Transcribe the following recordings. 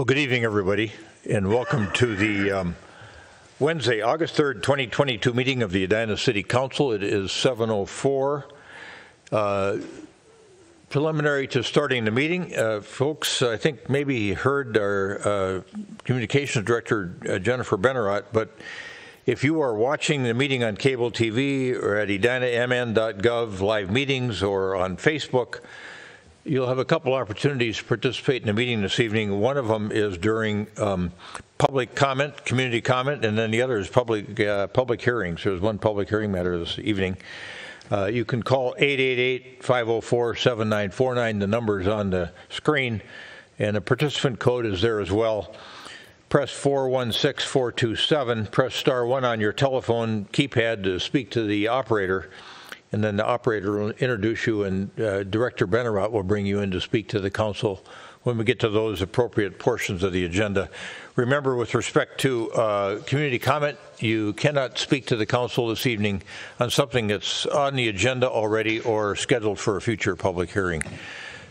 Well, good evening, everybody, and welcome to the um, Wednesday, August 3rd, 2022 meeting of the Edina City Council. It is 7:04. Uh, Preliminary to starting the meeting, uh, folks, I think maybe you heard our uh, Communications Director, uh, Jennifer Bennerotte, but if you are watching the meeting on cable TV or at edinamn.gov live meetings or on Facebook, You'll have a couple opportunities to participate in the meeting this evening. One of them is during um, public comment, community comment, and then the other is public uh, public hearings. There's one public hearing matter this evening. Uh, you can call 888-504-7949. The number is on the screen, and the participant code is there as well. Press 416-427. Press star one on your telephone keypad to speak to the operator and then the operator will introduce you, and uh, Director Bennerotte will bring you in to speak to the council when we get to those appropriate portions of the agenda. Remember, with respect to uh, community comment, you cannot speak to the council this evening on something that's on the agenda already or scheduled for a future public hearing.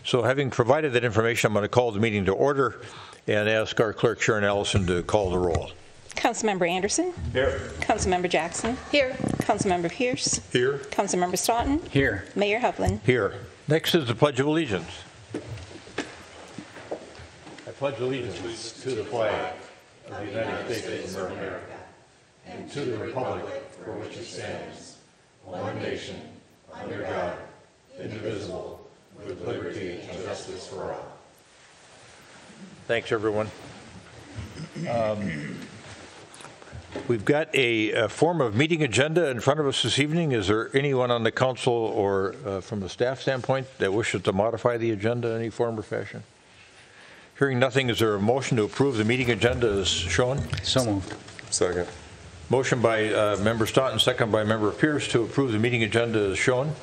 So having provided that information, I'm going to call the meeting to order and ask our clerk, Sharon Allison, to call the roll. Councilmember Anderson. Here. Councilmember Jackson. Here. Councilmember Pierce. Here. Councilmember Staunton. Here. Mayor Hovland. Here. Next is the Pledge of Allegiance. I pledge allegiance to the flag of the United States of America and to the republic for which it stands, one nation, under God, indivisible, with liberty and justice for all. Thanks, everyone. Um, We've got a, a form of meeting agenda in front of us this evening. Is there anyone on the council or uh, from the staff standpoint that wishes to modify the agenda in any form or fashion? Hearing nothing, is there a motion to approve the meeting agenda as shown? So moved. Second. Motion by uh, Member Staunton, second by Member Pierce to approve the meeting agenda as shown.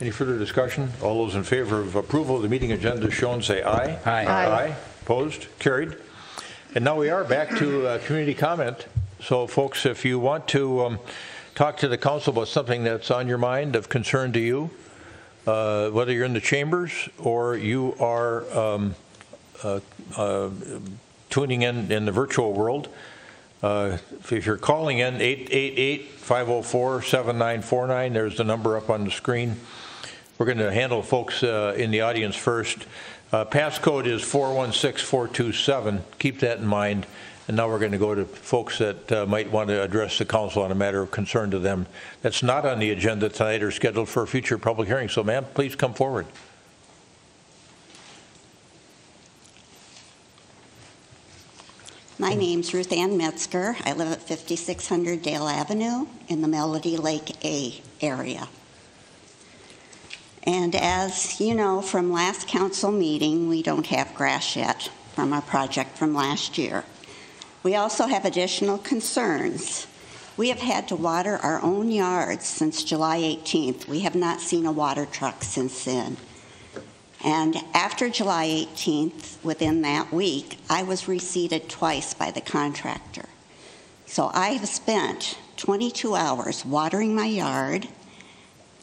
Any further discussion? All those in favor of approval of the meeting agenda as shown, say aye. Aye. Aye. Opposed? Carried. And now we are back to uh, community comment. So folks, if you want to um, talk to the council about something that's on your mind of concern to you, uh, whether you're in the chambers or you are um, uh, uh, tuning in in the virtual world, uh, if you're calling in 888-504-7949, there's the number up on the screen. We're going to handle folks uh, in the audience first. Uh, passcode is 416427. Keep that in mind. And now we're going to go to folks that uh, might want to address the council on a matter of concern to them that's not on the agenda tonight or scheduled for a future public hearing. So, ma'am, please come forward. My name's Ruth Ann Metzger. I live at 5600 Dale Avenue in the Melody Lake A area. And as you know from last council meeting, we don't have grass yet from our project from last year. We also have additional concerns. We have had to water our own yards since July 18th. We have not seen a water truck since then. And after July 18th, within that week, I was reseeded twice by the contractor. So I have spent 22 hours watering my yard,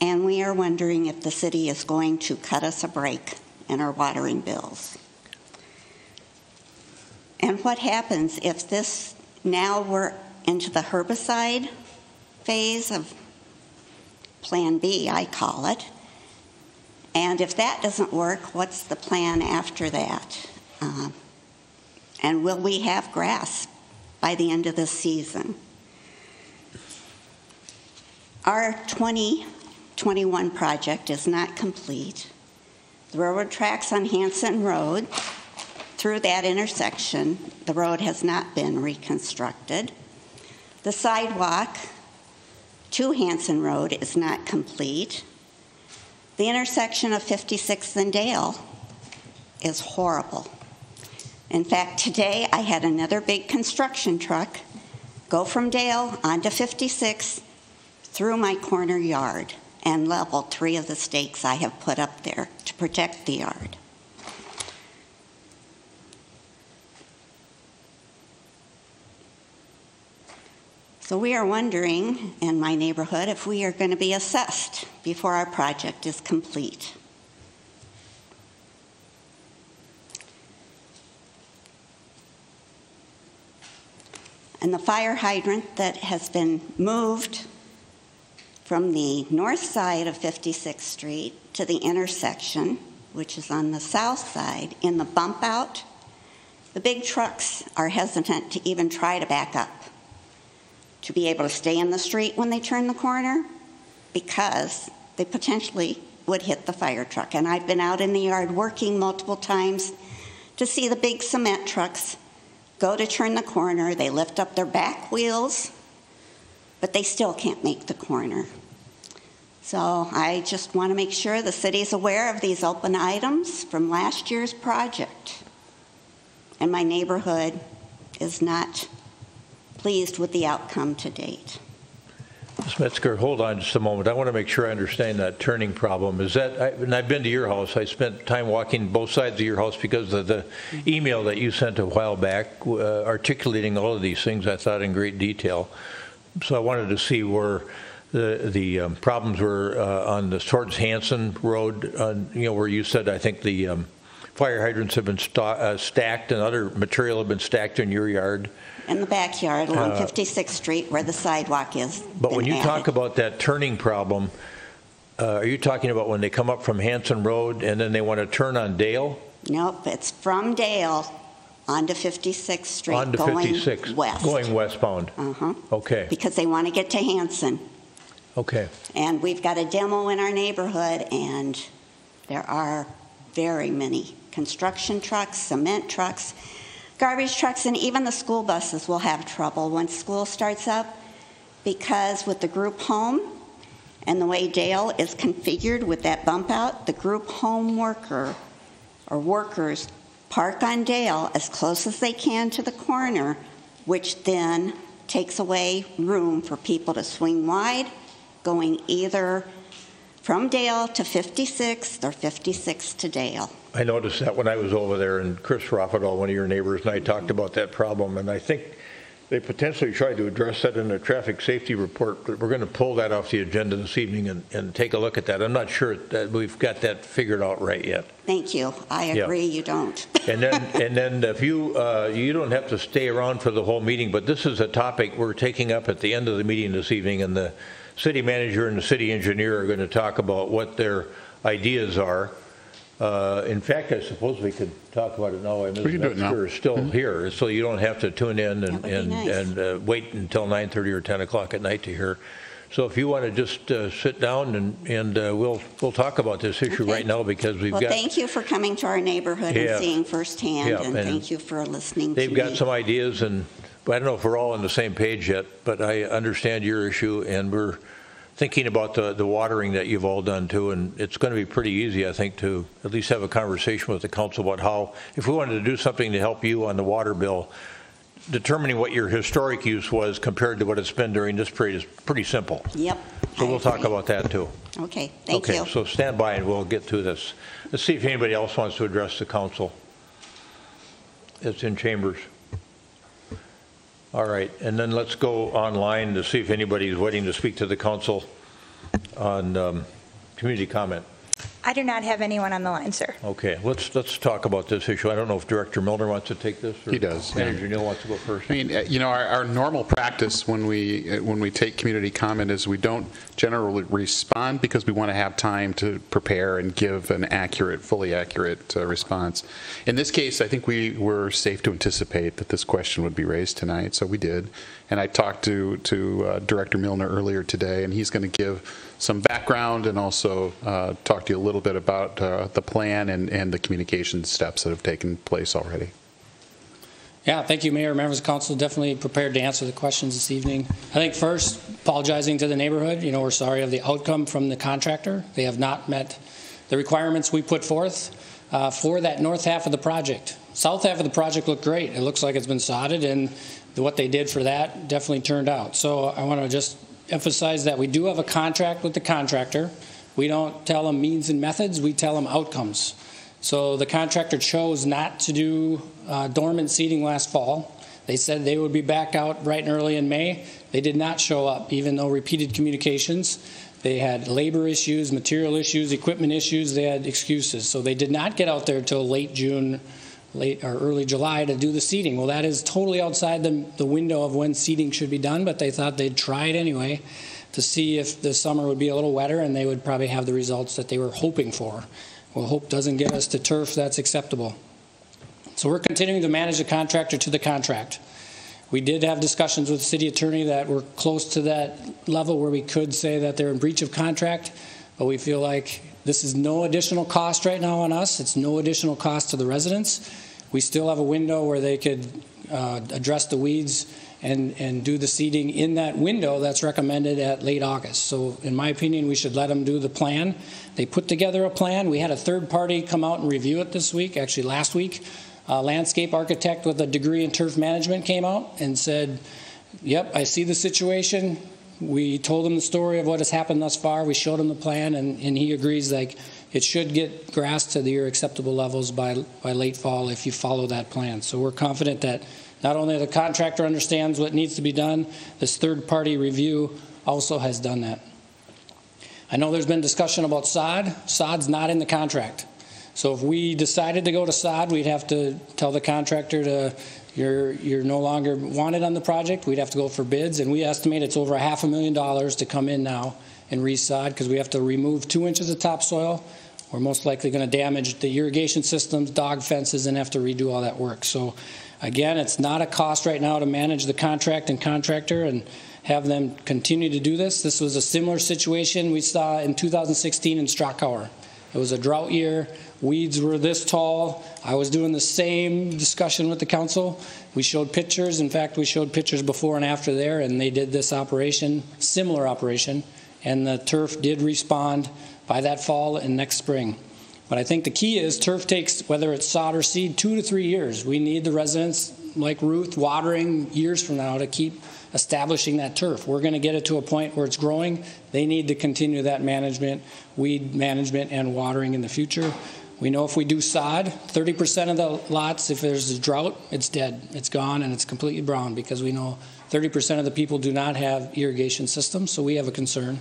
and we are wondering if the city is going to cut us a break in our watering bills. And what happens if this now we're into the herbicide phase of Plan B, I call it. And if that doesn't work, what's the plan after that? Uh, and will we have grass by the end of the season? Our 2021 project is not complete. The railroad tracks on Hansen Road through that intersection, the road has not been reconstructed. The sidewalk to Hansen Road is not complete. The intersection of 56th and Dale is horrible. In fact, today I had another big construction truck go from Dale onto 56 through my corner yard and level three of the stakes I have put up there to protect the yard. So we are wondering in my neighborhood if we are going to be assessed before our project is complete. And the fire hydrant that has been moved from the north side of 56th Street to the intersection, which is on the south side, in the bump out, the big trucks are hesitant to even try to back up to be able to stay in the street when they turn the corner because they potentially would hit the fire truck. And I've been out in the yard working multiple times to see the big cement trucks go to turn the corner. They lift up their back wheels, but they still can't make the corner. So I just want to make sure the city is aware of these open items from last year's project. And my neighborhood is not pleased with the outcome to date. Ms. Metzger, hold on just a moment. I want to make sure I understand that turning problem. Is that, I- and I've been to your house, I spent time walking both sides of your house because of the email that you sent a while back uh, articulating all of these things, I thought in great detail. So I wanted to see where the, the um, problems were uh, on the towards Hansen Road, uh, you know, where you said, I think the um, fire hydrants have been uh, stacked and other material have been stacked in your yard. In the backyard along Uh, 56th Street where the sidewalk is. But when you talk about that turning problem, uh, are you talking about when they come up from Hansen Road and then they want to turn on Dale? Nope, it's from Dale onto 56th Street Onto going 56? west. Going westbound? Uh-huh, Okay, because they want to get to Hansen. okay. And we've got a demo in our neighborhood, and there are very many construction trucks, cement trucks, garbage trucks, and even the school buses will have trouble once school starts up because with the group home and the way Dale is configured with that bump out, the group home worker or workers park on Dale as close as they can to the corner, which then takes away room for people to swing wide going either from Dale to 56th or 56th to Dale. I noticed that when I was over there and Chris Raffadal, one of your neighbors, and I talked about that problem. And I think they potentially tried to address that in a traffic safety report, but we're going to pull that off the agenda this evening and, and take a look at that. I'm not sure that we've got that figured out right yet. Thank you. I Yeah. agree you don't. And then, and then if you, uh, you don't have to stay around for the whole meeting, but this is a topic we're taking up at the end of the meeting this evening, and the city manager and the city engineer are going to talk about what their ideas are. Uh, In fact, I suppose we could talk about it now. while Ms. We can do it now. Is still here, so you don't have to tune in That and, would be and nice. and uh, wait until 9:30 or 10 o'clock at night to hear. So if you want to just uh, sit down and, and uh, we'll, we'll talk about this issue Okay. right now because we've Well, got. thank you for coming to our neighborhood Yeah. and seeing firsthand, Yeah, and and thank you for listening to me. They've got some ideas, and I don't know if we're all on the same page yet, but I understand your issue, and we're thinking about the, the watering that you've all done too, and it's going to be pretty easy, I think, to at least have a conversation with the council about how, if we wanted to do something to help you on the water bill, determining what your historic use was compared to what it's been during this period is pretty simple. Yep. So we'll talk about that too. Okay, thank Okay, you. Okay, so stand by and we'll get through this. Let's see if anybody else wants to address the council. It's in chambers. All right, and then let's go online to see if anybody's waiting to speak to the council on um, community comment. I do not have anyone on the line, sir. Okay, let's, let's talk about this issue. I don't know if Director Millner wants to take this? or He does, yeah. Manager Neal wants to go first? I mean, uh, you know, our, our normal practice when we, uh, when we take community comment is we don't generally respond because we want to have time to prepare and give an accurate, fully accurate uh, response. In this case, I think we were safe to anticipate that this question would be raised tonight, so we did. And I talked to, to uh, Director Millner earlier today, and he's going to give some background and also uh, talk to you a little bit about uh, the plan and, and the communication steps that have taken place already. Yeah, thank you, Mayor, members of council. Definitely prepared to answer the questions this evening. I think first, apologizing to the neighborhood. You know, we're sorry of the outcome from the contractor. They have not met the requirements we put forth uh, for that north half of the project. South half of the project looked great. It looks like it's been sodded, and what they did for that definitely turned out. So I want to just emphasize that we do have a contract with the contractor. We don't tell them means and methods, we tell them outcomes. So the contractor chose not to do uh, dormant seeding last fall. They said they would be back out bright and early in May. They did not show up, even though repeated communications. They had labor issues, material issues, equipment issues. They had excuses. So they did not get out there until late June, late or early July to do the seeding. Well, that is totally outside the, the window of when seeding should be done, but they thought they'd try it anyway to see if the summer would be a little wetter and they would probably have the results that they were hoping for. Well, hope doesn't get us to turf that's acceptable. So we're continuing to manage the contractor to the contract. We did have discussions with the city attorney that were close to that level where we could say that they're in breach of contract, but we feel like this is no additional cost right now on us. It's no additional cost to the residents. We still have a window where they could uh, address the weeds and, and do the seeding in that window that's recommended at late August. So in my opinion, we should let them do the plan. They put together a plan. We had a third party come out and review it this week, actually last week. A landscape architect with a degree in turf management came out and said, yep, I see the situation. We told him the story of what has happened thus far. We showed him the plan, and, and he agrees like it should get grass to the acceptable levels by, by late fall if you follow that plan. So we're confident that not only the contractor understands what needs to be done, this third party review also has done that. I know there's been discussion about sod. Sod's not in the contract. So if we decided to go to sod, we'd have to tell the contractor to you're you're no longer wanted on the project. We'd have to go for bids, and we estimate it's over a half a million dollars to come in now and resod because we have to remove two inches of topsoil. We're most likely going to damage the irrigation systems, dog fences, and have to redo all that work. So again, it's not a cost right now to manage the contract and contractor and have them continue to do this. This was a similar situation we saw in 2016 in Strachauer. It was a drought year. Weeds were this tall. I was doing the same discussion with the council. We showed pictures. In fact, we showed pictures before and after there, and they did this operation, similar operation, and the turf did respond by that fall and next spring. But I think the key is turf takes, whether it's sod or seed, two to three years. We need the residents, like Ruth, watering years from now to keep establishing that turf. We're going to get it to a point where it's growing. They need to continue that management, weed management, and watering in the future. We know if we do sod, 30% of the lots, if there's a drought, it's dead. It's gone and it's completely brown because we know 30% of the people do not have irrigation systems, so we have a concern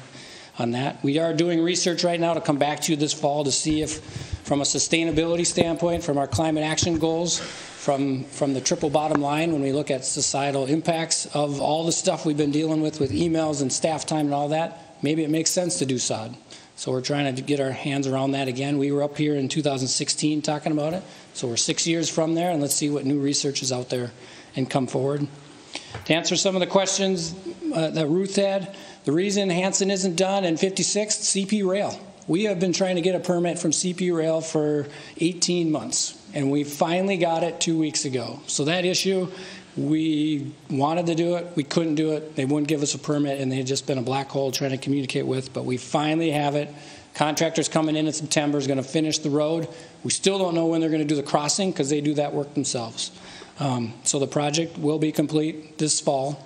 on that. We are doing research right now to come back to you this fall to see if, from a sustainability standpoint, from our climate action goals, from, from the triple bottom line, when we look at societal impacts of all the stuff we've been dealing with, with emails and staff time and all that, maybe it makes sense to do sod. So we're trying to get our hands around that again. We were up here in 2016 talking about it. So we're six years from there, and let's see what new research is out there and come forward. To answer some of the questions uh, that Ruth had, the reason Hansen isn't done in 56, CP Rail. We have been trying to get a permit from CP Rail for 18 months, and we finally got it two weeks ago. So that issue, we wanted to do it, we couldn't do it. They wouldn't give us a permit, and they had just been a black hole trying to communicate with. But we finally have it. Contractors coming in in September is going to finish the road. We still don't know when they're going to do the crossing because they do that work themselves. Um, so the project will be complete this fall,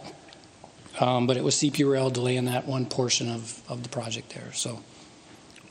um, but it was CP Rail delaying that one portion of, of the project there. So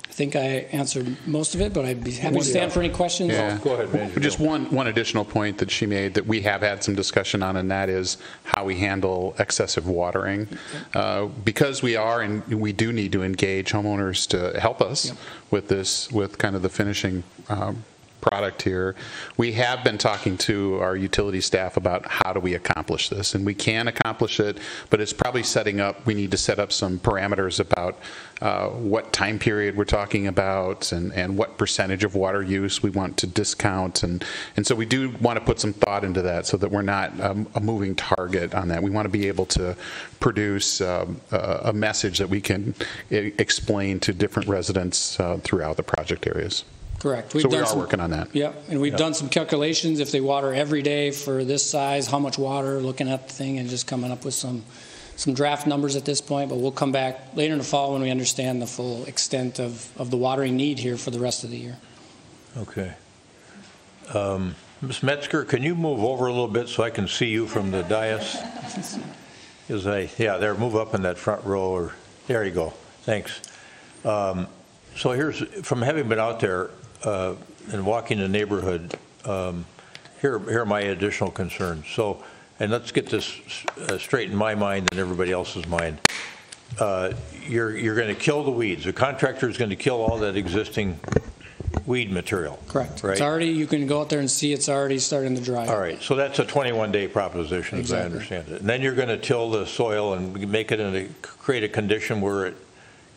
I think I answered most of it, but I'd be happy to stand for any questions. Yeah. Go ahead, Manager Just one, one additional point that she made that we have had some discussion on, and that is how we handle excessive watering. Uh, Because we are, and we do need to engage homeowners to help us with this, with kind of the finishing um, product here. We have been talking to our utility staff about how do we accomplish this, and we can accomplish it, but it's probably setting up, we need to set up some parameters about uh, what time period we're talking about and, and what percentage of water use we want to discount, and, and so we do want to put some thought into that so that we're not um, a moving target on that. We want to be able to produce um, a message that we can explain to different residents uh, throughout the project areas. Correct. We've we done are some- working on that. Yep, and we've done some calculations, if they water every day for this size, how much water, looking at the thing and just coming up with some, some draft numbers at this point, but we'll come back later in the fall when we understand the full extent of, of the watering need here for the rest of the year. Okay. Um, Ms. Metzger, can you move over a little bit so I can see you from the dais? Is I, yeah, there, move up in that front row, or, there you go, thanks. Um, So here's, from having been out there uh, and walking the neighborhood, um, here, here are my additional concerns. So, and let's get this uh, straight in my mind and everybody else's mind. Uh, You're, you're going to kill the weeds. The contractor is going to kill all that existing weed material. Correct. Right? It's already, you can go out there and see it's already starting to dry. All right, so that's a 21-day proposition, as I understand it. And then you're going to till the soil and make it in a, create a condition where it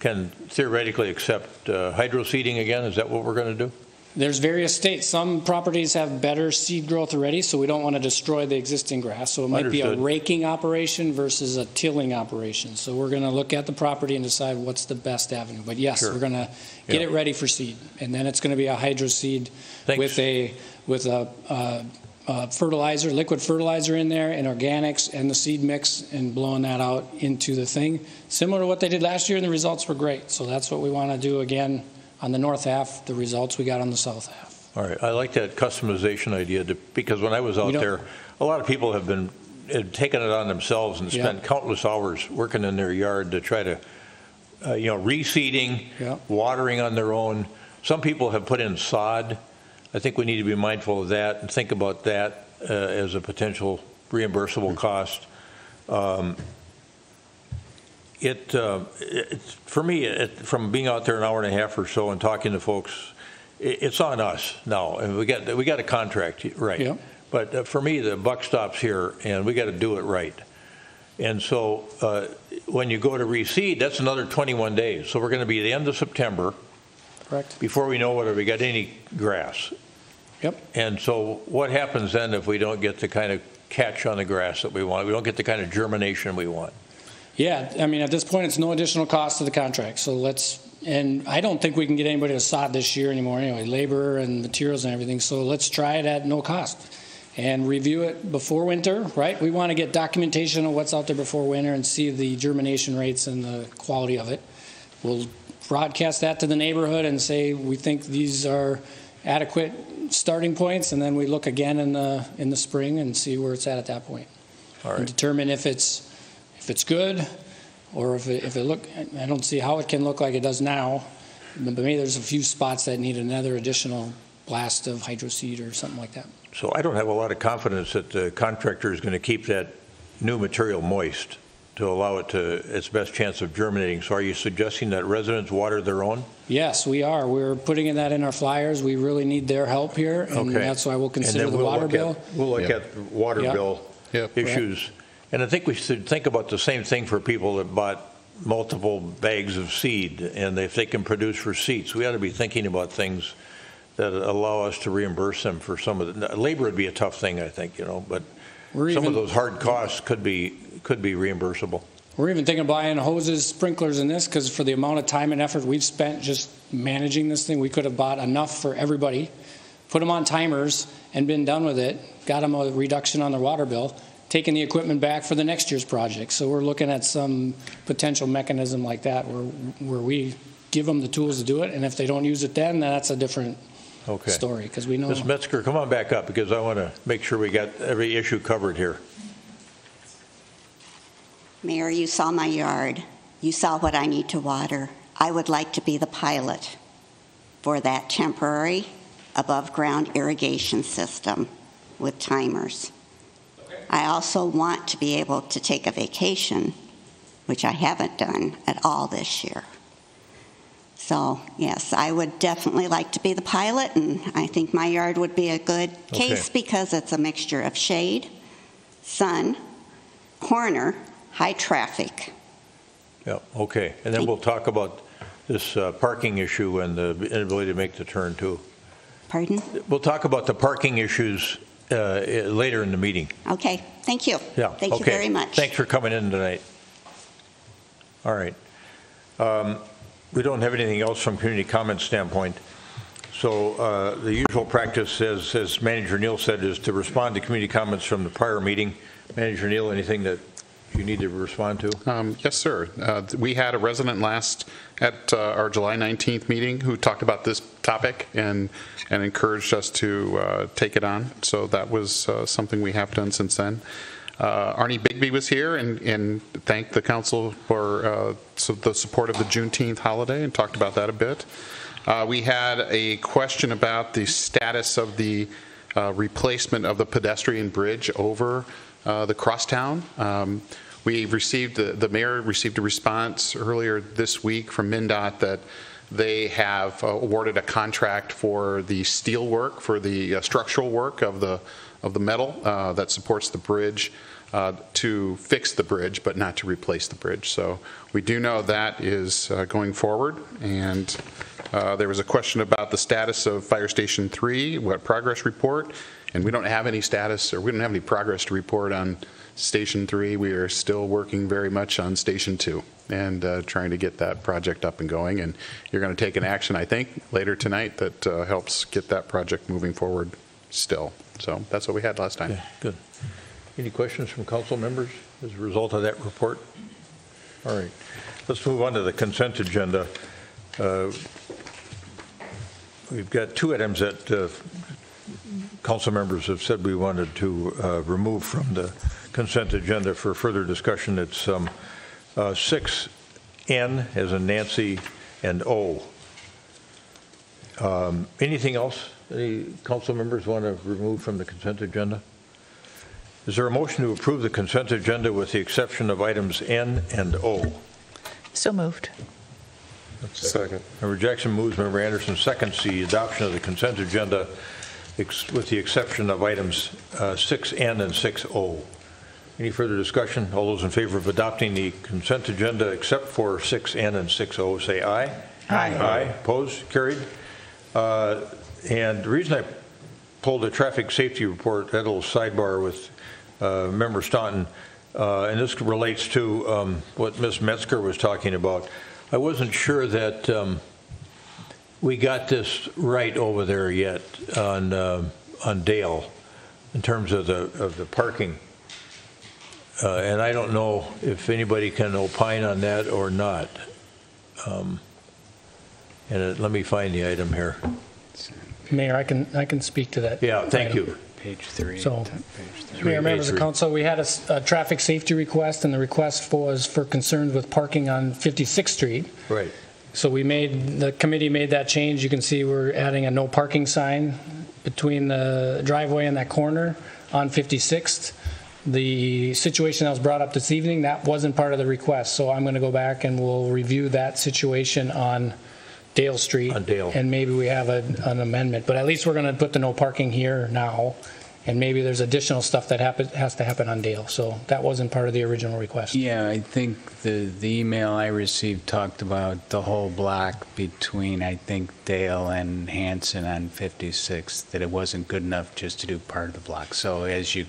can theoretically accept uh, hydroseeding again? Is that what we're going to do? There's various states. Some properties have better seed growth already, so we don't want to destroy the existing grass. So it might be a raking operation versus a tilling operation. So we're going to look at the property and decide what's the best avenue. But yes, Sure. we're going to get Yeah. it ready for seed, and then it's going to be a hydro seed Thanks. with a with a uh, uh, fertilizer, liquid fertilizer in there, and organics, and the seed mix, and blowing that out into the thing. Similar to what they did last year, and the results were great. So that's what we want to do again on the north half. The results we got on the south half. All right, I like that customization idea, to- because when I was out there, a lot of people have been, had taken it on themselves and Yeah. spent countless hours working in their yard to try to, uh, you know, reseeding, Yeah. watering on their own. Some people have put in sod. I think we need to be mindful of that and think about that uh, as a potential reimbursable cost. Um, It, uh, it's, for me, it, from being out there an hour and a half or so and talking to folks, it, it's on us now, and we got, we got a contract, right? Yeah. But uh, for me, the buck stops here, and we got to do it right. And so, uh, when you go to reseed, that's another 21 days. So we're going to be at the end of September Correct. before we know whether we got any grass. Yep. And so what happens then if we don't get the kind of catch on the grass that we want? We don't get the kind of germination we want? Yeah, I mean, at this point, it's no additional cost to the contract, so let's, and I don't think we can get anybody to sod this year anymore anyway, labor and materials and everything, so let's try it at no cost. And review it before winter, right? We want to get documentation of what's out there before winter and see the germination rates and the quality of it. We'll broadcast that to the neighborhood and say, we think these are adequate starting points, and then we look again in the, in the spring and see where it's at at that point All and determine if it's, if it's good, or if it, if it look, I don't see how it can look like it does now. But maybe there's a few spots that need another additional blast of hydroseed or something like that. so I don't have a lot of confidence that the contractor is going to keep that new material moist to allow it to, its best chance of germinating. So are you suggesting that residents water their own? Yes, we are. We're putting that in our flyers. We really need their help here, and Okay. that's why we'll consider the we'll water bill. at- We'll look Yep. at water Yep. bill Yep. issues. And I think we should think about the same thing for people that bought multiple bags of seed, and if they can produce receipts, we ought to be thinking about things that allow us to reimburse them for some of the, labor would be a tough thing, I think, you know, but We're some of those hard costs could be, could be reimbursable. we're even thinking of buying hoses, sprinklers and this, because for the amount of time and effort we've spent just managing this thing, we could have bought enough for everybody, put them on timers, and been done with it, got them a reduction on their water bill, taking the equipment back for the next year's project. So we're looking at some potential mechanism like that, where, where we give them the tools to do it, and if they don't use it then, that's a different Okay. story, because we know. Ms. Metzger, come on back up, because I want to make sure we got every issue covered here. Mayor, you saw my yard. You saw what I need to water. I would like to be the pilot for that temporary above-ground irrigation system with timers. Okay. I also want to be able to take a vacation, which I haven't done at all this year. So, yes, I would definitely like to be the pilot, and I think my yard would be a good case Okay. because it's a mixture of shade, sun, corner, high traffic. Yeah, okay. And then we'll talk about this uh, parking issue and the inability to make the turn, too. Pardon? We'll talk about the parking issues uh, later in the meeting. Okay, thank you. Yeah. Thank you very much. Thanks for coming in tonight. All right. Um, We don't have anything else from community comment standpoint. So uh, the usual practice, as, as Manager Neal said, is to respond to community comments from the prior meeting. Manager Neal, anything that you need to respond to? Um, Yes, sir. Uh, We had a resident last, at uh, our July 19th meeting, who talked about this topic and, and encouraged us to uh, take it on. So that was uh, something we have done since then. Uh, Arnie Bigby was here and, and thanked the council for uh, so the support of the Juneteenth holiday and talked about that a bit. Uh, We had a question about the status of the uh, replacement of the pedestrian bridge over uh, the crosstown. Um, We received, the the mayor received a response earlier this week from MnDOT that they have uh, awarded a contract for the steel work, for the uh, structural work of the, of the metal uh, that supports the bridge uh, to fix the bridge, but not to replace the bridge. So we do know that is uh, going forward. And uh, there was a question about the status of Fire Station 3, what progress report, and we don't have any status, or we don't have any progress to report on Station 3. We are still working very much on Station 2 and uh, trying to get that project up and going. And you're going to take an action, I think, later tonight that uh, helps get that project moving forward still. So that's what we had last time. Okay, good. Any questions from council members as a result of that report? All right, let's move on to the consent agenda. Uh, We've got two items that uh, council members have said we wanted to uh, remove from the consent agenda for further discussion. It's um, uh, 6N as in Nancy and O. Um, Anything else any council members want to remove from the consent agenda? Is there a motion to approve the consent agenda with the exception of items N and O? So moved. Second. Member Jackson moves, Member Anderson seconds the adoption of the consent agenda ex- with the exception of items uh, 6N and 6O. Any further discussion? All those in favor of adopting the consent agenda except for 6N and 6O, say aye. Aye. Aye, opposed, carried. Uh, And the reason I pulled the traffic safety report, that little sidebar with uh, Member Staunton, uh, and this relates to um, what Ms. Metzger was talking about. I wasn't sure that um, we got this right over there yet on, uh, on Dale in terms of the, of the parking. Uh, And I don't know if anybody can opine on that or not. Um, And uh, let me find the item here. Mayor, I can, I can speak to that. Yeah, thank you. Page three. So, Page three. Mayor, members of three. council, we had a traffic safety request, and the request was for concerns with parking on 56th Street. Right. So we made, the committee made that change. You can see we're adding a no parking sign between the driveway and that corner on 56th. The situation that was brought up this evening, that wasn't part of the request, so I'm going to go back and we'll review that situation on Dale Street. On Dale. And maybe we have a- an amendment, but at least we're going to put the no parking here now, and maybe there's additional stuff that happen, has to happen on Dale. So that wasn't part of the original request. Yeah, I think the, the email I received talked about the whole block between, I think, Dale and Hansen on 56, that it wasn't good enough just to do part of the block. So as you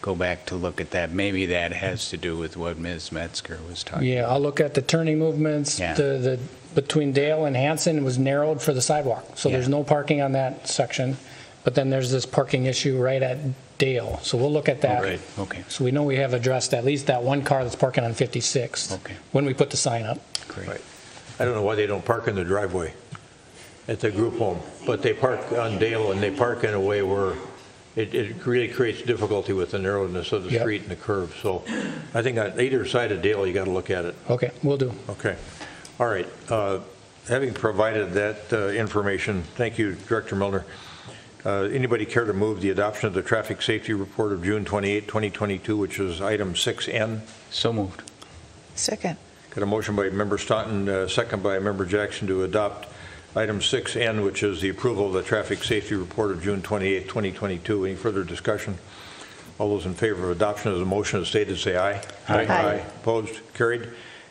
go back to look at that, maybe that has to do with what Ms. Metzger was talking Yeah, I'll look at the turning movements, Yeah. the, the, between Dale and Hansen was narrowed for the sidewalk. So there's no parking on that section. But then there's this parking issue right at Dale. So we'll look at that. Right. Okay, So we know we have addressed at least that one car that's parking on 56. Okay. When we put the sign up. great. Right. I don't know why they don't park in the driveway at the group home, but they park on Dale and they park in a way where it, it really creates difficulty with the narrowness of the Yep. street and the curve. So I think on either side of Dale, you got to look at it. Okay, we'll do. Okay. All right. Uh, Having provided that uh, information, thank you, Director Millner. Uh, Anybody care to move the adoption of the traffic safety report of June 28, 2022, which is item 6N? So moved. Second. Got a motion by Member Staunton, uh, second by Member Jackson to adopt item 6N, which is the approval of the traffic safety report of June 28, 2022. Any further discussion? All those in favor of adoption of the motion as stated, say aye. Aye. Aye. Opposed? Carried.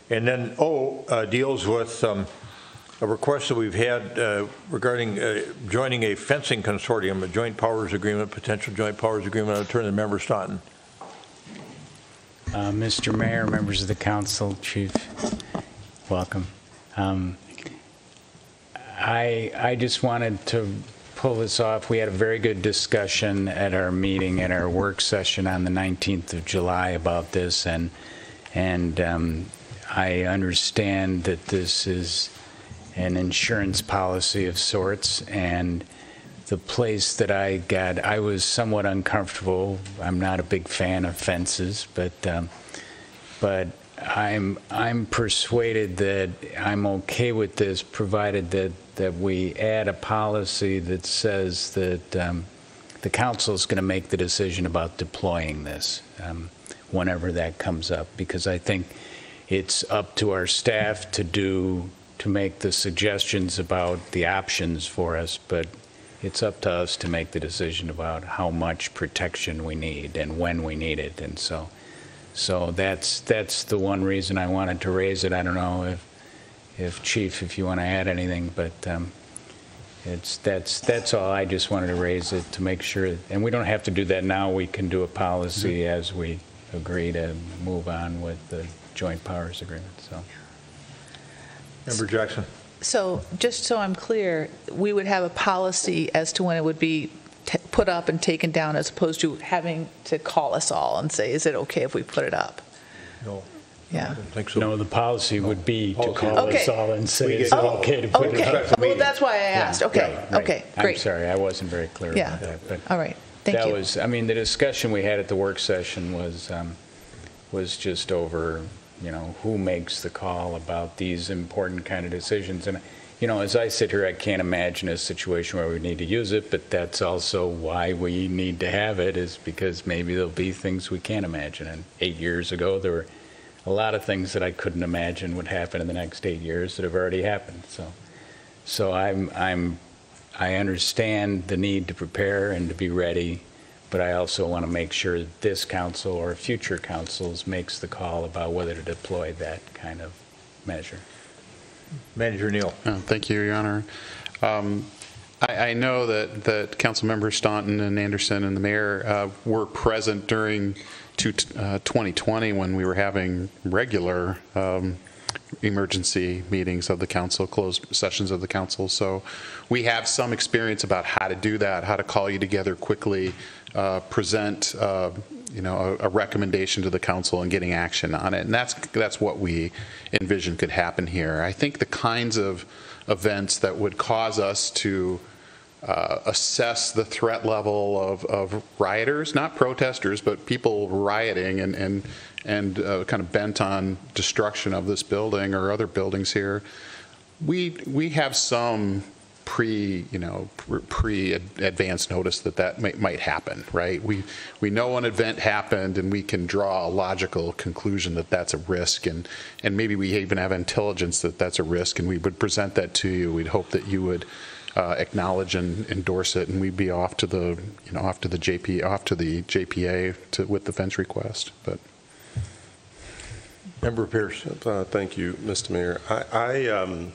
And then O uh, deals with um, a request that we've had uh, regarding uh, joining a fencing consortium, a joint powers agreement, potential joint powers agreement. I'll turn to Member Staunton. Uh, Mr. Mayor, members of the council, chief, welcome. Um, I, I just wanted to pull this off. We had a very good discussion at our meeting, at our work session on the 19th of July about this, and, and um, I understand that this is an insurance policy of sorts, and the place that I got, I was somewhat uncomfortable. I'm not a big fan of fences, but um, but I'm I'm persuaded that I'm okay with this, provided that that we add a policy that says that um, the council is going to make the decision about deploying this um, whenever that comes up, because I think it's up to our staff to do to make the suggestions about the options for us, but it's up to us to make the decision about how much protection we need and when we need it. And so, so that's, that's the one reason I wanted to raise it. I don't know if, if Chief, if you want to add anything, but um, it's, that's, that's all. I just wanted to raise it to make sure, and we don't have to do that now. We can do a policy as we agree to move on with the joint powers agreement, so. Member Jackson. So just so I'm clear, we would have a policy as to when it would be t- put up and taken down as opposed to having to call us all and say, is it okay if we put it up? No, I Yeah. don't think so. No, the policy would be to Policy. call us all and say, is it get- okay to put it Okay, up? well, that's why I asked, Yeah, okay, right, right. okay, I'm great. sorry, I wasn't very clear Yeah. about that, but. All right, thank That you. was, I mean, the discussion we had at the work session was, um, was just over, you know, who makes the call about these important kind of decisions. And, you know, as I sit here, I can't imagine a situation where we need to use it, but that's also why we need to have it, is because maybe there'll be things we can't imagine. And eight years ago, there were a lot of things that I couldn't imagine would happen in the next eight years that have already happened. So, so I'm, I'm, I understand the need to prepare and to be ready, but I also want to make sure that this council or future councils makes the call about whether to deploy that kind of measure. Manager Neal. Oh, Thank you, Your Honor. Um, I, I know that, that Councilmember Staunton and Anderson and the mayor uh, were present during two- uh, 2020 when we were having regular um, emergency meetings of the council, closed sessions of the council. So we have some experience about how to do that, how to call you together quickly, uh, present, uh, you know, a, a recommendation to the council and getting action on it. And that's, that's what we envision could happen here. I think the kinds of events that would cause us to uh, assess the threat level of, of rioters, not protesters, but people rioting and, and, and uh, kind of bent on destruction of this building or other buildings here. We, we have some pre, you know, pre-advanced notice that that might, might happen, right? We, we know an event happened and we can draw a logical conclusion that that's a risk and, and maybe we even have intelligence that that's a risk and we would present that to you. We'd hope that you would uh, acknowledge and endorse it and we'd be off to the, you know, off to the JP, off to the JPA to, with the fence request, but. Member Pierce. Uh, Thank you, Mr. Mayor. I, I, um,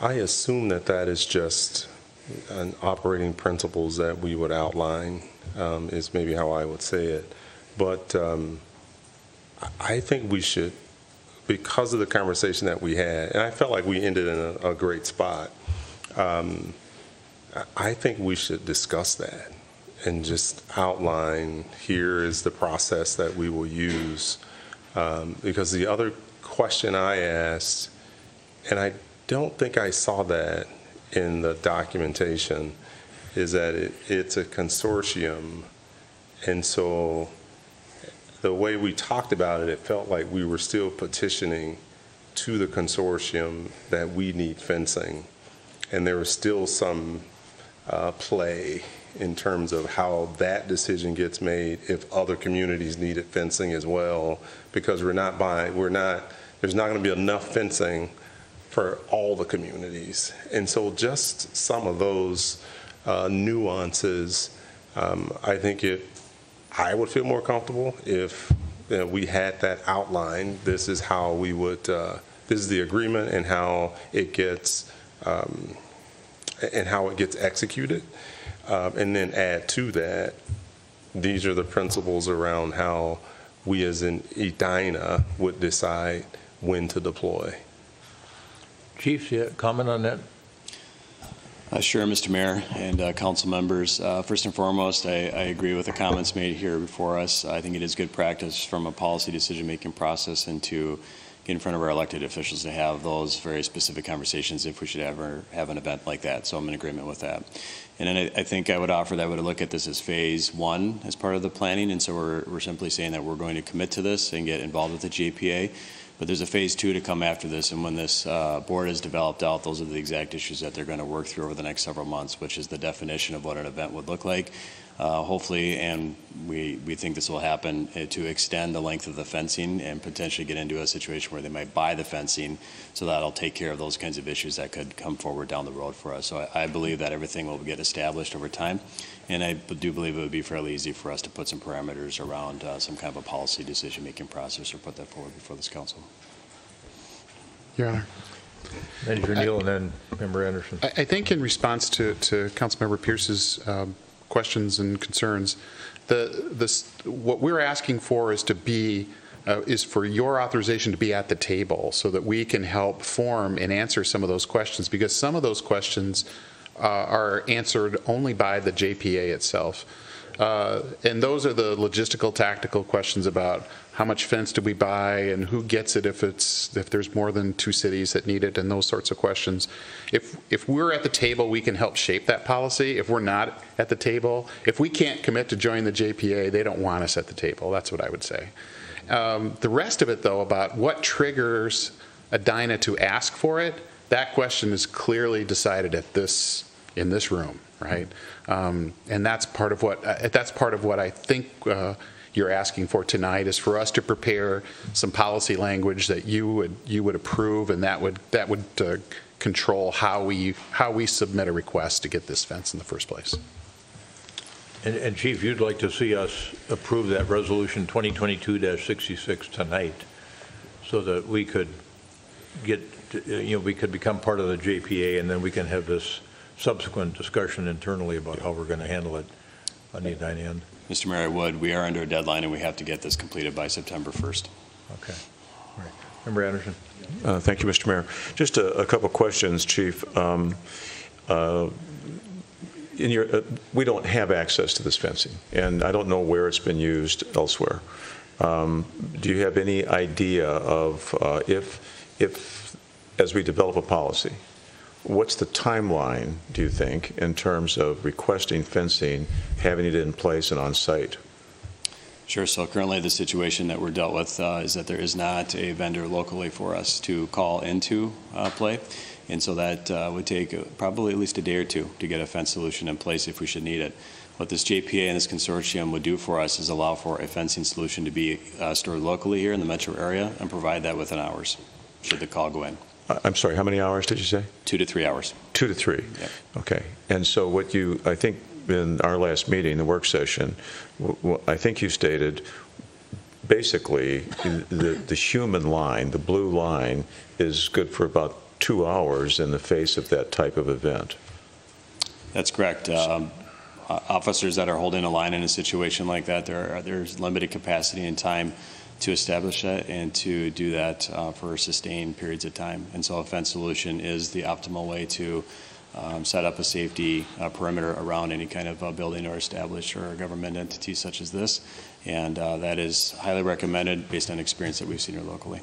I assume that that is just an operating principles that we would outline, um, is maybe how I would say it. But um, I think we should, because of the conversation that we had, and I felt like we ended in a, a great spot, um, I- I think we should discuss that and just outline, here is the process that we will use. Um, Because the other question I asked, and I don't think I saw that in the documentation, is that it, it's a consortium. And so the way we talked about it, it felt like we were still petitioning to the consortium that we need fencing. And there was still some uh, play in terms of how that decision gets made if other communities needed fencing as well, because we're not buying, we're not there's not going to be enough fencing for all the communities. And so just some of those uh, nuances, um, I think it, I would feel more comfortable if you know, we had that outline. This is how we would, uh, this is the agreement and how it gets, um, and how it gets executed. Um, and then add to that, these are the principles around how we as an Edina would decide when to deploy. Chief, comment on that? Uh, Sure, Mr. Mayor and uh, council members. Uh, First and foremost, I I agree with the comments made here before us. I think it is good practice from a policy decision-making process and to get in front of our elected officials to have those very specific conversations if we should ever have an event like that. So I'm in agreement with that. And then I- I think I would offer that I would look at this as phase one as part of the planning. And so we're we're simply saying that we're going to commit to this and get involved with the JPA. But there's a phase two to come after this, and when this uh, board has developed out, those are the exact issues that they're going to work through over the next several months, which is the definition of what an event would look like. Uh, Hopefully, and we, we think this will happen, uh, to extend the length of the fencing and potentially get into a situation where they might buy the fencing, so that'll take care of those kinds of issues that could come forward down the road for us. So I I believe that everything will get established over time, and I do believe it would be fairly easy for us to put some parameters around uh, some kind of a policy decision-making process or put that forward before this council. Your Honor. Manager Neal and then Member Anderson. I, I think in response to, to Councilmember Pierce's um, questions and concerns, the, this, what we're asking for is to be, uh, is for your authorization to be at the table so that we can help form and answer some of those questions, because some of those questions uh, are answered only by the JPA itself. Uh, And those are the logistical, tactical questions about how much fence do we buy and who gets it if it's, if there's more than two cities that need it and those sorts of questions. If, if we're at the table, we can help shape that policy. If we're not at the table, if we can't commit to join the JPA, they don't want us at the table. That's what I would say. Um, The rest of it, though, about what triggers Edina to ask for it, that question is clearly decided at this, in this room, right? Um, And that's part of what, uh, that's part of what I think uh, you're asking for tonight, is for us to prepare some policy language that you would, you would approve, and that would, that would uh, control how we, how we submit a request to get this fence in the first place. And, and Chief, you'd like to see us approve that resolution 2022-66 tonight so that we could get, to- you know, we could become part of the JPA and then we can have this subsequent discussion internally about how we're going to handle it on the Edina end. Mr. Mayor, I would. We are under a deadline, and we have to get this completed by September 1st. Okay. All right. Member Anderson? Uh, Thank you, Mr. Mayor. Just a a couple questions, Chief. Um, uh, In your, uh, we don't have access to this fencing, and I don't know where it's been used elsewhere. Um, Do you have any idea of uh, if, if, as we develop a policy, what's the timeline, do you think, in terms of requesting fencing, having it in place and on site? Sure. So currently, the situation that we're dealt with uh, is that there is not a vendor locally for us to call into uh, play. And so that uh, would take probably at least a day or two to get a fence solution in place if we should need it. What this JPA and this consortium would do for us is allow for a fencing solution to be uh, stored locally here in the metro area and provide that within hours, should the call go in. I'm sorry, how many hours did you say? Two to three hours. Two to three? Yep. Okay. And so what you, I think in our last meeting, the work session, I think you stated, basically, the, the human line, the blue line, is good for about two hours in the face of that type of event. That's correct. Um, Officers that are holding a line in a situation like that, there are, there's limited capacity and time to establish that and to do that uh, for sustained periods of time. And so a fence solution is the optimal way to um, set up a safety uh, perimeter around any kind of uh, building or established or government entity such as this. And uh, that is highly recommended based on experience that we've seen here locally.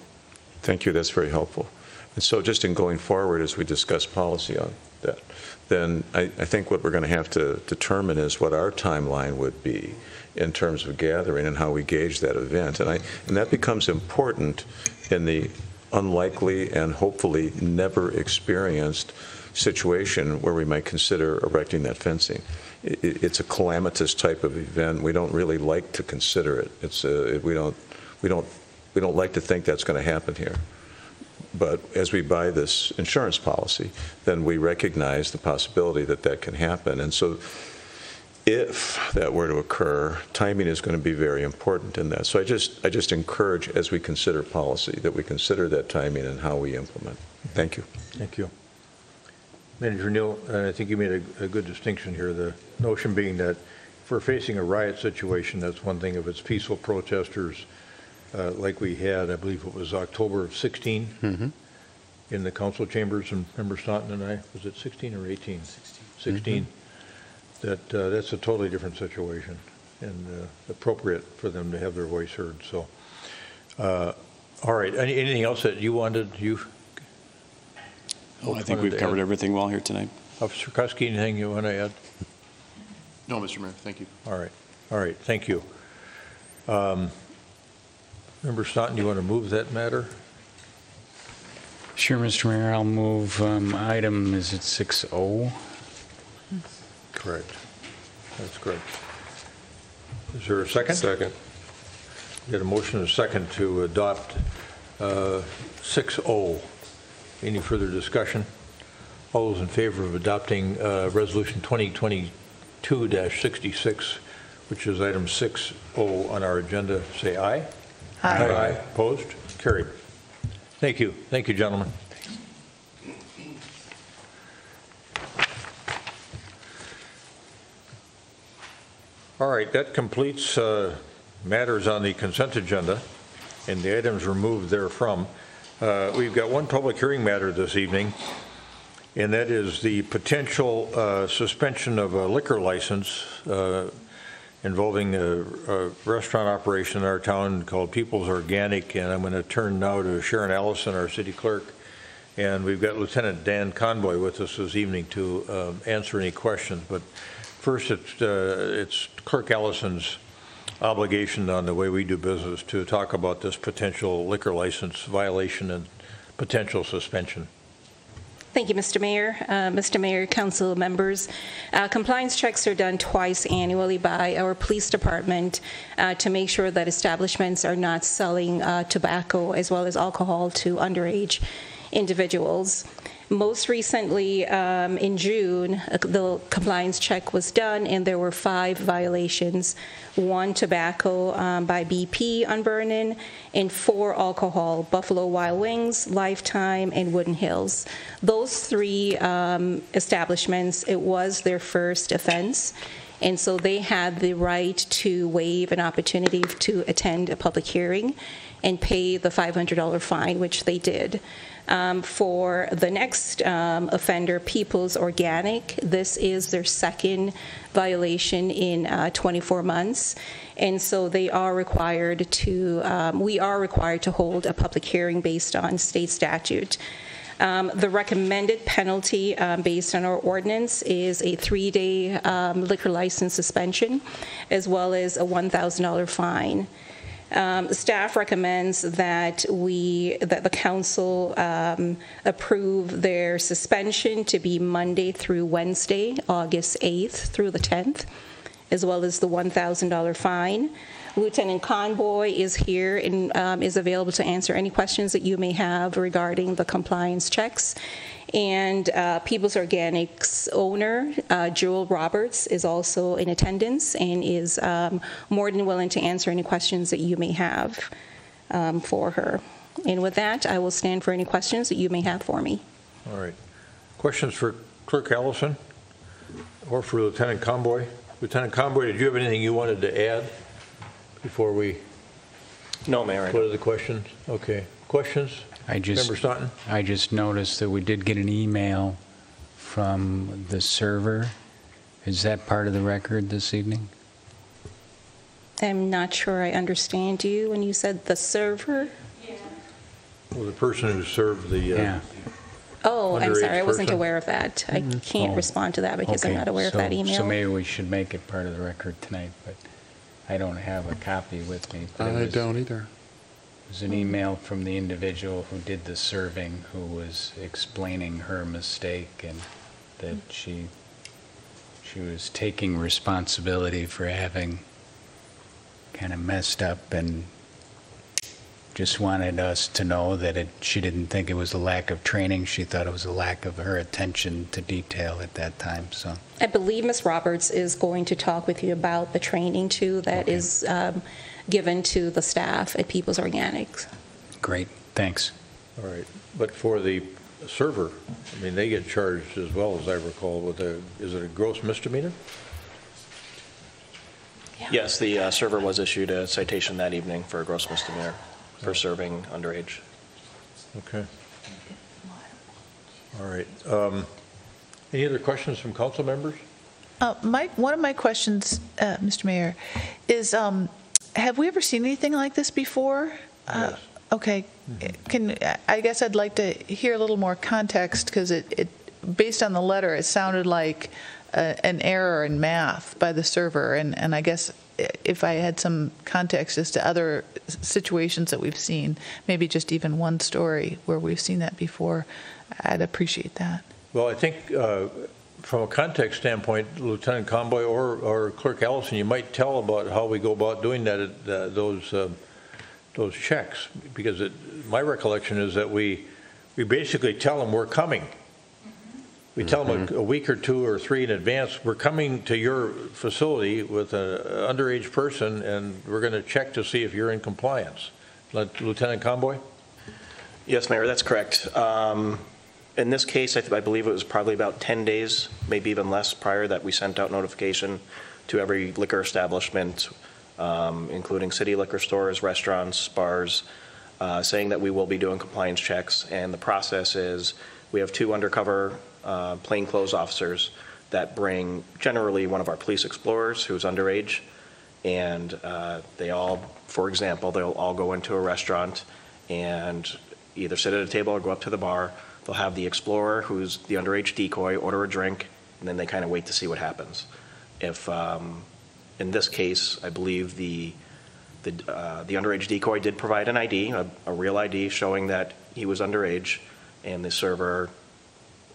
Thank you, that's very helpful. And so just in going forward, as we discuss policy on that, then I, I think what we're going to have to determine is what our timeline would be in terms of gathering and how we gauge that event. And I, and that becomes important in the unlikely and hopefully never experienced situation where we might consider erecting that fencing. I- i- It's a calamitous type of event. We don't really like to consider it. It's uh, a, we don't, we don't, we don't like to think that's going to happen here. But as we buy this insurance policy, then we recognize the possibility that that can happen. And so if that were to occur, timing is going to be very important in that. So I just, I just encourage, as we consider policy, that we consider that timing and how we implement. Thank you. Thank you. Manager Neal, uh, I think you made a, a good distinction here, the notion being that if we're facing a riot situation, that's one thing. If it's peaceful protesters, uh, like we had, I believe it was October of 16 Mhm. in the council chambers, and Member Staunton and I, was it 16 or 18? 16. 16. That, uh, that's a totally different situation and uh, appropriate for them to have their voice heard, so. uh, All right, Any- anything else that you wanted, you? Oh, I think we've covered everything well here tonight. Officer Kuski, anything you want to add? No, Mr. Mayor, thank you. All right, all right, thank you. Um, Member Staunton, you want to move that matter? Sure, Mr. Mayor, I'll move um, item, is it 6O? Correct. That's correct. Is there a second? Second. Got a motion and a second to adopt uh, 6O. Any further discussion? All those in favor of adopting uh, Resolution 2022-66, which is item 6O on our agenda, say aye. aye. Aye. Opposed? Carried. Thank you. Thank you, gentlemen. All right, that completes uh, matters on the consent agenda and the items removed therefrom. Uh, We've got one public hearing matter this evening, and that is the potential uh, suspension of a liquor license uh, involving a a restaurant operation in our town called People's Organic, and I'm going to turn now to Sharon Allison, our city clerk, and we've got Lieutenant Dan Conboy with us this evening to um, answer any questions. But first, it's uh, it's Clerk Allison's obligation on the way we do business to talk about this potential liquor license violation and potential suspension. Thank you, Mr. Mayor. Uh, Mr. Mayor, council members, uh, compliance checks are done twice annually by our police department uh, to make sure that establishments are not selling uh, tobacco as well as alcohol to underage individuals. Most recently, um, in June, uh, the compliance check was done, and there were five violations. One tobacco um, by BP on Vernon, and four alcohol, Buffalo Wild Wings, Lifetime, and Wooden Hills. Those three um, establishments, it was their first offense, and so they had the right to waive an opportunity to attend a public hearing and pay the $500 fine, which they did. Um, For the next um, offender, People's Organic, this is their second violation in uh, 24 months, and so they are required to, um, we are required to hold a public hearing based on state statute. Um, The recommended penalty, um, based on our ordinance, is a three-day um, liquor license suspension, as well as a $1,000 fine. Um, Staff recommends that we, that the council um, approve their suspension to be Monday through Wednesday, August 8th through the 10th, as well as the $1,000 fine. Lieutenant Conboy is here and um, is available to answer any questions that you may have regarding the compliance checks. And uh, People's Organics owner, uh, Jewel Roberts, is also in attendance and is um, more than willing to answer any questions that you may have um, for her. And with that, I will stand for any questions that you may have for me. All right. Questions for Clerk Allison or for Lieutenant Conboy? Lieutenant Conboy, did you have anything you wanted to add before we No, Mayor, What are the questions? Okay. Questions? I just, Member Staunton? I just noticed that we did get an email from the server. Is that part of the record this evening? I'm not sure I understand you when you said the server. Well, the person who served the, uh, Yeah. Oh, I'm Underage sorry, I wasn't person? aware of that. I can't Oh, respond to that because I'm Okay, not aware of so- that email. So maybe we should make it part of the record tonight, but I don't have a copy with me. but it I was- don't either. It was an email from the individual who did the serving, who was explaining her mistake and that she, she was taking responsibility for having kind of messed up and just wanted us to know that it, she didn't think it was a lack of training. She thought it was a lack of her attention to detail at that time, so. I believe Ms. Roberts is going to talk with you about the training too that Okay. is um, given to the staff at People's Organics. Great, thanks. All right, but for the server, I mean, they get charged as well, as I recall, with a, is it a gross misdemeanor? Yes, the uh, server was issued a citation that evening for a gross misdemeanor for serving underage. Okay. All right. Um, Any other questions from council members? Uh, My, one of my questions, uh, Mr. Mayor, is, um, have we ever seen anything like this before? Uh, Yes. Okay, can, I guess I'd like to hear a little more context, because it, it, based on the letter, it sounded like uh, an error in math by the server, and, and I guess if I had some context as to other situations that we've seen, maybe just even one story where we've seen that before, I'd appreciate that. Well, I think uh, from a context standpoint, Lieutenant Conboy or or Clerk Allison, you might tell about how we go about doing that, uh, those, uh, those checks, because it, my recollection is that we, we basically tell them we're coming. We tell them a- a week or two or three in advance, we're coming to your facility with an underage person, and we're going to check to see if you're in compliance. Lieutenant Conboy? Yes, Mayor, that's correct. Um, In this case, I th- I believe it was probably about 10 days, maybe even less prior, that we sent out notification to every liquor establishment, um, including city liquor stores, restaurants, bars, uh, saying that we will be doing compliance checks. And the process is, we have two undercover uh, plainclothes officers that bring generally one of our police explorers who's underage. And uh, they all, for example, they'll all go into a restaurant and either sit at a table or go up to the bar. They'll have the explorer, who's the underage decoy, order a drink, and then they kind of wait to see what happens. If, um, in this case, I believe the, the, uh, the underage decoy did provide an ID, a, a real ID showing that he was underage, and the server,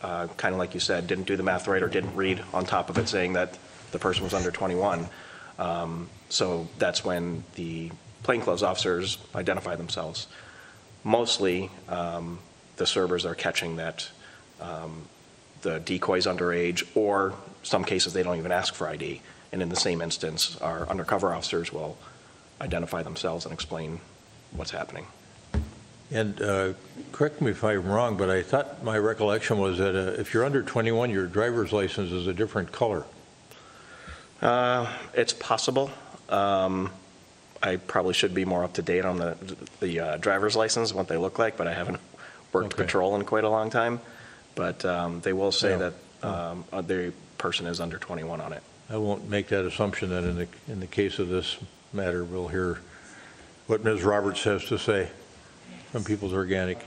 uh, kind of like you said, didn't do the math right or didn't read on top of it saying that the person was under 21. Um, So that's when the plainclothes officers identify themselves. Mostly, um, the servers are catching that um, the decoy's underage, or some cases, they don't even ask for ID. And in the same instance, our undercover officers will identify themselves and explain what's happening. And uh, correct me if I'm wrong, but I thought my recollection was that uh, if you're under 21, your driver's license is a different color. Uh, It's possible. Um, I probably should be more up to date on the, the uh, driver's license, what they look like, but I haven't worked Okay. patrol in quite a long time. But um, they will say Yeah. that um, uh, the person is under 21 on it. I won't make that assumption that in the, in the case of this matter, we'll hear what Ms. Roberts has to say from People's Organic.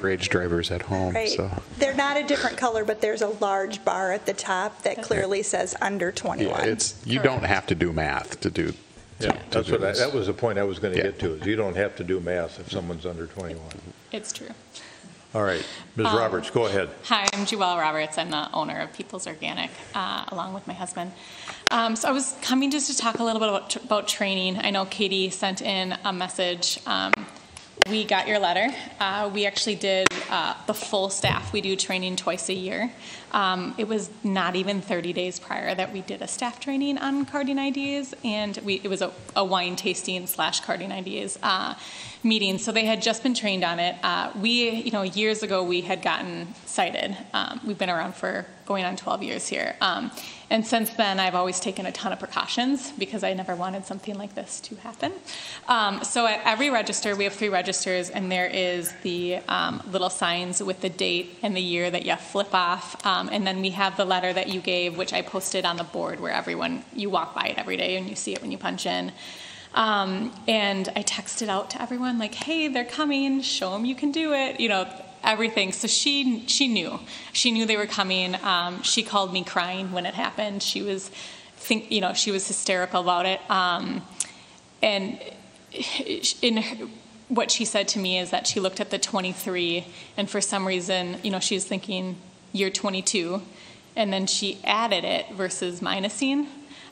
Underage drivers at home, Right. so. They're not a different color, but there's a large bar at the top that clearly says under Yeah, 21. it's, you don't have to do math to do. Yeah, that's what, I- that was the point I was going to Yeah. get to, is you don't have to do math if someone's under 21. It's true. All right, Ms. Um, Roberts, go ahead. Hi, I'm Jewel Roberts. I'm the owner of People's Organic, uh, along with my husband. Um, so I was coming just to talk a little bit about, about training. I know Katie sent in a message. Um, we got your letter. Uh, we actually did uh, the full staff. We do training twice a year. Um, it was not even 30 days prior that we did a staff training on carding IDs, and we, it was a, a wine tasting slash carding IDs uh, meeting. So they had just been trained on it. Uh, we, you know, years ago we had gotten cited. Um, we've been around for going on 12 years here. Um, and since then, I've always taken a ton of precautions because I never wanted something like this to happen. Um, so at every register, we have three registers, and there is the um, little signs with the date and the year that you flip off. Um, and then we have the letter that you gave, which I posted on the board where everyone, you walk by it every day and you see it when you punch in. Um, and I texted out to everyone like, "Hey, they're coming. Show them you can do it." You know, everything. So she she knew. She knew they were coming. Um, she called me crying when it happened. She was, think you know, she was hysterical about it. Um, and in her, what she said to me is that she looked at the 23, and for some reason, you know, she was thinking year 22, and then she added it versus minusing.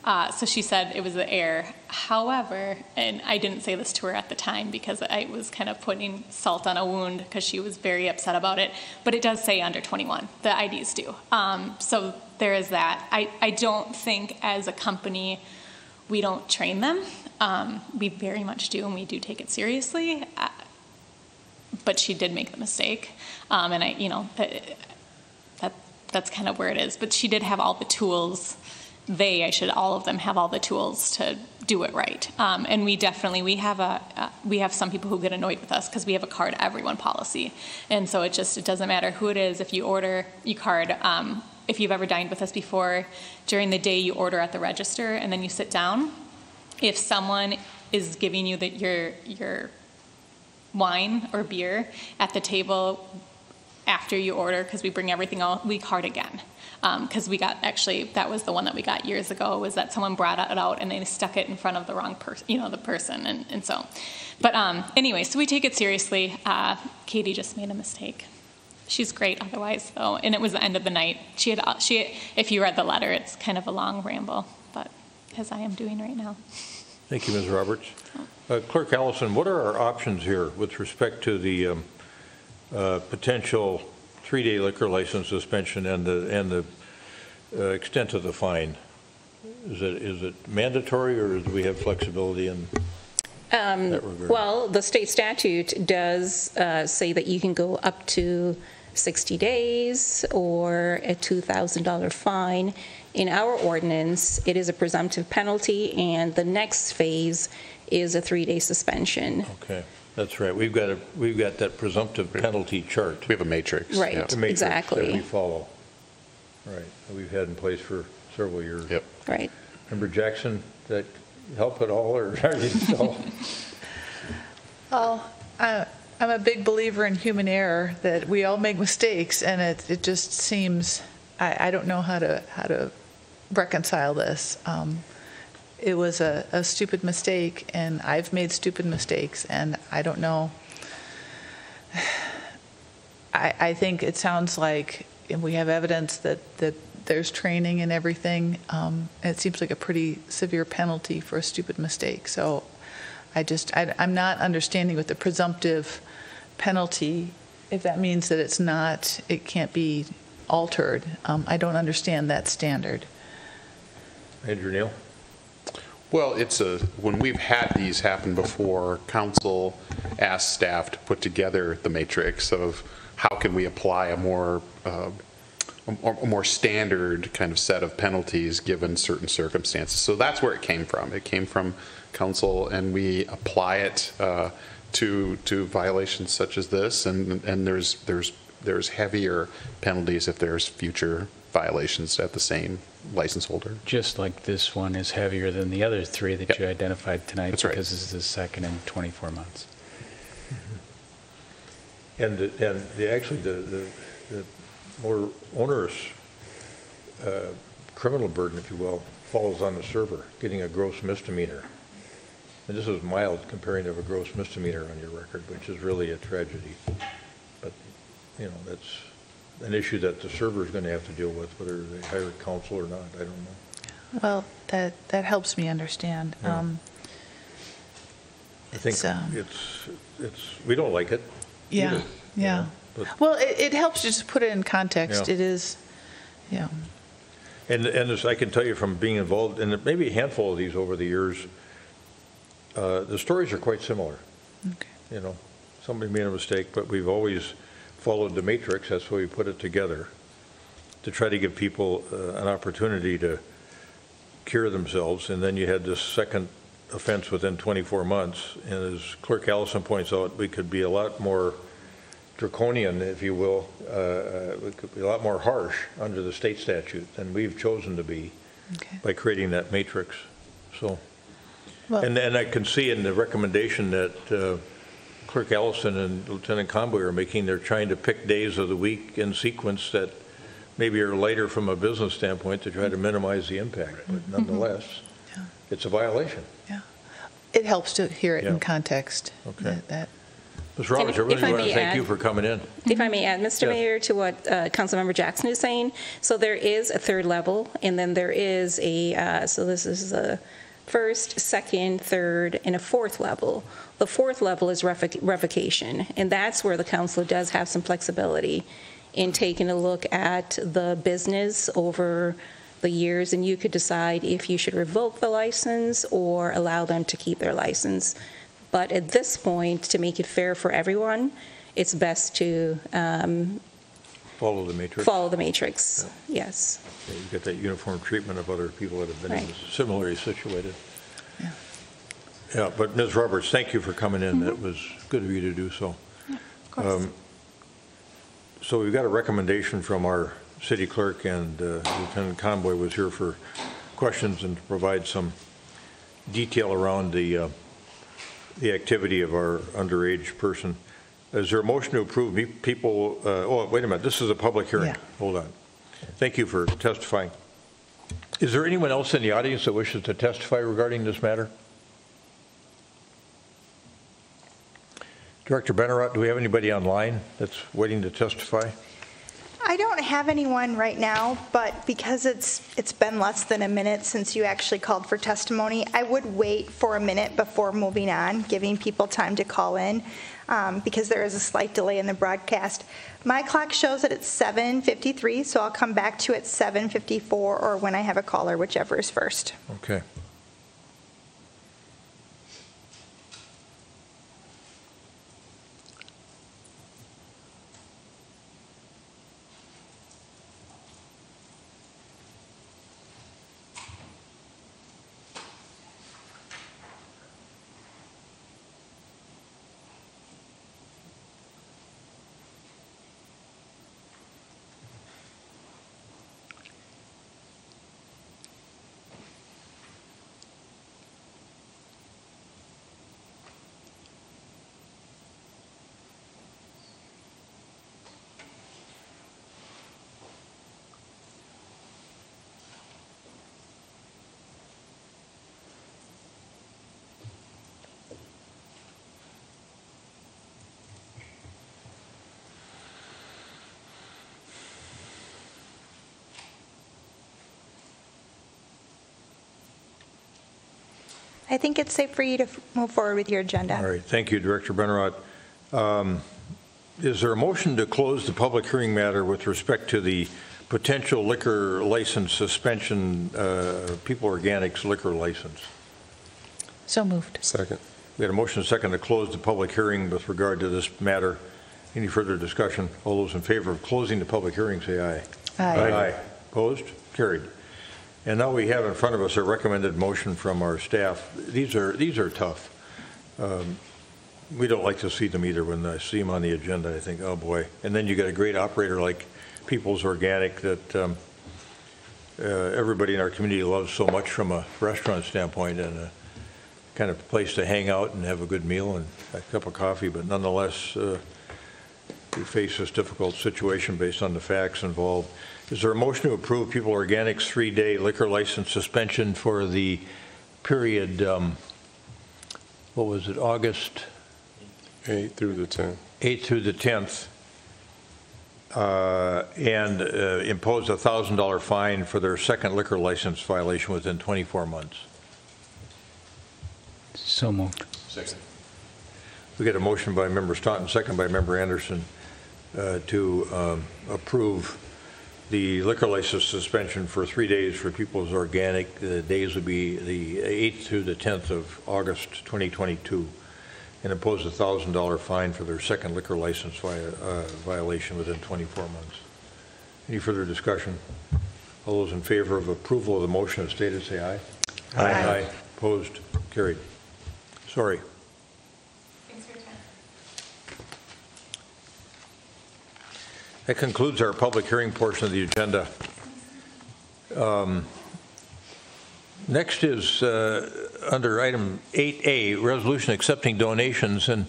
Uh, so she said it was the air. However, and I didn't say this to her at the time because I was kind of putting salt on a wound because she was very upset about it. But it does say under 21. The IDs do. Um, so there is that. I, I don't think as a company we don't train them. Um, we very much do, and we do take it seriously. Uh, but she did make the mistake, um, and I, you know, that, that that's kind of where it is. But she did have all the tools. They, I should, all of them have all the tools to do it right. Um, and we definitely, we have a, uh, we have some people who get annoyed with us because we have a card everyone policy, and so it just it doesn't matter who it is. If you order, you card. Um, if you've ever dined with us before, during the day you order at the register and then you sit down. If someone is giving you the, your your wine or beer at the table after you order because we bring everything out we card again because um, we got actually that was the one that we got years ago was that someone brought it out and they stuck it in front of the wrong person you know the person and, and so. But um, anyway so we take it seriously. Uh, katie just made a mistake. She's great otherwise though and it was the end of the night. She had she if you read the letter it's kind of a long ramble but as i am doing right now. Thank you, Ms. Roberts. Uh, Clerk Allison, what are our options here with respect to the um, uh, potential three-day liquor license suspension and the, and the uh, extent of the fine? Is it, is it mandatory or do we have flexibility in Um, that regard? Well, the state statute does uh, say that you can go up to 60 days or a $2,000 fine. In our ordinance, it is a presumptive penalty, and the next phase is a three-day suspension. Okay, that's right. We've got a, we've got that presumptive penalty chart. We have a matrix. Right, yeah. The matrix exactly. That we follow. Right, that we've had in place for several years. Yep. Right. Member Jackson, did that help at all, or are you still? Well, I- I'm a big believer in human error, that we all make mistakes, and it, it just seems, I, I don't know how to, how to reconcile this. Um, It was a, a stupid mistake, and I've made stupid mistakes, and I don't know. I, I think it sounds like and we have evidence that, that there's training and everything. Um, It seems like a pretty severe penalty for a stupid mistake, so I just, I, I'm not understanding with the presumptive penalty, if that means that it's not, it can't be altered. Um, I don't understand that standard. Andrew Neal? Well, it's a, when we've had these happen before, council asked staff to put together the matrix of how can we apply a more, uh, a more- standard kind of set of penalties given certain circumstances. So that's where it came from. It came from council, and we apply it uh, to, to violations such as this, and, and there's, there's, there's heavier penalties if there's future violations at the same license holder. Just like this one is heavier than the other three that Yep. you identified tonight. That's right. Because this is the second in 24 months. And, the- and the, actually, the, the, the more onerous uh, criminal burden, if you will, falls on the server, getting a gross misdemeanor. And this is mild comparing to a gross misdemeanor on your record, which is really a tragedy. But, you know, that's an issue that the server is going to have to deal with, whether they hire counsel or not, I don't know. Well, that, that helps me understand. Yeah. Um, I think It's, um, it's, it's, we don't like it. Yeah, either, you yeah. know, Well, it, it helps just put it in context. Yeah. It is, yeah. And, and as I can tell you from being involved in maybe a handful of these over the years, uh, the stories are quite similar. Okay. You know, somebody made a mistake, but we've always followed the matrix, that's why we put it together, to try to give people uh, an opportunity to cure themselves. And then you had this second offense within 24 months. And as Clerk Allison points out, we could be a lot more draconian, if you will, uh, uh, we could be a lot more harsh under the state statute than we've chosen to be Okay. by creating that matrix. So, Well- and, and I can see in the recommendation that uh, Clerk Allison and Lieutenant Conboy are making, they're trying to pick days of the week in sequence that maybe are lighter from a business standpoint to try to minimize the impact, but nonetheless, Yeah. it's a violation. Yeah. It helps to hear it Yeah. in context. Okay. That- That, Ms. Roberts, I If- if really I want to may thank add- you for coming in. If I may add, Mr. Yes. Mayor, to what uh, Councilmember Jackson is saying, so there is a third level, and then there is a, uh, so this is the first, second, third, and a fourth level. The fourth level is revoc- revocation, and that's where the council does have some flexibility in taking a look at the business over the years, and you could decide if you should revoke the license or allow them to keep their license. But at this point, to make it fair for everyone, it's best to um, Follow the matrix. follow the matrix, yes. You get that uniform treatment of other people that have been Right. similarly situated. Yeah, but Ms. Roberts, thank you for coming in. That was good of you to do so. Of course. Um, So we've got a recommendation from our city clerk, and uh, Lieutenant Conboy was here for questions and to provide some detail around the, uh, the activity of our underage person. Is there a motion to approve people, uh, oh, wait a minute, this is a public hearing. Yeah. Hold on. Thank you for testifying. Is there anyone else in the audience that wishes to testify regarding this matter? Director Bennerotte, do we have anybody online that's waiting to testify? I don't have anyone right now, but because it's, it's been less than a minute since you actually called for testimony, I would wait for a minute before moving on, giving people time to call in, um, because there is a slight delay in the broadcast. My clock shows that it's 7:53, so I'll come back to it 7:54 or when I have a caller, whichever is first. Okay. I think it's safe for you to move forward with your agenda. All right, thank you, Director Bennerotte. Um, Is there a motion to close the public hearing matter with respect to the potential liquor license suspension, uh, People Organics liquor license? So moved. Second. We had a motion and second to close the public hearing with regard to this matter. Any further discussion? All those in favor of closing the public hearing, say aye. Aye. Opposed? Carried. And now we have in front of us a recommended motion from our staff. These are, these are tough. Um, We don't like to see them either. When I see them on the agenda, I think, oh, boy. And then you get a great operator like People's Organic that um, uh, everybody in our community loves so much from a restaurant standpoint and a kind of place to hang out and have a good meal and a cup of coffee, but nonetheless, uh, we face this difficult situation based on the facts involved. Is there a motion to approve People Organics three-day liquor license suspension for the period, um, what was it, August 8 through the 10th. 8th through the 10th, uh, and uh, impose a $1,000 fine for their second liquor license violation within 24 months? So moved. We get a motion by Member Staunton, second by Member Anderson, uh, to um, approve the liquor license suspension for three days for People's Organic. The days would be the 8th through the 10th of August 2022, and impose a $1,000 fine for their second liquor license vi- uh, violation within 24 months. Any further discussion? All those in favor of approval of the motion as stated, say aye. Aye. Opposed? Carried. Sorry. Thanks for your time. That concludes our public hearing portion of the agenda. Um, Next is, uh, under item 8A, resolution accepting donations, and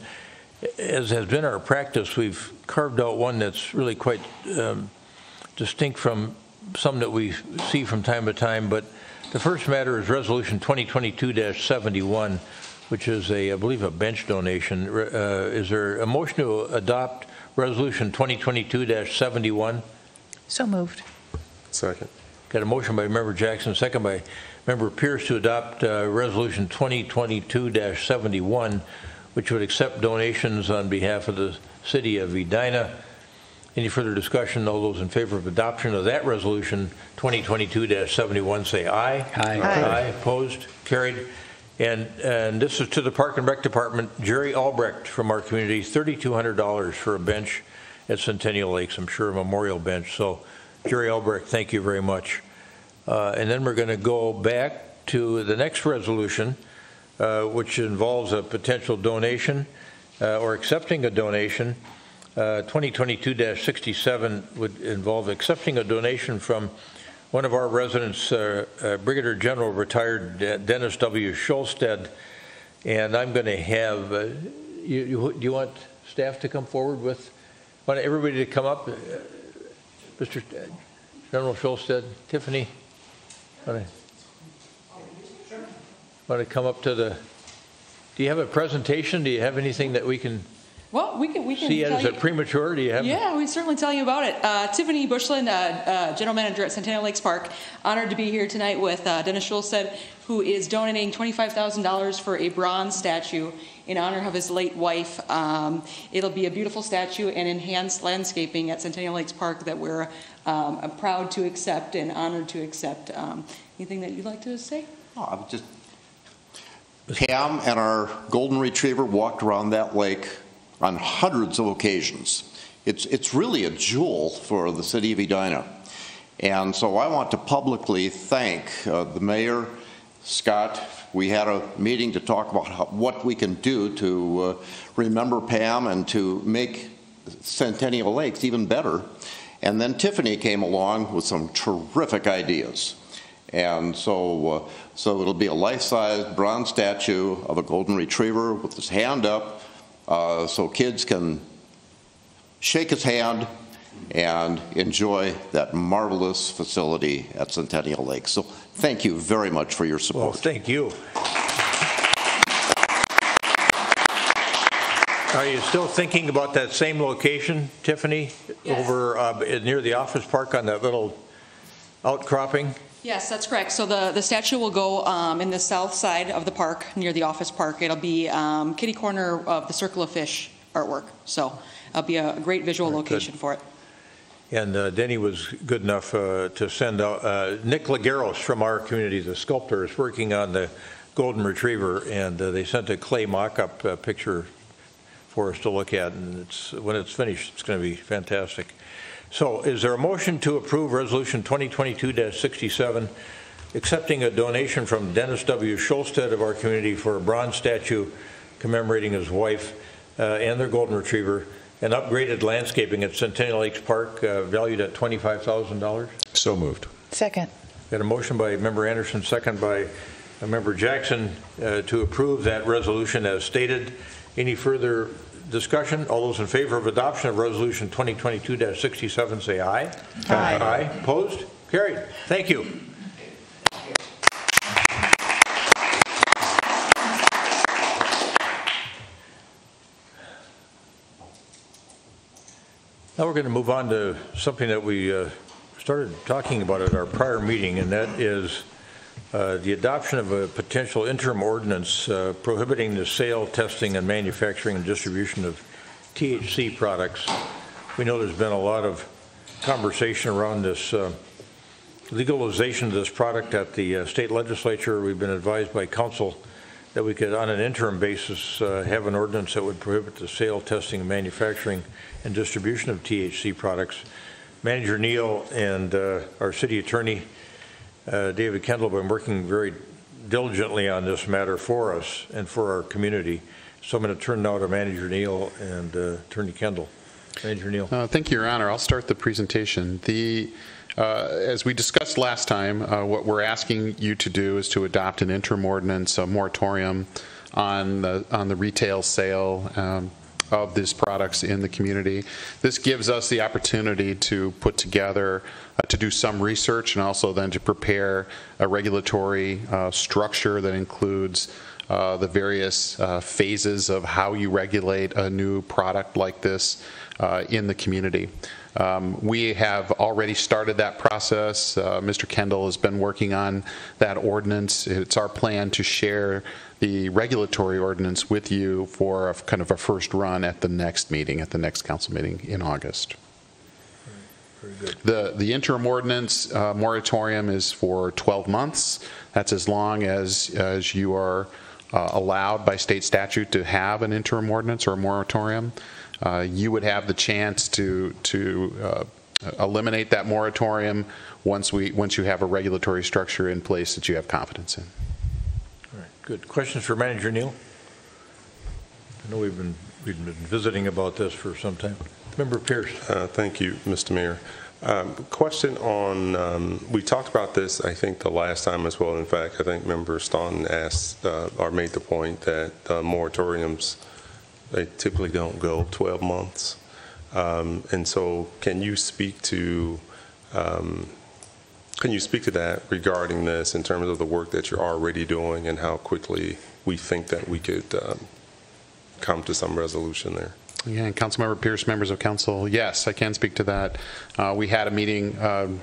as has been our practice, we've carved out one that's really quite um, distinct from some that we see from time to time, but the first matter is Resolution 2022-71, which is a, I believe, a bench donation. Uh, Is there a motion to adopt Resolution 2022-71? So moved. Second. Got a motion by Member Jackson, second by Member Pierce to adopt uh, Resolution 2022-71, which would accept donations on behalf of the city of Edina. Any further discussion? All those in favor of adoption of that resolution 2022-71, say aye. Aye. Aye, opposed, carried. And, and this is to the Park and Rec Department, Jerry Albrecht from our community, $3,200 for a bench at Centennial Lakes, I'm sure a memorial bench. So Jerry Albrecht, thank you very much. Uh, And then we're going to go back to the next resolution, uh, which involves a potential donation uh, or accepting a donation. Uh, 2022-67 would involve accepting a donation from one of our residents, uh, uh, Brigadier General retired De- Dennis W. Schulstad, and I'm going to have, uh, you, you- do you want staff to come forward with, want everybody to come up? Uh, Mr. General Schulstad, Tiffany, want to come up to the, do you have a presentation? Do you have anything that we can Well, we can, we can see? it? tell you. it premature? Do you have? Yeah, we can certainly tell you about it. Uh, Tiffany Bushland, uh, uh, General Manager at Centennial Lakes Park, honored to be here tonight with uh, Dennis Schulstad, who is donating $25,000 for a bronze statue in honor of his late wife. Um, it'll be a beautiful statue and enhanced landscaping at Centennial Lakes Park that we're um, proud to accept and honored to accept. Um, anything that you'd like to say? Oh, I would just, Pam and our golden retriever walked around that lake on hundreds of occasions. It's, it's really a jewel for the city of Edina. And so I want to publicly thank uh, the mayor, Scott. We had a meeting to talk about how, what we can do to uh, remember Pam and to make Centennial Lakes even better. And then Tiffany came along with some terrific ideas. And so, uh, so it'll be a life-size bronze statue of a golden retriever with his hand up, uh, so kids can shake his hand and enjoy that marvelous facility at Centennial Lake. So thank you very much for your Well, support. thank you. Are you still thinking about that same location, Tiffany? Over uh, near the office park on that little outcropping? Yes, that's correct. So the, the statue will go um, in the south side of the park, near the office park. It'll be um, kitty corner of the Circle of Fish artwork. So it'll be a great visual Very good. location for it. And uh, Denny was good enough uh, to send out, uh, Nick Legeros from our community, the sculptor, is working on the golden retriever, and uh, they sent a clay mock-up uh, picture for us to look at, and it's, when it's finished, it's going to be fantastic. So is there a motion to approve Resolution 2022-67, accepting a donation from Dennis W. Schulstad of our community for a bronze statue commemorating his wife uh, and their golden retriever, and upgraded landscaping at Centennial Lakes Park uh, valued at $25,000? So moved. Second. Got a motion by Member Anderson, second by Member Jackson uh, to approve that resolution as stated. Any further discussion? All those in favor of adoption of Resolution 2022-67, say aye. Aye. Aye. Opposed? Carried. Thank you. Now we're going to move on to something that we uh, started talking about at our prior meeting, and that is uh, the adoption of a potential interim ordinance uh, prohibiting the sale, testing, and manufacturing and distribution of THC products. We know there's been a lot of conversation around this uh, legalization of this product at the uh, state legislature. We've been advised by council that we could, on an interim basis, uh, have an ordinance that would prohibit the sale, testing, manufacturing, and distribution of THC products. Manager Neal and our city attorney, uh, David Kendall, been working very diligently on this matter for us and for our community. So I'm going to turn now to Manager Neal and uh, Attorney Kendall. Manager Neal. Uh, Thank you, Your Honor. I'll start the presentation. The, uh, as we discussed last time, uh, what we're asking you to do is to adopt an interim ordinance, a moratorium on the, on the retail sale um, of these products in the community. This gives us the opportunity to put together, uh, to do some research and also then to prepare a regulatory uh, structure that includes uh, the various uh, phases of how you regulate a new product like this uh, in the community. Um, We have already started that process. Uh, Mr. Kendall has been working on that ordinance. It's our plan to share the regulatory ordinance with you for a kind of a first run at the next meeting, at the next council meeting in August. The, the interim ordinance uh, moratorium is for 12 months. That's as long as, as you are uh, allowed by state statute to have an interim ordinance or a moratorium. Uh, You would have the chance to, to uh, eliminate that moratorium once we, once you have a regulatory structure in place that you have confidence in. Good. Questions for Manager Neal? I know we've been, we've been visiting about this for some time. Member Pierce. Uh, Thank you, Mr. Mayor. Um, Question on, um, we talked about this, I think, the last time as well. In fact, I think Member Staunton asked, uh, or made the point that uh, moratoriums, they typically don't go 12 months. Um, And so can you speak to, um, can you speak to that regarding this in terms of the work that you're already doing and how quickly we think that we could um, come to some resolution there? Yeah, and Councilmember Pierce, members of council, yes, I can speak to that. Uh, We had a meeting um,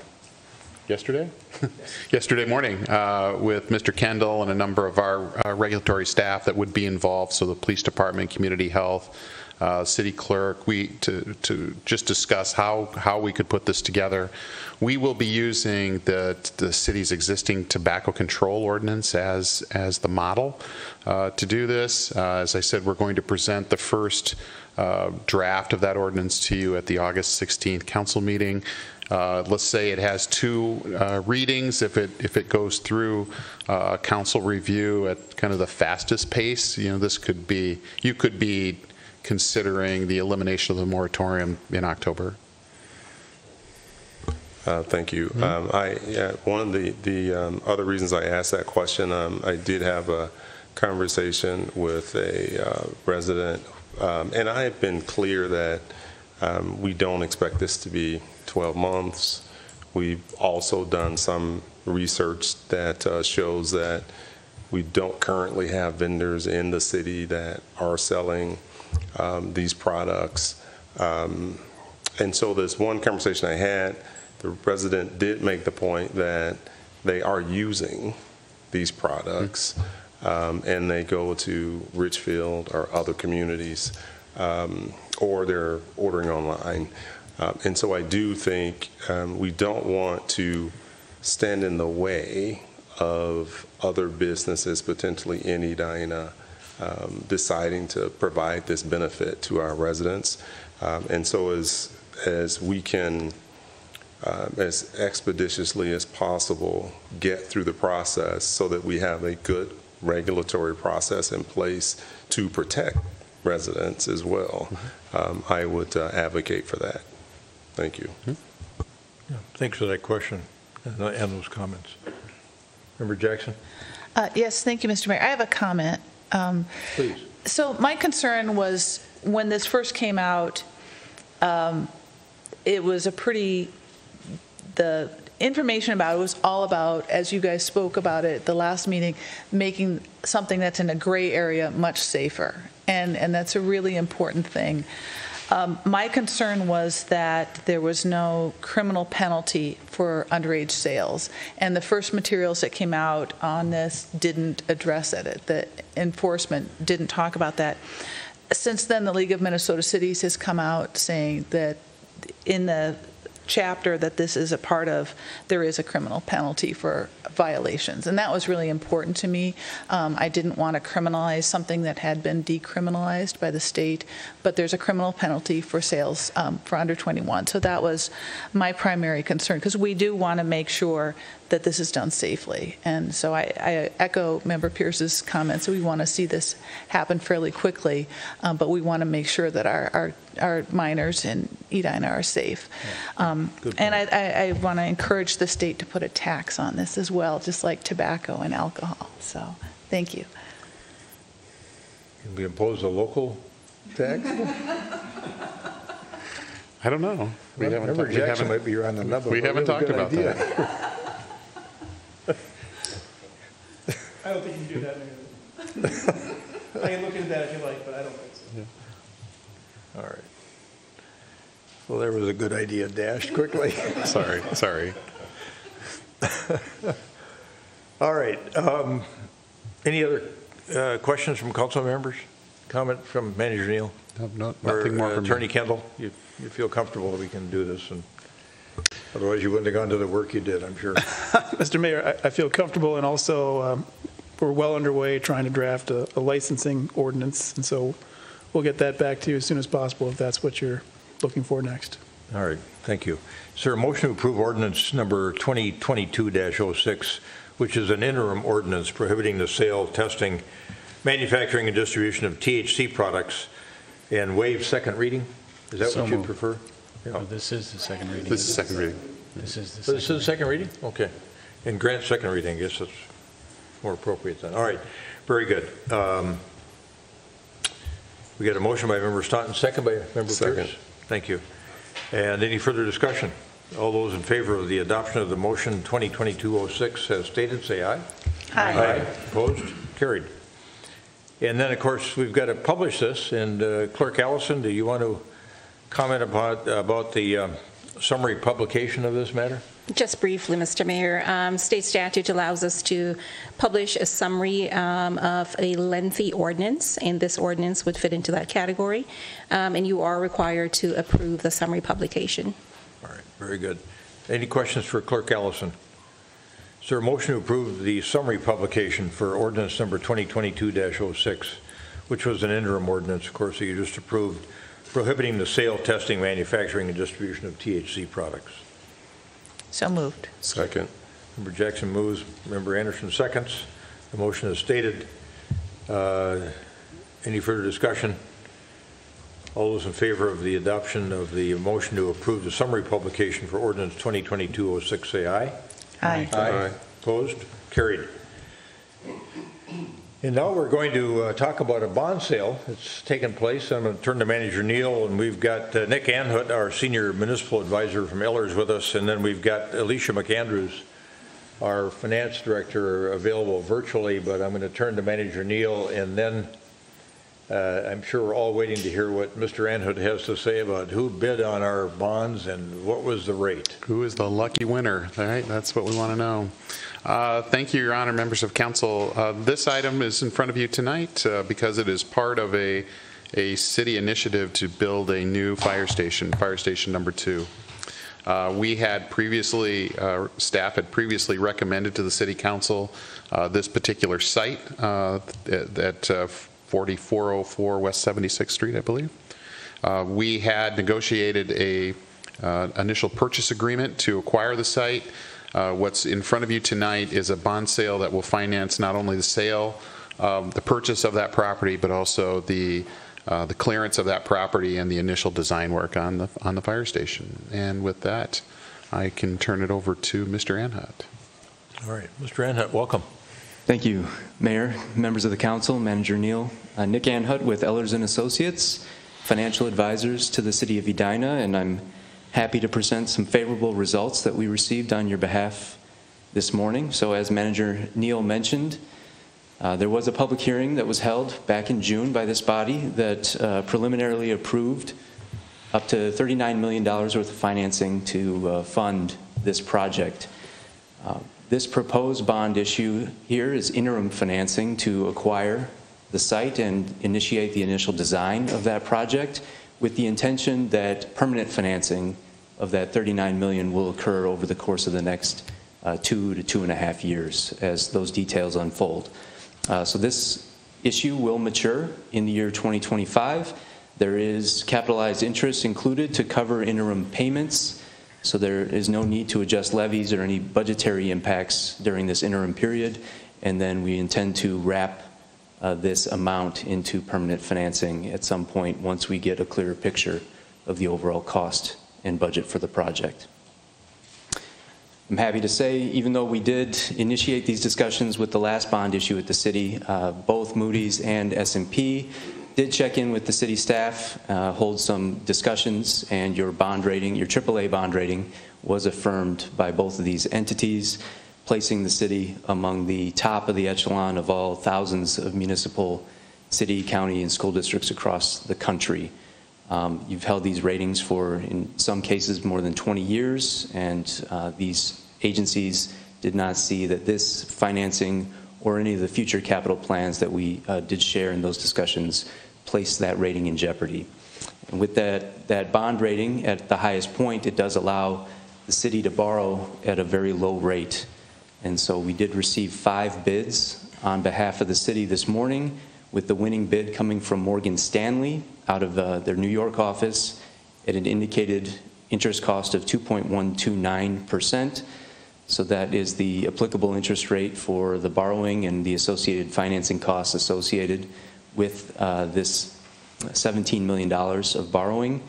yesterday? Yesterday morning uh, with Mr. Kendall and a number of our uh, regulatory staff that would be involved, so the police department, community health, uh, city clerk, we, to, to just discuss how, how we could put this together. We will be using the, the city's existing tobacco control ordinance as, as the model uh, to do this. Uh, As I said, we're going to present the first uh, draft of that ordinance to you at the August 16th council meeting. Uh, Let's say it has two uh, readings, if it, if it goes through uh, council review at kind of the fastest pace, you know, this could be, you could be considering the elimination of the moratorium in October. Uh, Thank you. Um, I, yeah, one of the, the um, other reasons I asked that question, um, I did have a conversation with a uh, resident, um, and I have been clear that um, we don't expect this to be 12 months. We've also done some research that uh, shows that we don't currently have vendors in the city that are selling um, these products. Um, And so this one conversation I had, the resident did make the point that they are using these products, um, and they go to Richfield or other communities, um, or they're ordering online. Uh, And so I do think um, we don't want to stand in the way of other businesses, potentially in Edina, um, deciding to provide this benefit to our residents. Um, And so as, as we can, um, as expeditiously as possible, get through the process so that we have a good regulatory process in place to protect residents as well, um, I would uh, advocate for that. Thank you. Yeah, Thanks for that question and and those comments. Member Jackson? Uh, Yes, thank you, Mr. Mayor. I have a comment. Um, Please. So my concern was, when this first came out, um, it was a pretty, the information about it was all about, as you guys spoke about it the last meeting, making something that's in a gray area much safer. And, and that's a really important thing. Um, My concern was that there was no criminal penalty for underage sales. And the first materials that came out on this didn't address it. The enforcement didn't talk about that. Since then, the League of Minnesota Cities has come out saying that in the chapter that this is a part of, there is a criminal penalty for violations. And that was really important to me. Um, I didn't want to criminalize something that had been decriminalized by the state, but there's a criminal penalty for sales um, for under 21. So that was my primary concern, because we do want to make sure that this is done safely. And so I, I echo Member Pierce's comments. We want to see this happen fairly quickly, um, but we want to make sure that our, our, our minors in Edina are safe. Um, and I, I, I want to encourage the state to put a tax on this as well, just like tobacco and alcohol. So, thank you. Can we impose a local tax? I don't know. We haven't Member talked- we Jackson haven't- might be on the nub We haven't really talked about idea. that. I don't think you can do that, Mayor. I can look into that if you like, but I don't think so. All right. Well, there was a good idea dashed quickly. Sorry, sorry. All right. um, Any other uh, questions from council members? Comment from Manager Neal? No, no, Or nothing more uh, from me. Attorney Kendall? You you feel comfortable that we can do this? and Otherwise, you wouldn't have gone to the work you did, I'm sure. Mr. Mayor, I, I feel comfortable, and also um, we're well underway trying to draft a, a licensing ordinance, and so we'll get that back to you as soon as possible if that's what you're looking for next. All right, thank you. Is there a motion to approve ordinance number 2022-06, which is an interim ordinance prohibiting the sale, testing, manufacturing, and distribution of THC products, and waive second reading? Is that So what you prefer? Oh, This is the second reading. This is second reading. This is the So This second. is second reading? Okay. And grant second reading, I guess that's more appropriate then. All right, very good. Um, We got a motion by Member Staunton, second by Member Second. Pierce. Thank you. And any further discussion? All those in favor of the adoption of the motion 2022-06 as stated, say aye. Aye. Aye. Opposed? Carried. And then, of course, we've got to publish this, and uh, Clerk Allison, do you want to comment about, about the um, summary publication of this matter? Just briefly, Mr. Mayor, um, state statute allows us to publish a summary um, of a lengthy ordinance, and this ordinance would fit into that category, Um, and you are required to approve the summary publication. All right, very good. Any questions for Clerk Allison? Is there a motion to approve the summary publication for ordinance number 2022-06, which was an interim ordinance, of course, that you just approved, prohibiting the sale, testing, manufacturing, and distribution of THC products? So moved. Second. Member Jackson moves, Member Anderson seconds. The motion is stated. Uh, Any further discussion? All those in favor of the adoption of the motion to approve the summary publication for ordinance 2022-06, say aye. Aye. Aye. Opposed? Carried. And now we're going to uh, talk about a bond sale that's taken place. I'm going to turn to Manager Neal, and we've got uh, Nick Anhut, our Senior Municipal Advisor from Ehlers with us, and then we've got Alicia McAndrews, our Finance Director, available virtually, but I'm going to turn to Manager Neal, and then uh, I'm sure we're all waiting to hear what Mr. Anhut has to say about who bid on our bonds and what was the rate. Who is the lucky winner? All right, that's what we want to know. Uh, Thank you, Your Honor, members of council. Uh, This item is in front of you tonight uh, because it is part of a, a city initiative to build a new fire station, Fire Station Number Two. Uh, We had previously, uh, staff had previously recommended to the city council uh, this particular site at at, uh, 4404 West 76th Street, I believe. We had negotiated a initial purchase agreement to acquire the site. Uh, What's in front of you tonight is a bond sale that will finance not only the sale, um, the purchase of that property, but also the, uh, the clearance of that property and the initial design work on the, on the fire station. And with that, I can turn it over to Mr. Anhut. All right, Mr. Anhut, welcome. Thank you, Mayor, members of the council, Manager Neal. Uh, Nick Anhut with Ehlers and Associates, financial advisors to the city of Edina, and I'm happy to present some favorable results that we received on your behalf this morning. So as Manager Neal mentioned, uh, there was a public hearing that was held back in June by this body that uh, preliminarily approved up to $39 million worth of financing to uh, fund this project. Uh, This proposed bond issue here is interim financing to acquire the site and initiate the initial design of that project with the intention that permanent financing of that 39 million will occur over the course of the next uh, two to two and a half years as those details unfold. Uh, So this issue will mature in the year 2025. There is capitalized interest included to cover interim payments, so there is no need to adjust levies or any budgetary impacts during this interim period. And then we intend to wrap uh, this amount into permanent financing at some point once we get a clearer picture of the overall cost and budget for the project. I'm happy to say, even though we did initiate these discussions with the last bond issue at the city, uh, both Moody's and S&P did check in with the city staff, uh, hold some discussions, and your bond rating, your AAA bond rating, was affirmed by both of these entities. placing the city among the top of the echelon of all thousands of municipal, city, county, and school districts across the country. Um, You've held these ratings for, in some cases, more than 20 years, and uh, these agencies did not see that this financing or any of the future capital plans that we uh, did share in those discussions placed that rating in jeopardy. And with that, that bond rating at the highest point, it does allow the city to borrow at a very low rate. And so we did receive five bids on behalf of the city this morning, with the winning bid coming from Morgan Stanley out of uh, their New York office at an indicated interest cost of 2.129%. So that is the applicable interest rate for the borrowing and the associated financing costs associated with uh, this $17 million of borrowing.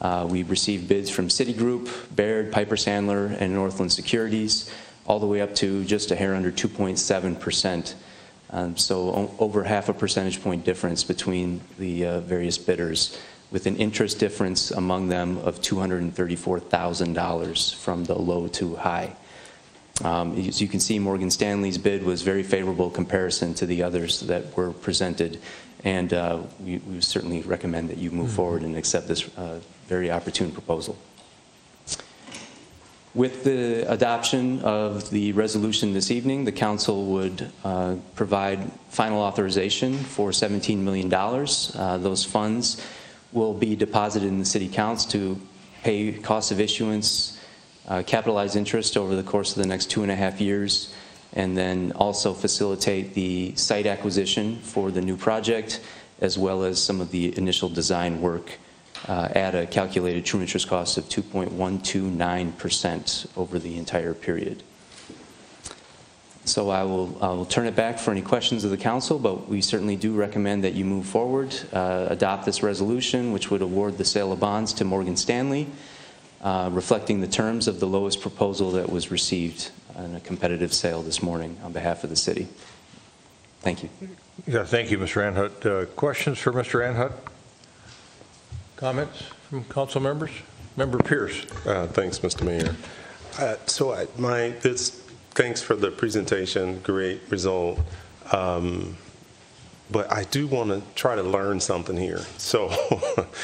Uh, We received bids from Citigroup, Baird, Piper Sandler, and Northland Securities, all the way up to just a hair under 2.7%. Um, So o- over half a percentage point difference between the uh, various bidders, with an interest difference among them of $234,000 from the low to high. Um, As you can see, Morgan Stanley's bid was very favorable comparison to the others that were presented, and uh, we we certainly recommend that you move forward and accept this uh, very opportune proposal. With the adoption of the resolution this evening, the council would uh, provide final authorization for $17 million. Uh, Those funds will be deposited in the city accounts to pay cost of issuance, uh, capitalized interest over the course of the next two and a half years, and then also facilitate the site acquisition for the new project, as well as some of the initial design work uh, at a calculated true interest cost of 2.129% over the entire period. So I will, I will turn it back for any questions of the council, but we certainly do recommend that you move forward, uh, adopt this resolution, which would award the sale of bonds to Morgan Stanley, uh, reflecting the terms of the lowest proposal that was received in a competitive sale this morning on behalf of the city. Thank you. Yeah, thank you, Mr. Anhut. Uh, Questions for Mr. Anhut? Comments from council members? Member Pierce? Uh, Thanks, Mr. Mayor. Uh, So I- my, this, thanks for the presentation, great result. Um, But I do want to try to learn something here. So,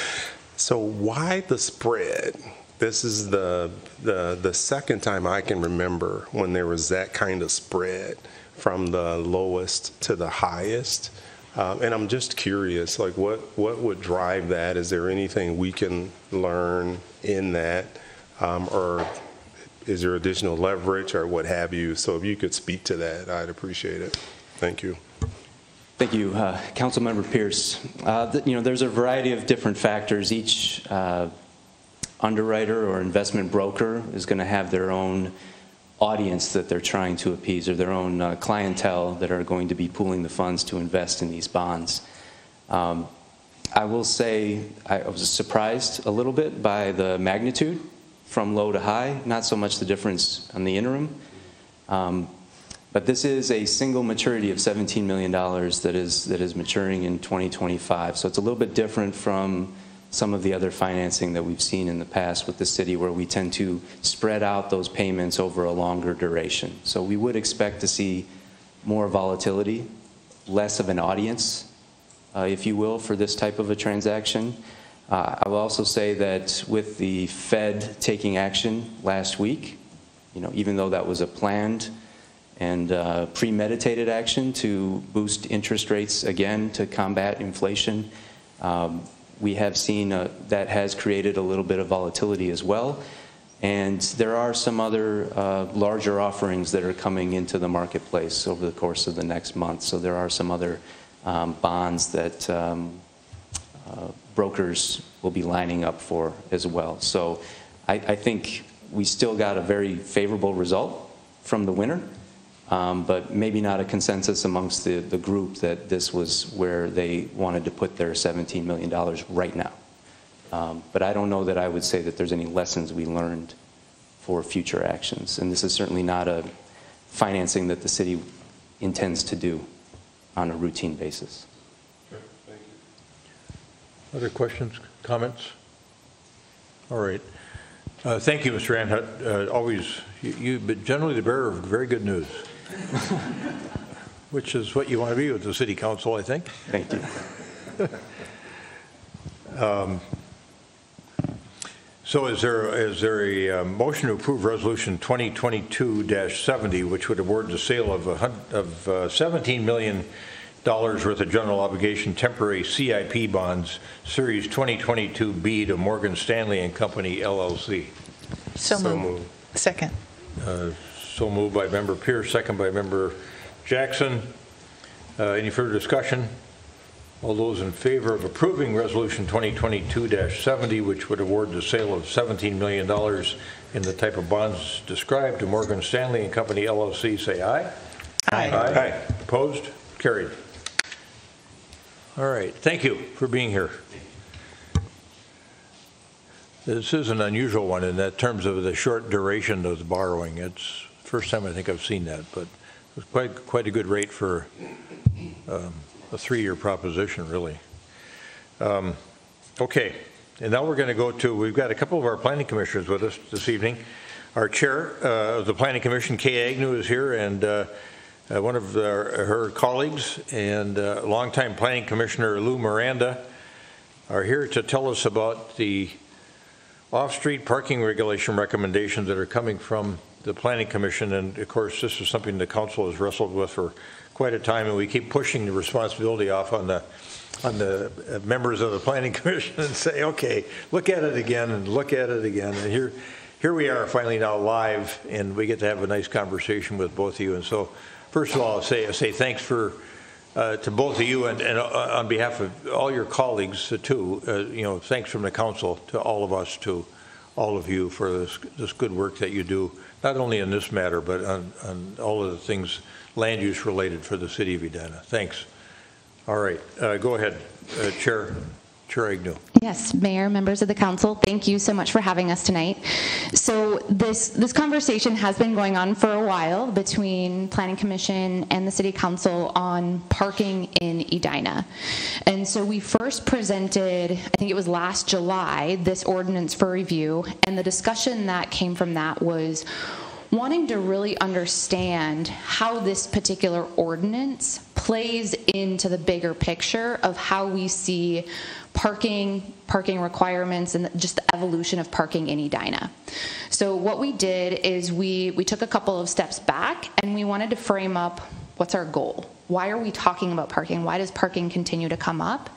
so why the spread? This is the, the, the second time I can remember when there was that kind of spread from the lowest to the highest. Um, And I'm just curious, like, what, what would drive that? Is there anything we can learn in that? Um, Or is there additional leverage or what have you? So if you could speak to that, I'd appreciate it. Thank you. Thank you, uh, Councilmember Pierce. Uh, th- You know, there's a variety of different factors. Each uh, underwriter or investment broker is going to have their own audience that they're trying to appease or their own uh, clientele that are going to be pooling the funds to invest in these bonds. Um, I will say I was surprised a little bit by the magnitude from low to high, not so much the difference on the interim. Um, But this is a single maturity of $17 million that is, that is maturing in 2025. So it's a little bit different from some of the other financing that we've seen in the past with the city where we tend to spread out those payments over a longer duration. So we would expect to see more volatility, less of an audience, uh, if you will, for this type of a transaction. Uh, I will also say that with the Fed taking action last week, you know, even though that was a planned and uh, premeditated action to boost interest rates again to combat inflation. Um, we have seen uh, that has created a little bit of volatility as well. And there are some other uh, larger offerings that are coming into the marketplace over the course of the next month. So there are some other um, bonds that um, uh, brokers will be lining up for as well. So I, I think we still got a very favorable result from the winner um, but maybe not a consensus amongst the, the group that this was where they wanted to put their $17 million right now. Um, but I don't know that I would say that there's any lessons we learned for future actions. And this is certainly not a financing that the city intends to do on a routine basis. Other questions, comments? All right. Uh, Thank you, Mr. Anhut. Uh, Always, you- you've been generally the bearer of very good news, which is what you want to be with the city council, I think. Thank you. Um, So is there, is there a uh, motion to approve Resolution 2022-70, which would award the sale of a hun- of uh, $17 million worth of general obligation temporary CIP bonds, Series 2022B to Morgan Stanley and Company LLC? So moved. Second. Uh, So moved by Member Pierce, second by Member Jackson. Uh, Any further discussion? All those in favor of approving Resolution 2022-70, which would award the sale of $17 million in the type of bonds described to Morgan Stanley and Company LLC, say aye. Aye. Aye. aye. Opposed? Carried. All right, thank you for being here. This is an unusual one in that terms of the short duration of the borrowing. It's the first time I think I've seen that, but it was quite, quite a good rate for um, a three-year proposition, really. Um, Okay, and now we're going to go to, we've got a couple of our planning commissioners with us this evening. Our chair uh, of the planning commission, Kay Agnew, is here, and uh, uh, one of her colleagues and uh, longtime planning commissioner Lou Miranda are here to tell us about the off-street parking regulation recommendations that are coming from the planning commission. And of course, this is something the council has wrestled with for quite a time, and we keep pushing the responsibility off on the, on the members of the planning commission and say, okay, look at it again and look at it again. And here, here we are finally now live, and we get to have a nice conversation with both of you. And so, first of all, I'll say, say thanks for, uh, to both of you and, and uh, on behalf of all your colleagues uh, too, uh, you know, thanks from the council to all of us, to all of you for this, this good work that you do, not only in this matter, but on, on all of the things land use related for the city of Edina. Thanks. All right, uh, go ahead, uh, Chair, Chair Agnew. Yes, Mayor, members of the council, thank you so much for having us tonight. So this, this conversation has been going on for a while between Planning Commission and the City Council on parking in Edina. And so we first presented, I think it was last July, this ordinance for review, and the discussion that came from that was wanting to really understand how this particular ordinance plays into the bigger picture of how we see parking, parking requirements, and just the evolution of parking in Edina. So what we did is we, we took a couple of steps back and we wanted to frame up what's our goal? Why are we talking about parking? Why does parking continue to come up?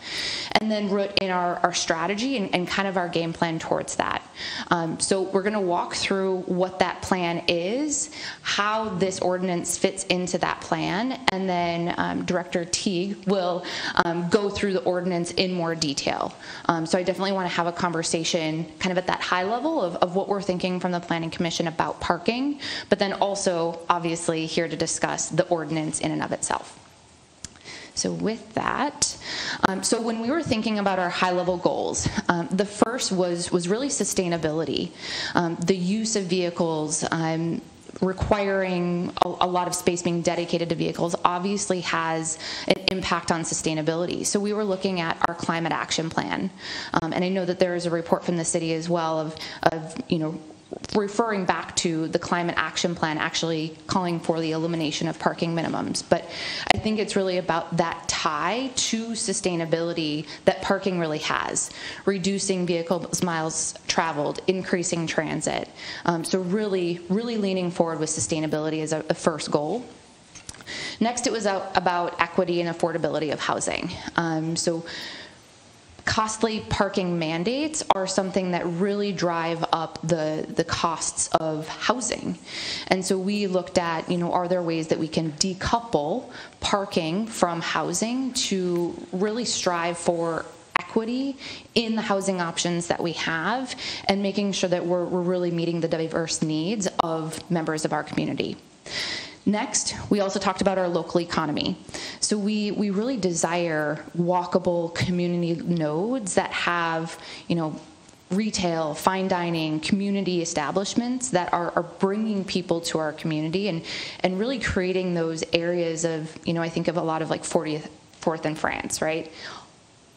And then wrote in our, our strategy and, and kind of our game plan towards that. Um, so we're going to walk through what that plan is, how this ordinance fits into that plan, and then um, Director Teague will um, go through the ordinance in more detail. Um, so I definitely want to have a conversation kind of at that high level of, of what we're thinking from the Planning Commission about parking, but then also obviously here to discuss the ordinance in and of itself. So with that, um, so when we were thinking about our high-level goals, um, the first was was really sustainability, um, the use of vehicles. Um, requiring a, a, lot of space being dedicated to vehicles obviously has an impact on sustainability. So we were looking at our climate action plan, um, and I know that there is a report from the city as well of, of you know referring back to the climate action plan actually calling for the elimination of parking minimums. But I think it's really about that tie to sustainability that parking really has, reducing vehicle miles traveled, increasing transit. Um, so really, really leaning forward with sustainability as a, a first goal. Next, it was about equity and affordability of housing. Um, so costly parking mandates are something that really drive up the, the costs of housing. And so we looked at, you know, are there ways that we can decouple parking from housing to really strive for equity in the housing options that we have and making sure that we're, we're really meeting the diverse needs of members of our community. Next, we also talked about our local economy. So we, we really desire walkable community nodes that have, you know, retail, fine dining, community establishments that are, are bringing people to our community and, and really creating those areas of, you know, I think of a lot of like 40th, 4th and France, right?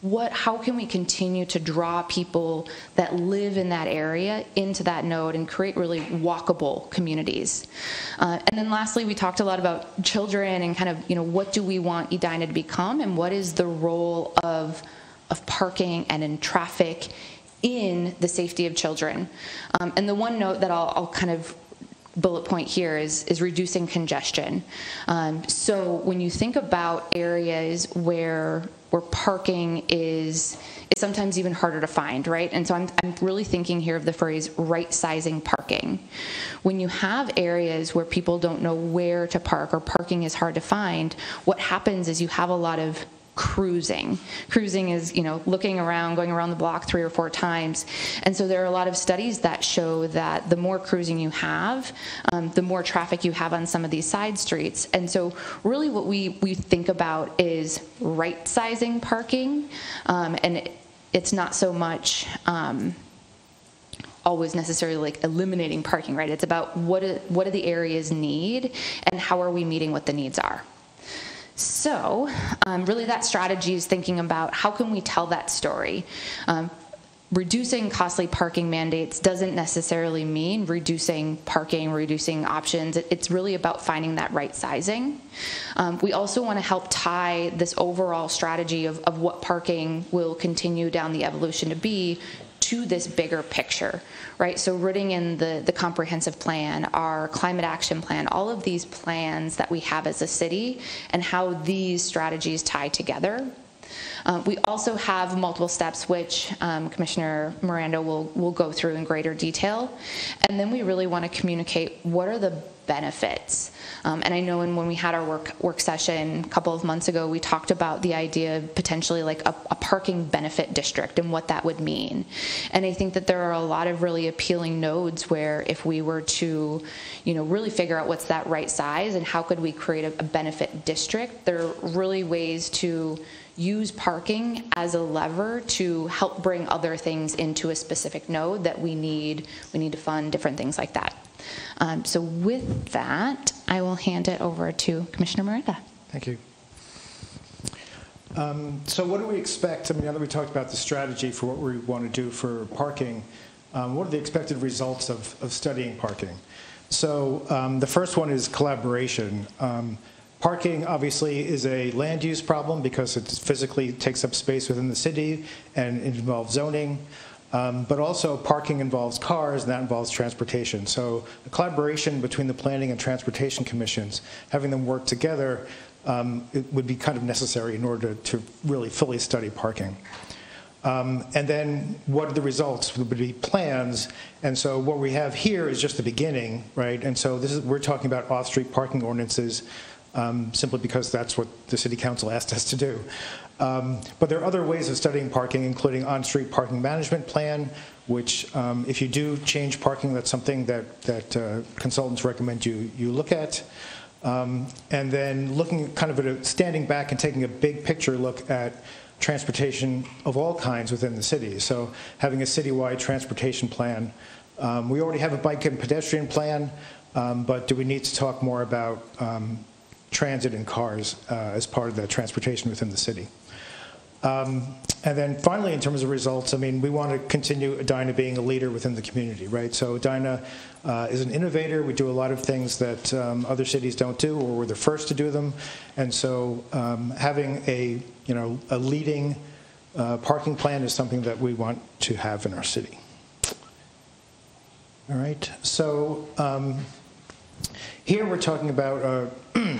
What, how can we continue to draw people that live in that area into that node and create really walkable communities? Uh, and then lastly, we talked a lot about children and kind of, you know, what do we want Edina to become and what is the role of, of parking and in traffic in the safety of children. Um, and the one note that I'll, I'll kind of bullet point here is, is reducing congestion. Um, so when you think about areas where where parking is is sometimes even harder to find, right? And so I'm, I'm really thinking here of the phrase right sizing parking. When you have areas where people don't know where to park or parking is hard to find, what happens is you have a lot of cruising. Cruising is, you know, looking around, going around the block three or four times. And so there are a lot of studies that show that the more cruising you have, um, the more traffic you have on some of these side streets. And so really what we, we think about is right sizing parking. Um, and it, it's not so much, um, always necessarily like eliminating parking, right? It's about what, what do the areas need and how are we meeting what the needs are. So, um, really, that strategy is thinking about how can we tell that story. Um, reducing costly parking mandates doesn't necessarily mean reducing parking, reducing options. It's really about finding that right sizing. Um, we also want to help tie this overall strategy of, of what parking will continue down the evolution to be to this bigger picture, right? So rooting in the, the comprehensive plan, our climate action plan, all of these plans that we have as a city and how these strategies tie together. Uh, we also have multiple steps, which um, Commissioner Miranda will, will go through in greater detail. And then we really want to communicate what are the benefits. Um, and I know when, we had our work work session a couple of months ago, we talked about the idea of potentially like a, a, parking benefit district and what that would mean. And I think that there are a lot of really appealing nodes where if we were to, you know, really figure out what's that right size and how could we create a, a benefit district, there are really ways to use parking as a lever to help bring other things into a specific node that we need. We need to fund different things like that. Um, so with that, I will hand it over to Commissioner Miranda. Thank you. Um, so what do we expect? I mean, now that we talked about the strategy for what we want to do for parking, um, what are the expected results of, of studying parking? So um, the first one is collaboration. Um, Parking obviously is a land use problem because it physically takes up space within the city and it involves zoning. Um, but also parking involves cars and that involves transportation. So the collaboration between the planning and transportation commissions, having them work together, um, it would be kind of necessary in order to really fully study parking. Um, and then what are the results? Would be plans. And so what we have here is just the beginning, right? And so this is we're talking about off-street parking ordinances um, simply because that's what the city council asked us to do. Um, but there are other ways of studying parking, including on-street parking management plan, which um, if you do change parking, that's something that, that uh, consultants recommend you, you look at. Um, and then looking kind of at a, standing back and taking a big picture look at transportation of all kinds within the city. So having a citywide transportation plan. Um, we already have a bike and pedestrian plan, um, but do we need to talk more about um, transit and cars uh, as part of the transportation within the city. Um, and then finally, in terms of results, I mean, we want to continue Edina being a leader within the community, right? So Edina uh, is an innovator. We do a lot of things that um, other cities don't do, or we're the first to do them. And so um, having a, you know, a leading uh, parking plan is something that we want to have in our city. All right, so um, here we're talking about uh,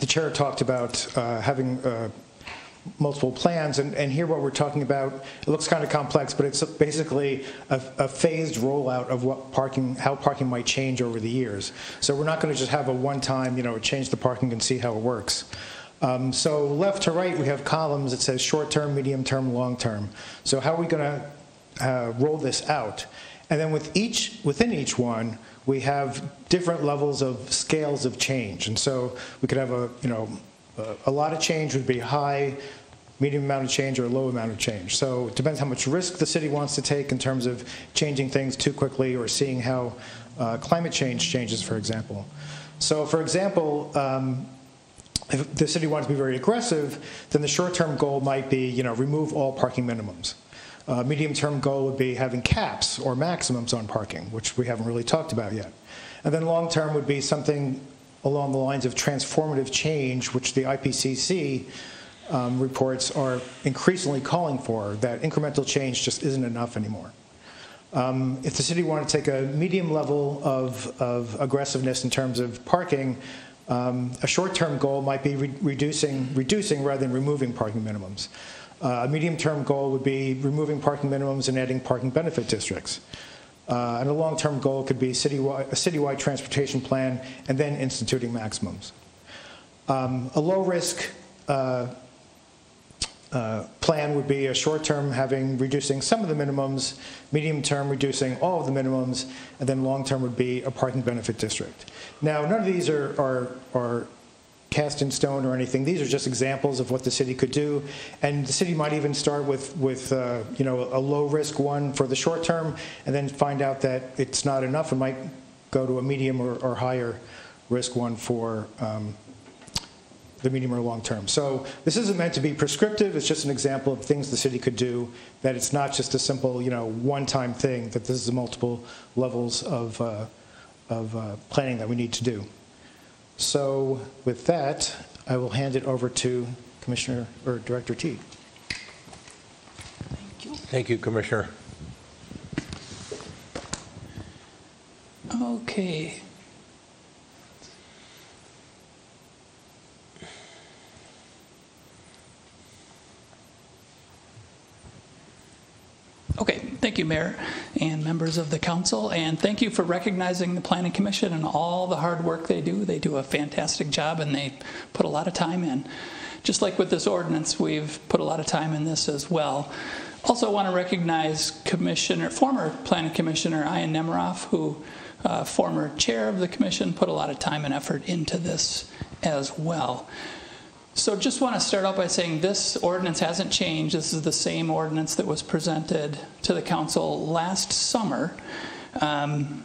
the chair talked about uh, having uh, multiple plans, and, and, here what we're talking about, it looks kind of complex, but it's basically a, a, phased rollout of what parking, how parking might change over the years. So we're not going to just have a one-time, you know, change the parking and see how it works. Um, so left to right, we have columns that says short-term, medium-term, long-term. So how are we going to uh, roll this out? And then with each, within each one, we have different levels of scales of change. And so we could have a, you know, a lot of change would be high, medium amount of change, or low amount of change. So it depends how much risk the city wants to take in terms of changing things too quickly or seeing how uh, climate change changes, for example. So for example, um, if the city wants to be very aggressive, then the short-term goal might be, you know, remove all parking minimums. Uh, medium-term goal would be having caps or maximums on parking, which we haven't really talked about yet. And then long-term would be something along the lines of transformative change, which the IPCC um, reports are increasingly calling for, that incremental change just isn't enough anymore. Um, if the city wanted to take a medium level of, of aggressiveness in terms of parking, um, a short-term goal might be re reducing, reducing rather than removing parking minimums. Uh, a medium-term goal would be removing parking minimums and adding parking benefit districts. Uh, and a long-term goal could be citywide, a citywide transportation plan and then instituting maximums. Um, a low-risk uh, uh, plan would be a short-term having reducing some of the minimums, medium-term reducing all of the minimums, and then long-term would be a parking benefit district. Now, none of these are, are, are cast in stone or anything. These are just examples of what the city could do, and the city might even start with, with uh, you know, a low-risk one for the short term, and then find out that it's not enough and might go to a medium or, or higher risk one for um, the medium or long term. So this isn't meant to be prescriptive. It's just an example of things the city could do. That it's not just a simple, you know, one-time thing. That this is multiple levels of uh, of uh, planning that we need to do. So with that, I will hand it over to Commissioner or Director Teague. Thank you, Thank you, Commissioner. Okay. Okay, thank you, Mayor and members of the council, and thank you for recognizing the Planning Commission and all the hard work they do. They do a fantastic job and they put a lot of time in. Just like with this ordinance, we've put a lot of time in this as well. Also I want to recognize Commissioner, former Planning Commissioner Ian Nemiroff, who, uh, former chair of the commission, put a lot of time and effort into this as well. So just want to start out by saying this ordinance hasn't changed. This is the same ordinance that was presented to the council last summer. Um,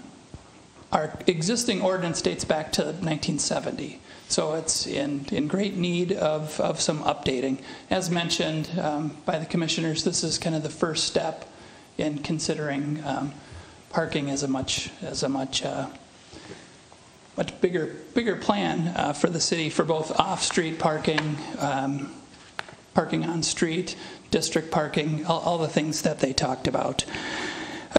our existing ordinance dates back to 1970. So it's in, in great need of, of some updating. As mentioned um, by the commissioners, this is kind of the first step in considering um, parking as a much, as a much uh, much bigger, bigger plan uh, for the city for both off-street parking, um, parking on street, district parking, all, all, the things that they talked about.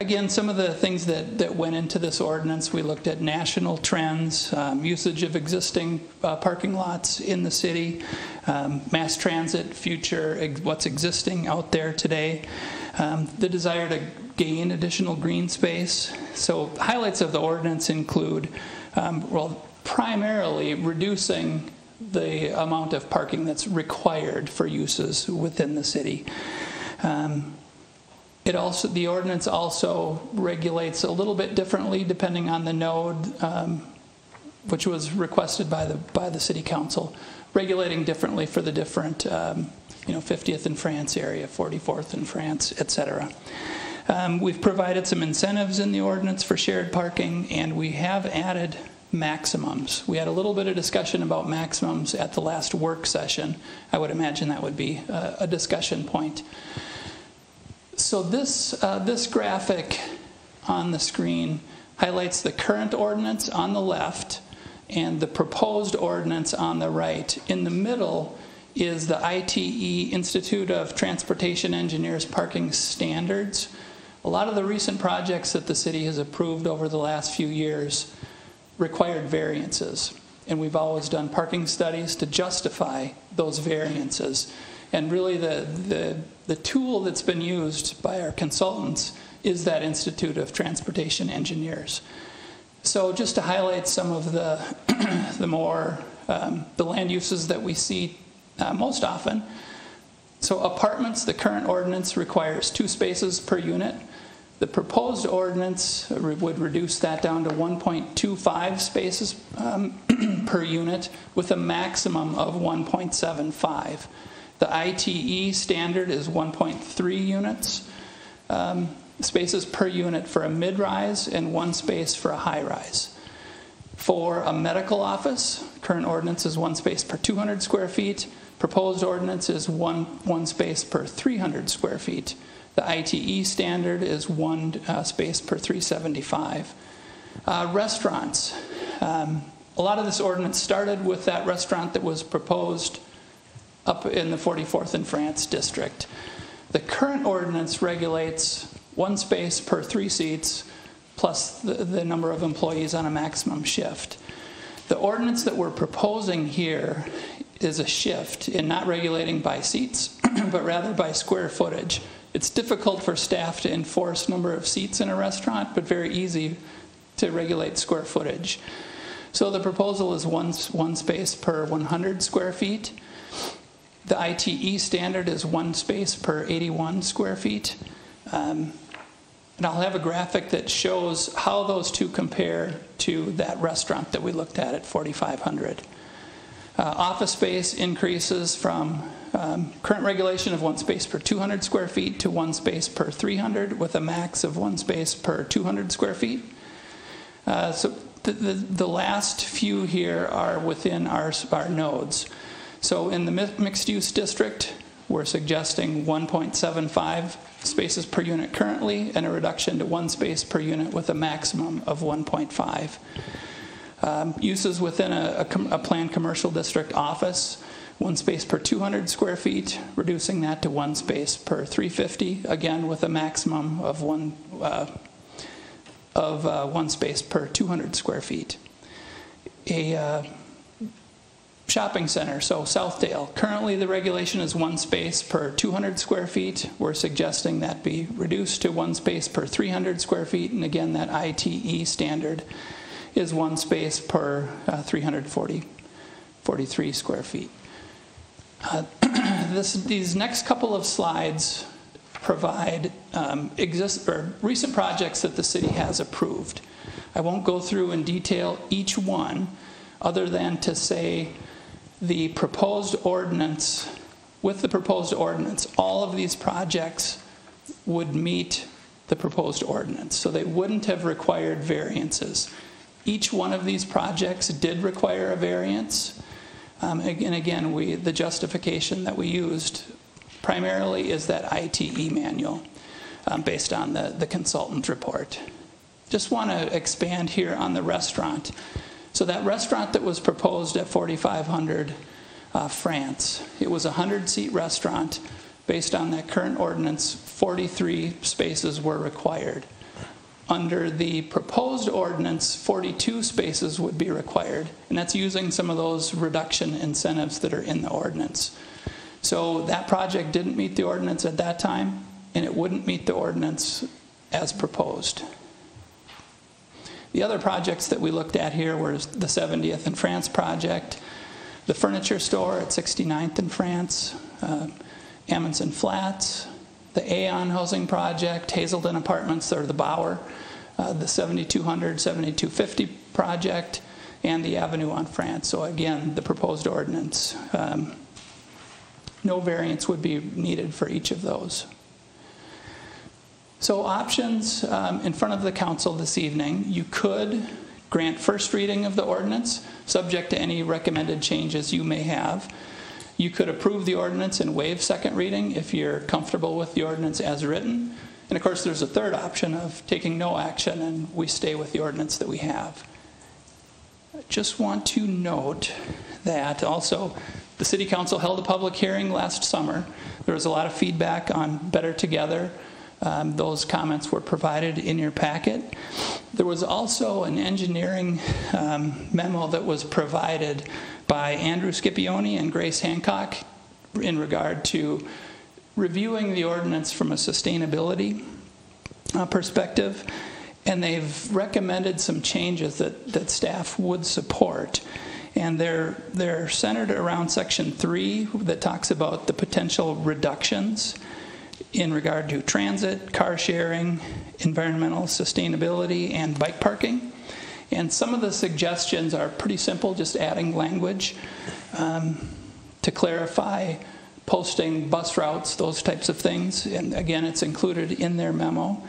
Again, some of the things that, that went into this ordinance, we looked at national trends, um, usage of existing uh, parking lots in the city, um, mass transit future, ex what's existing out there today, um, the desire to gain additional green space. So highlights of the ordinance include um, well, primarily reducing the amount of parking that's required for uses within the city. Um, it also, the ordinance also regulates a little bit differently depending on the node, um, which was requested by the by the city council, regulating differently for the different, um, you know, 50th in France area, 44th in France, et cetera. Um, we've provided some incentives in the ordinance for shared parking, and we have added maximums. We had a little bit of discussion about maximums at the last work session. I would imagine that would be a, a discussion point. So this, uh, this graphic on the screen highlights the current ordinance on the left and the proposed ordinance on the right. In the middle is the ITE Institute of Transportation Engineers Parking Standards. A lot of the recent projects that the city has approved over the last few years required variances. And we've always done parking studies to justify those variances. And really the, the, the tool that's been used by our consultants is that Institute of Transportation Engineers. So just to highlight some of the, the more, um, the land uses that we see uh, most often. So apartments, the current ordinance requires two spaces per unit. The proposed ordinance would reduce that down to 1.25 spaces um, per unit with a maximum of 1.75. The ITE standard is 1.3 units, um, spaces per unit for a mid-rise and one space for a high-rise. For a medical office, current ordinance is one space per 200 square feet. Proposed ordinance is one, one space per 300 square feet. The ITE standard is one uh, space per 375. Uh, restaurants. Um, a lot of this ordinance started with that restaurant that was proposed up in the 44th and France district. The current ordinance regulates one space per three seats plus the, the number of employees on a maximum shift. The ordinance that we're proposing here is a shift in not regulating by seats, but rather by square footage. It's difficult for staff to enforce number of seats in a restaurant, but very easy to regulate square footage. So the proposal is one, one space per 100 square feet. The ITE standard is one space per 81 square feet. Um, and I'll have a graphic that shows how those two compare to that restaurant that we looked at at 4,500. Uh, office space increases from um, current regulation of one space per 200 square feet to one space per 300 with a max of one space per 200 square feet. Uh, so the, the, the, last few here are within our, our nodes. So in the mixed use district, we're suggesting 1.75 spaces per unit currently and a reduction to one space per unit with a maximum of 1.5. Um, uses within a, a, a, planned commercial district office, one space per 200 square feet, reducing that to one space per 350, again with a maximum of one, uh, of uh, one space per 200 square feet. A uh, shopping center, so Southdale. Currently, the regulation is one space per 200 square feet. We're suggesting that be reduced to one space per 300 square feet, and again, that ITE standard is one space per uh, 340, 43 square feet. Uh, this, these next couple of slides provide um, exist, or recent projects that the city has approved. I won't go through in detail each one, other than to say the proposed ordinance, with the proposed ordinance, all of these projects would meet the proposed ordinance. So they wouldn't have required variances. Each one of these projects did require a variance. Um, and again, we, the justification that we used primarily is that ITE manual um, based on the, the consultant report. Just want to expand here on the restaurant. So that restaurant that was proposed at 4500 uh, France, it was a 100 seat restaurant. Based on that current ordinance, 43 spaces were required. Under the proposed ordinance, 42 spaces would be required, and that's using some of those reduction incentives that are in the ordinance. So that project didn't meet the ordinance at that time, and it wouldn't meet the ordinance as proposed. The other projects that we looked at here were the 70th and France project, the furniture store at 69th and France, uh, Amundsen Flats, the Aon Housing Project, Hazelden Apartments, or the Bauer, uh, the 7200, 7250 project, and the Avenue on France. So again, the proposed ordinance. Um, no variance would be needed for each of those. So options um, in front of the council this evening, you could grant first reading of the ordinance, subject to any recommended changes you may have. You could approve the ordinance and waive second reading if you're comfortable with the ordinance as written. And of course, there's a third option of taking no action and we stay with the ordinance that we have. I just want to note that also the City Council held a public hearing last summer. There was a lot of feedback on Better Together. Um, those comments were provided in your packet. There was also an engineering um, memo that was provided by Andrew Scipione and Grace Hancock in regard to reviewing the ordinance from a sustainability uh, perspective, and they've recommended some changes that, that staff would support. And they're, they're centered around section three that talks about the potential reductions in regard to transit, car sharing, environmental sustainability, and bike parking. And some of the suggestions are pretty simple, just adding language um, to clarify posting bus routes, those types of things. And again, it's included in their memo.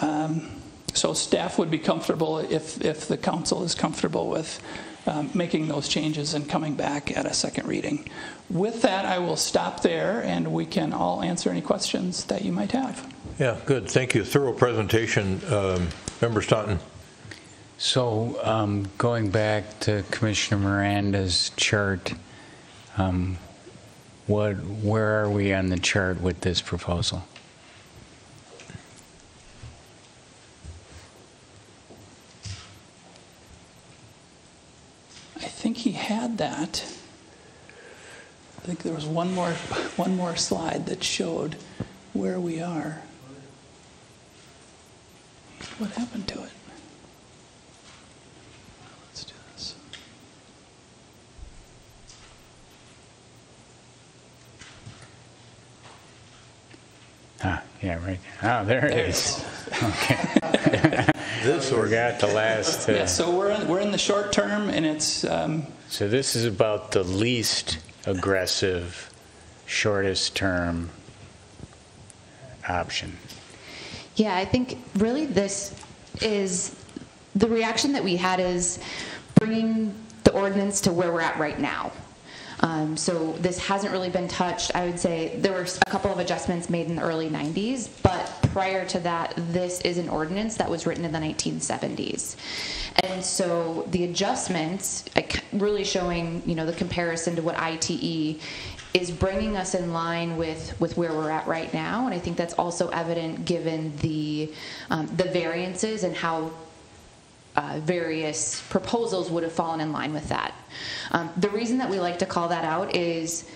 Um, So staff would be comfortable if, if the council is comfortable with um, making those changes and coming back at a second reading. With that, I will stop there and we can all answer any questions that you might have. Yeah, good. Thank you. Thorough presentation. Um, Member Staunton. So um, going back to Commissioner Miranda's chart, um, what, where are we on the chart with this proposal? I think he had that. I think there was one more, one more slide that showed where we are. What happened to it? Let's do this. Ah, yeah, right. Oh, there it There it is. Okay. This forgot the last. uh, Yeah, so we're in, we're in the short term, and it's, um, So this is about the least aggressive, shortest term option. Yeah, I think really this is the reaction that we had is bringing the ordinance to where we're at right now. Um, so this hasn't really been touched. I would say there were a couple of adjustments made in the early 90s, but prior to that, this is an ordinance that was written in the 1970s. And so the adjustments, really showing, you know, the comparison to what ITE is bringing us in line with, with where we're at right now. And I think that's also evident given the, um, the variances and how uh, various proposals would have fallen in line with that. Um, the reason that we like to call that out is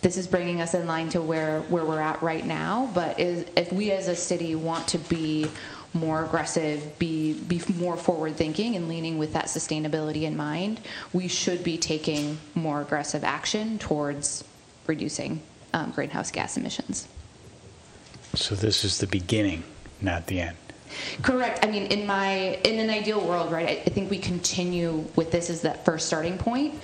this is bringing us in line to where, where we're at right now, but is, if we as a city want to be more aggressive, be, be more forward thinking and leaning with that sustainability in mind, we should be taking more aggressive action towards reducing um, greenhouse gas emissions. So this is the beginning, not the end. Correct. I mean, in my in an ideal world, right? I, I think we continue with this as that first starting point,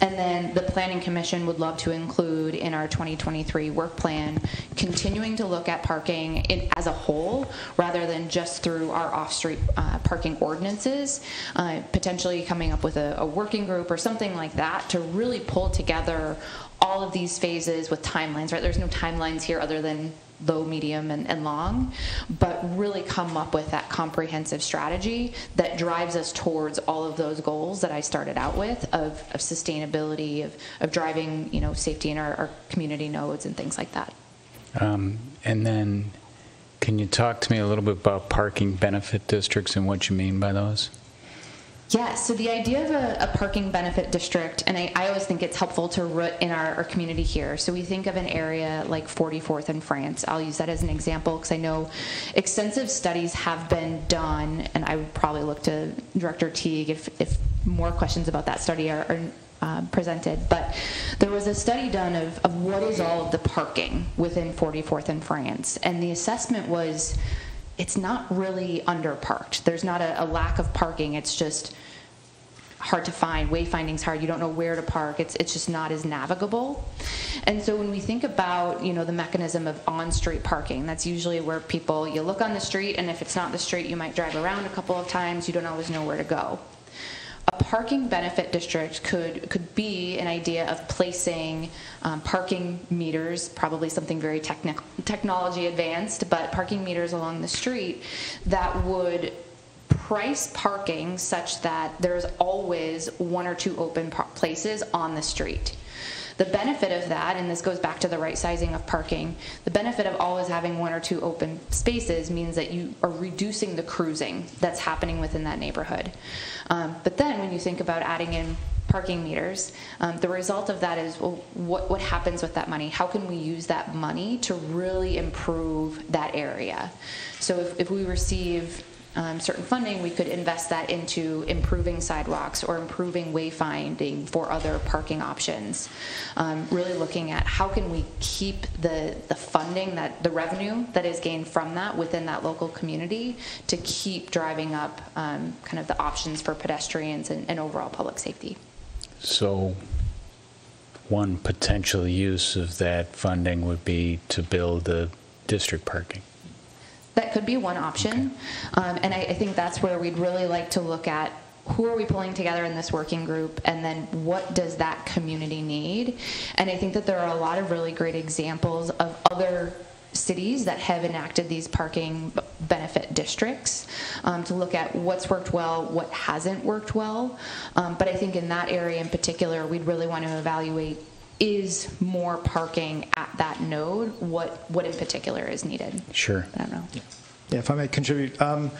and then the Planning Commission would love to include in our 2023 work plan, continuing to look at parking in, as a whole, rather than just through our off-street uh, parking ordinances. Uh, potentially coming up with a, a working group or something like that to really pull together all of these phases with timelines. Right? There's no timelines here other than low, medium, and, and long, but really come up with that comprehensive strategy that drives us towards all of those goals that I started out with of, of sustainability, of, of driving, you know, safety in our, our community nodes and things like that. Um, and then, can you talk to me a little bit about parking benefit districts and what you mean by those? Yeah, so the idea of a, a parking benefit district, and I, I, always think it's helpful to root in our, our, community here. So we think of an area like 44th in France. I'll use that as an example because I know extensive studies have been done, and I would probably look to Director Teague if, if more questions about that study are, are uh, presented. But there was a study done of, of what is all of the parking within 44th in France, and the assessment was it's not really underparked. There's not a, a, lack of parking. It's just hard to find. Wayfinding's hard. You don't know where to park. It's it's just not as navigable. And so when we think about you know the mechanism of on-street parking, that's usually where people you look on the street, and if it's not the street, you might drive around a couple of times. You don't always know where to go. A parking benefit district could could be an idea of placing um, parking meters, probably something very techni- technology advanced, but parking meters along the street that would price parking such that there's always one or two open par- places on the street. The benefit of that, and this goes back to the right sizing of parking, the benefit of always having one or two open spaces means that you are reducing the cruising that's happening within that neighborhood. Um, but then when you think about adding in parking meters, um, the result of that is well, what, what happens with that money? How can we use that money to really improve that area? So if, if we receive um, certain funding, we could invest that into improving sidewalks or improving wayfinding for other parking options. Um, really looking at how can we keep the, the funding, that the revenue that is gained from that within that local community to keep driving up um, kind of the options for pedestrians and, and overall public safety. So one potential use of that funding would be to build the district parking. That could be one option. Um, and I, I think that's where we'd really like to look at who are we pulling together in this working group and then what does that community need. And i think that there are a lot of really great examples of other cities that have enacted these parking benefit districts um, to look at what's worked well what hasn't worked well. Um, but i think in that area in particular we'd really want to evaluate is more parking at that node what what in particular is needed Sure. i don't know Yeah, if I may contribute. Um,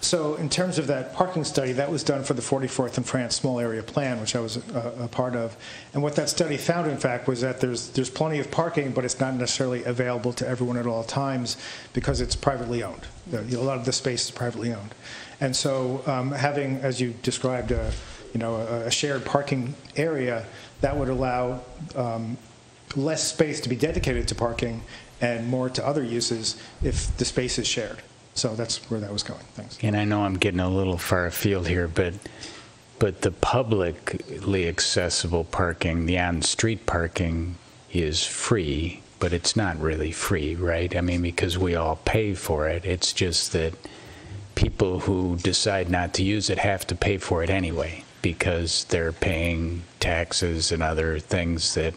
So in terms of that parking study, that was done for the 44th and France Small Area Plan, which I was a, a part of. And what that study found, in fact, was that there's, there's plenty of parking, but it's not necessarily available to everyone at all times because it's privately owned. The- you A lot of the space is privately owned. And so um, having, as you described, a, you know, a, a shared parking area, that would allow um, less space to be dedicated to parking and more to other uses if the space is shared. So that's where that was going. Thanks. And I know I'm getting a little far afield here, but, but the publicly accessible parking, the on-street parking is free, but it's not really free, right? I mean, because we all pay for it. It's just that people who decide not to use it have to pay for it anyway because they're paying taxes and other things that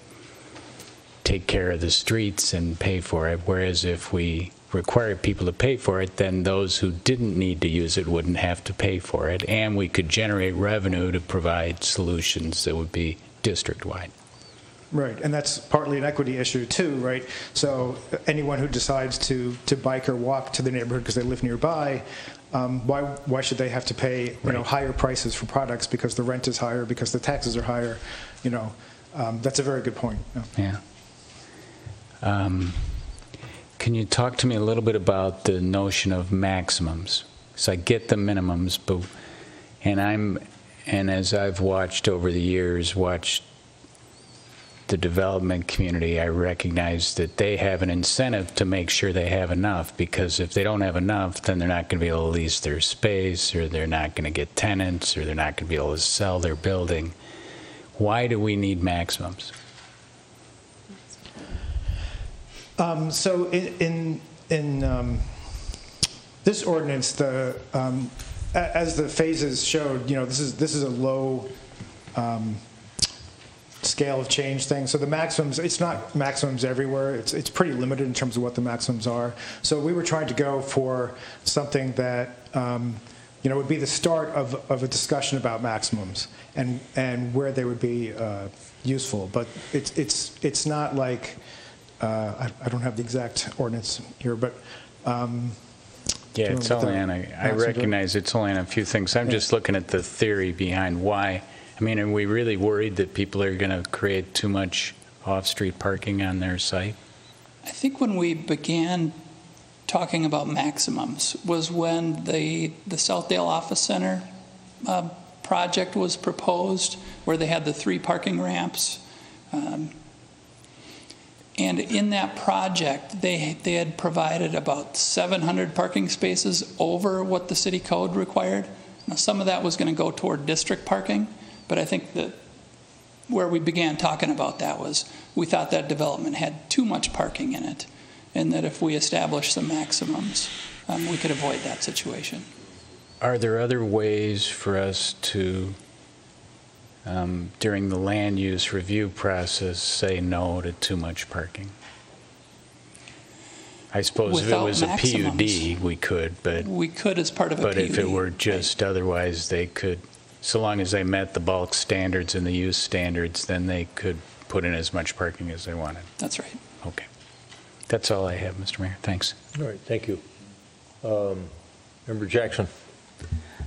take care of the streets and pay for it. Whereas if we required people to pay for it, then those who didn't need to use it wouldn't have to pay for it. And we could generate revenue to provide solutions that would be district-wide. Right, and that's partly an equity issue too, right? So anyone who decides to, to bike or walk to the neighborhood because they live nearby, um, why, why should they have to pay, you know, higher prices for products because the rent is higher, because the taxes are higher? You know, um, that's a very good point. yeah. Um, Can you talk to me a little bit about the notion of maximums? So I get the minimums, but, and I'm, and as I've watched over the years, watched the development community, I recognize that they have an incentive to make sure they have enough, because if they don't have enough, then they're not going to be able to lease their space, or they're not going to get tenants, or they're not going to be able to sell their building. Why do we need maximums? Um, So in, in, in um, this ordinance, the, um, as the phases showed, you know, this is, this is a low um, scale of change thing. So the maximums, it's not maximums everywhere. It's, it's pretty limited in terms of what the maximums are. So we were trying to go for something that, um, you know, would be the start of, of a discussion about maximums and, and where they would be uh, useful. But it's, it's, it's not like, uh, I, I don't have the exact ordinance here, but. um, Yeah, it's only on, a- I recognize it's only on a few things. I'm just looking at the theory behind why. I mean, are we really worried that people are going to create too much off-street parking on their site? I think when we began talking about maximums was when the, the Southdale Office Center uh, project was proposed, where they had the three parking ramps. Um, And in that project, they, they had provided about 700 parking spaces over what the city code required. Now, some of that was going to go toward district parking, but I think that where we began talking about that was we thought that development had too much parking in it, and that if we established some maximums, um, we could avoid that situation. Are there other ways for us to, um, during the land use review process, say no to too much parking? I suppose if it Without was a PUD, we could, but. We could as part of a But if it were just otherwise, they could, so long as they met the bulk standards and the use standards, then they could put in as much parking as they wanted. That's right. Okay. That's all I have, Mr. Mayor. Thanks. All right, thank you. Um, Member Jackson?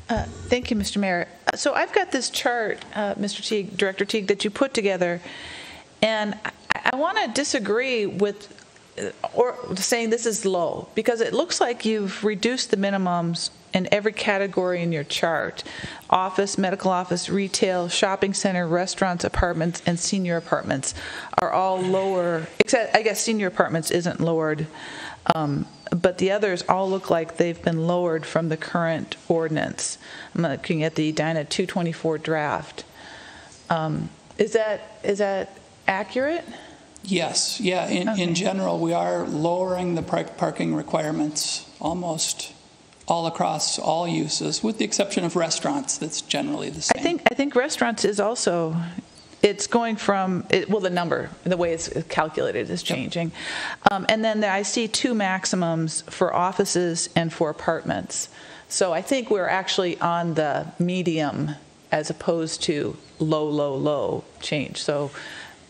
Uh, Thank you, Mr. Mayor. Uh, So I've got this chart, uh, Mr. Teague, Director Teague, that you put together, and I- I want to disagree with, uh, or saying this is low, because it looks like you've reduced the minimums in every category in your chart. Office, medical office, retail, shopping center, restaurants, apartments, and senior apartments are all lower, except, I guess senior apartments isn't lowered. Um, But the others all look like they've been lowered from the current ordinance. I'm looking at the Edina 224 draft. Um, Is that, is that accurate? Yes, yeah, in, in general, we are lowering the parking requirements almost all across all uses, with the exception of restaurants, that's generally the same. I think, I think restaurants is also, it's going from, it- well, the number, the way it's calculated is changing. Um, And then there- I see two maximums for offices and for apartments. So I think we're actually on the medium as opposed to low, low, low change. So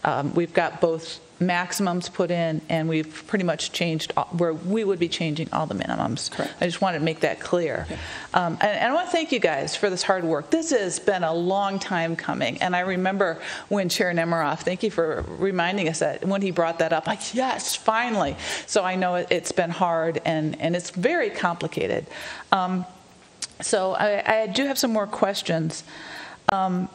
um, we've got both maximums put in, and we've pretty much changed, all- where we would be changing all the minimums. Correct. I just wanted to make that clear. Um, And and I want to thank you guys for this hard work. This has been a long time coming, and I remember when Chair Nemiroff, thank you for reminding us that, when he brought that up, like, yes, finally. So I know it- it's been hard, and and it's very complicated. Um, So I I do have some more questions. Um,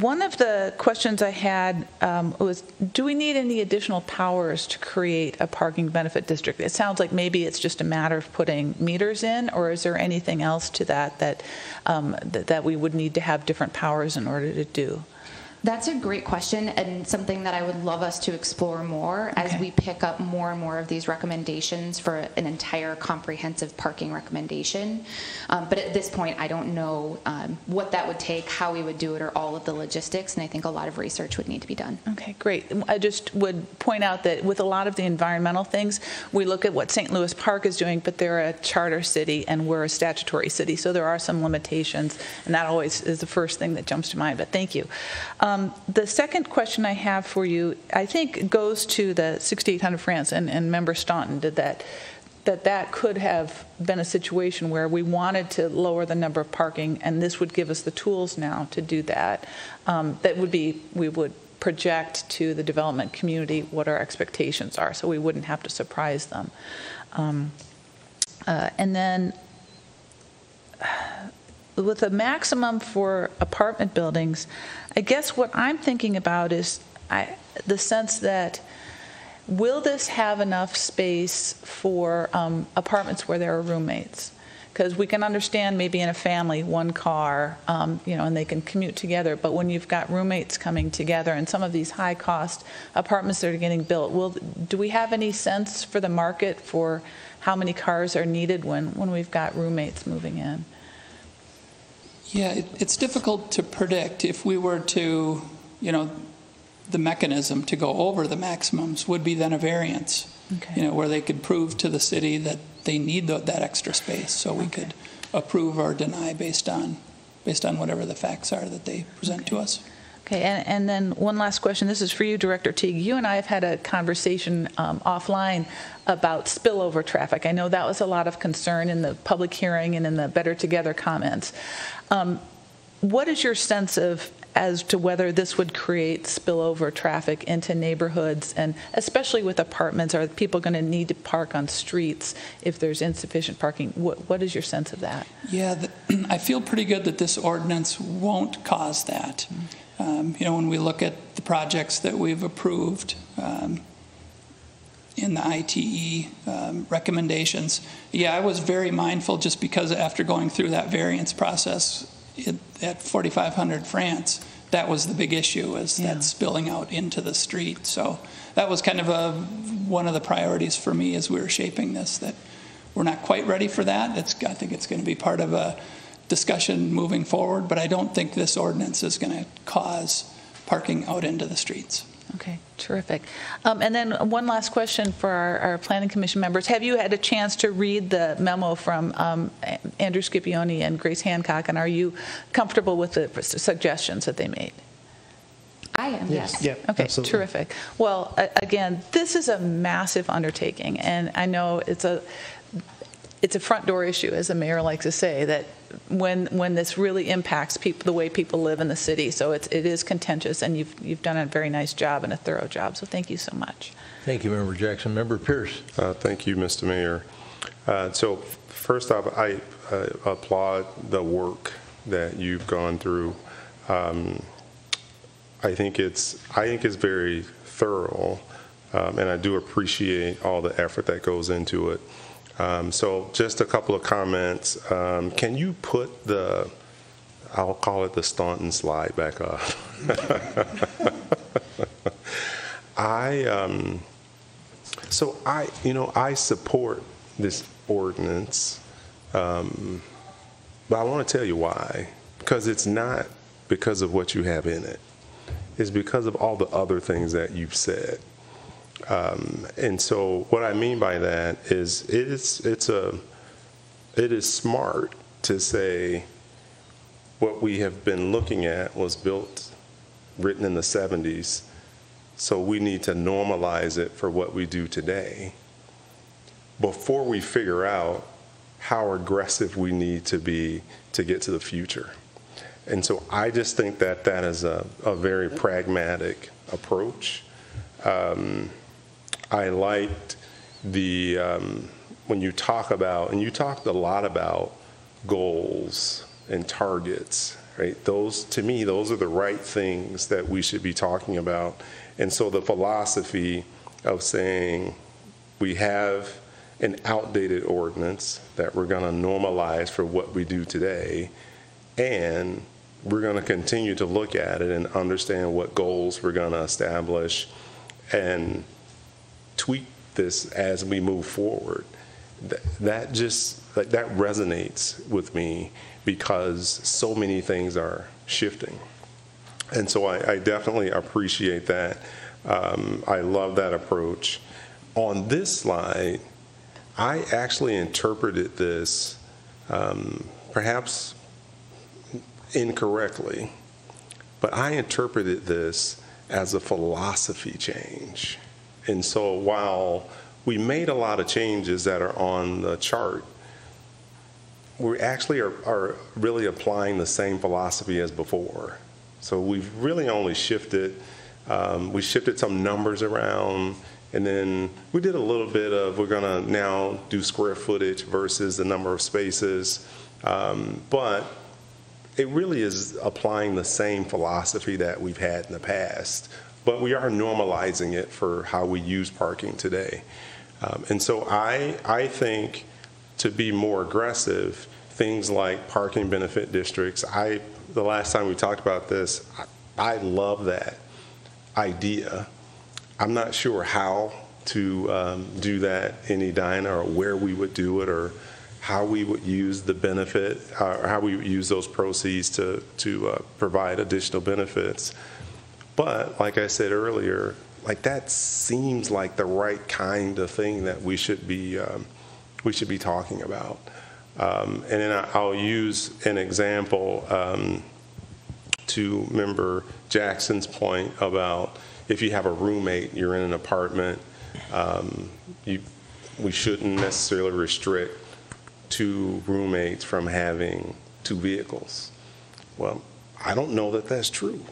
one of the questions I had um, was, do we need any additional powers to create a parking benefit district? It sounds like maybe it's just a matter of putting meters in, or is there anything else to that that, um, that that we would need to have different powers in order to do? That's a great question and something that I would love us to explore more as we pick up more and more of these recommendations for an entire comprehensive parking recommendation. Um, but at this point, I don't know um, what that would take, how we would do it, or all of the logistics, and I think a lot of research would need to be done. Okay, great. I just would point out that with a lot of the environmental things, we look at what St. Louis Park is doing, but they're a charter city and we're a statutory city, so there are some limitations, and that always is the first thing that jumps to mind, but thank you. Um, The second question I have for you, I think goes to the 6800 France, and, and Member Staunton did that, that that could have been a situation where we wanted to lower the number of parking, and this would give us the tools now to do that. Um, That would be, we would project to the development community what our expectations are, so we wouldn't have to surprise them. Um, uh, And then with a maximum for apartment buildings, I guess what I'm thinking about is I, the sense that will this have enough space for um, apartments where there are roommates? Because we can understand maybe in a family, one car, um, you know, and they can commute together. But when you've got roommates coming together and some of these high-cost apartments that are getting built, will do we have any sense for the market for how many cars are needed when, when we've got roommates moving in? Yeah, it, it's difficult to predict if we were to, you know, the mechanism to go over the maximums would be then a variance. You know, where they could prove to the city that they need tho- that extra space, so we could approve or deny based on, based on whatever the facts are that they present to us. Okay, and, and then one last question. This is for you, Director Teague. You and I have had a conversation um, offline about spillover traffic. I know that was a lot of concern in the public hearing and in the Better Together comments. Um, what is your sense of as to whether this would create spillover traffic into neighborhoods, and especially with apartments? Are people going to need to park on streets if there's insufficient parking? What, what is your sense of that? Yeah, the, I feel pretty good that this ordinance won't cause that. Um, you know, when we look at the projects that we've approved um, in the ITE um, recommendations, yeah, I was very mindful just because after going through that variance process it, at 4500 France, that was the big issue, is that spilling out into the street. So that was kind of a one of the priorities for me as we were shaping this. That we're not quite ready for that. It's, I think it's going to be part of a discussion moving forward, but I don't think this ordinance is going to cause parking out into the streets. Okay, terrific. Um, And then one last question for our, our planning commission members. Have you had a chance to read the memo from um, Andrew Scipione and Grace Hancock, and are you comfortable with the suggestions that they made? I am, yes. Yeah, okay, terrific. Well, a- again, this is a massive undertaking, and I know it's a, it's a front door issue, as the mayor likes to say, that when, when this really impacts people, the way people live in the city. So it's, it is contentious, and you've, you've done a very nice job and a thorough job, so thank you so much. Thank you, Member Jackson. Member Pierce. Uh, Thank you, Mr. Mayor. Uh, So first off, I uh, applaud the work that you've gone through. Um, I think it's, I think it's very thorough, um, and I do appreciate all the effort that goes into it. Um, So just a couple of comments. Um, Can you put the, I'll call it the Staunton slide back up? I, um, so I, you know, I support this ordinance, um, but I want to tell you why. Because it's not because of what you have in it. It's because of all the other things that you've said. Um, and so what I mean by that is it is it's a it is smart to say what we have been looking at was built written in the 70s so we need to normalize it for what we do today before we figure out how aggressive we need to be to get to the future. And so I just think that that is a, a very pragmatic approach. Um, I liked the, um, when you talk about, and you talked a lot about goals and targets, right? Those, to me, those are the right things that we should be talking about. And so the philosophy of saying we have an outdated ordinance that we're going to normalize for what we do today, and we're going to continue to look at it and understand what goals we're going to establish and tweak this as we move forward. That, that just like that resonates with me because so many things are shifting. And so I, I definitely appreciate that. Um, I love that approach. On this slide, I actually interpreted this um, perhaps incorrectly, but I interpreted this as a philosophy change. And so while we made a lot of changes that are on the chart, we actually are, are really applying the same philosophy as before. So we've really only shifted, um, we shifted some numbers around, and then we did a little bit of, we're gonna now do square footage versus the number of spaces. Um, but it really is applying the same philosophy that we've had in the past, but we are normalizing it for how we use parking today. Um, and so I, I think to be more aggressive, things like parking benefit districts, I, the last time we talked about this, I, I love that idea. I'm not sure how to um, do that in Edina or where we would do it or how we would use the benefit, uh, or how we would use those proceeds to, to uh, provide additional benefits. But like I said earlier, like that seems like the right kind of thing that we should be, um, we should be talking about. Um, and then I'll use an example um, to member Jackson's point about if you have a roommate, you're in an apartment, um, you, we shouldn't necessarily restrict two roommates from having two vehicles. Well, I don't know that that's true,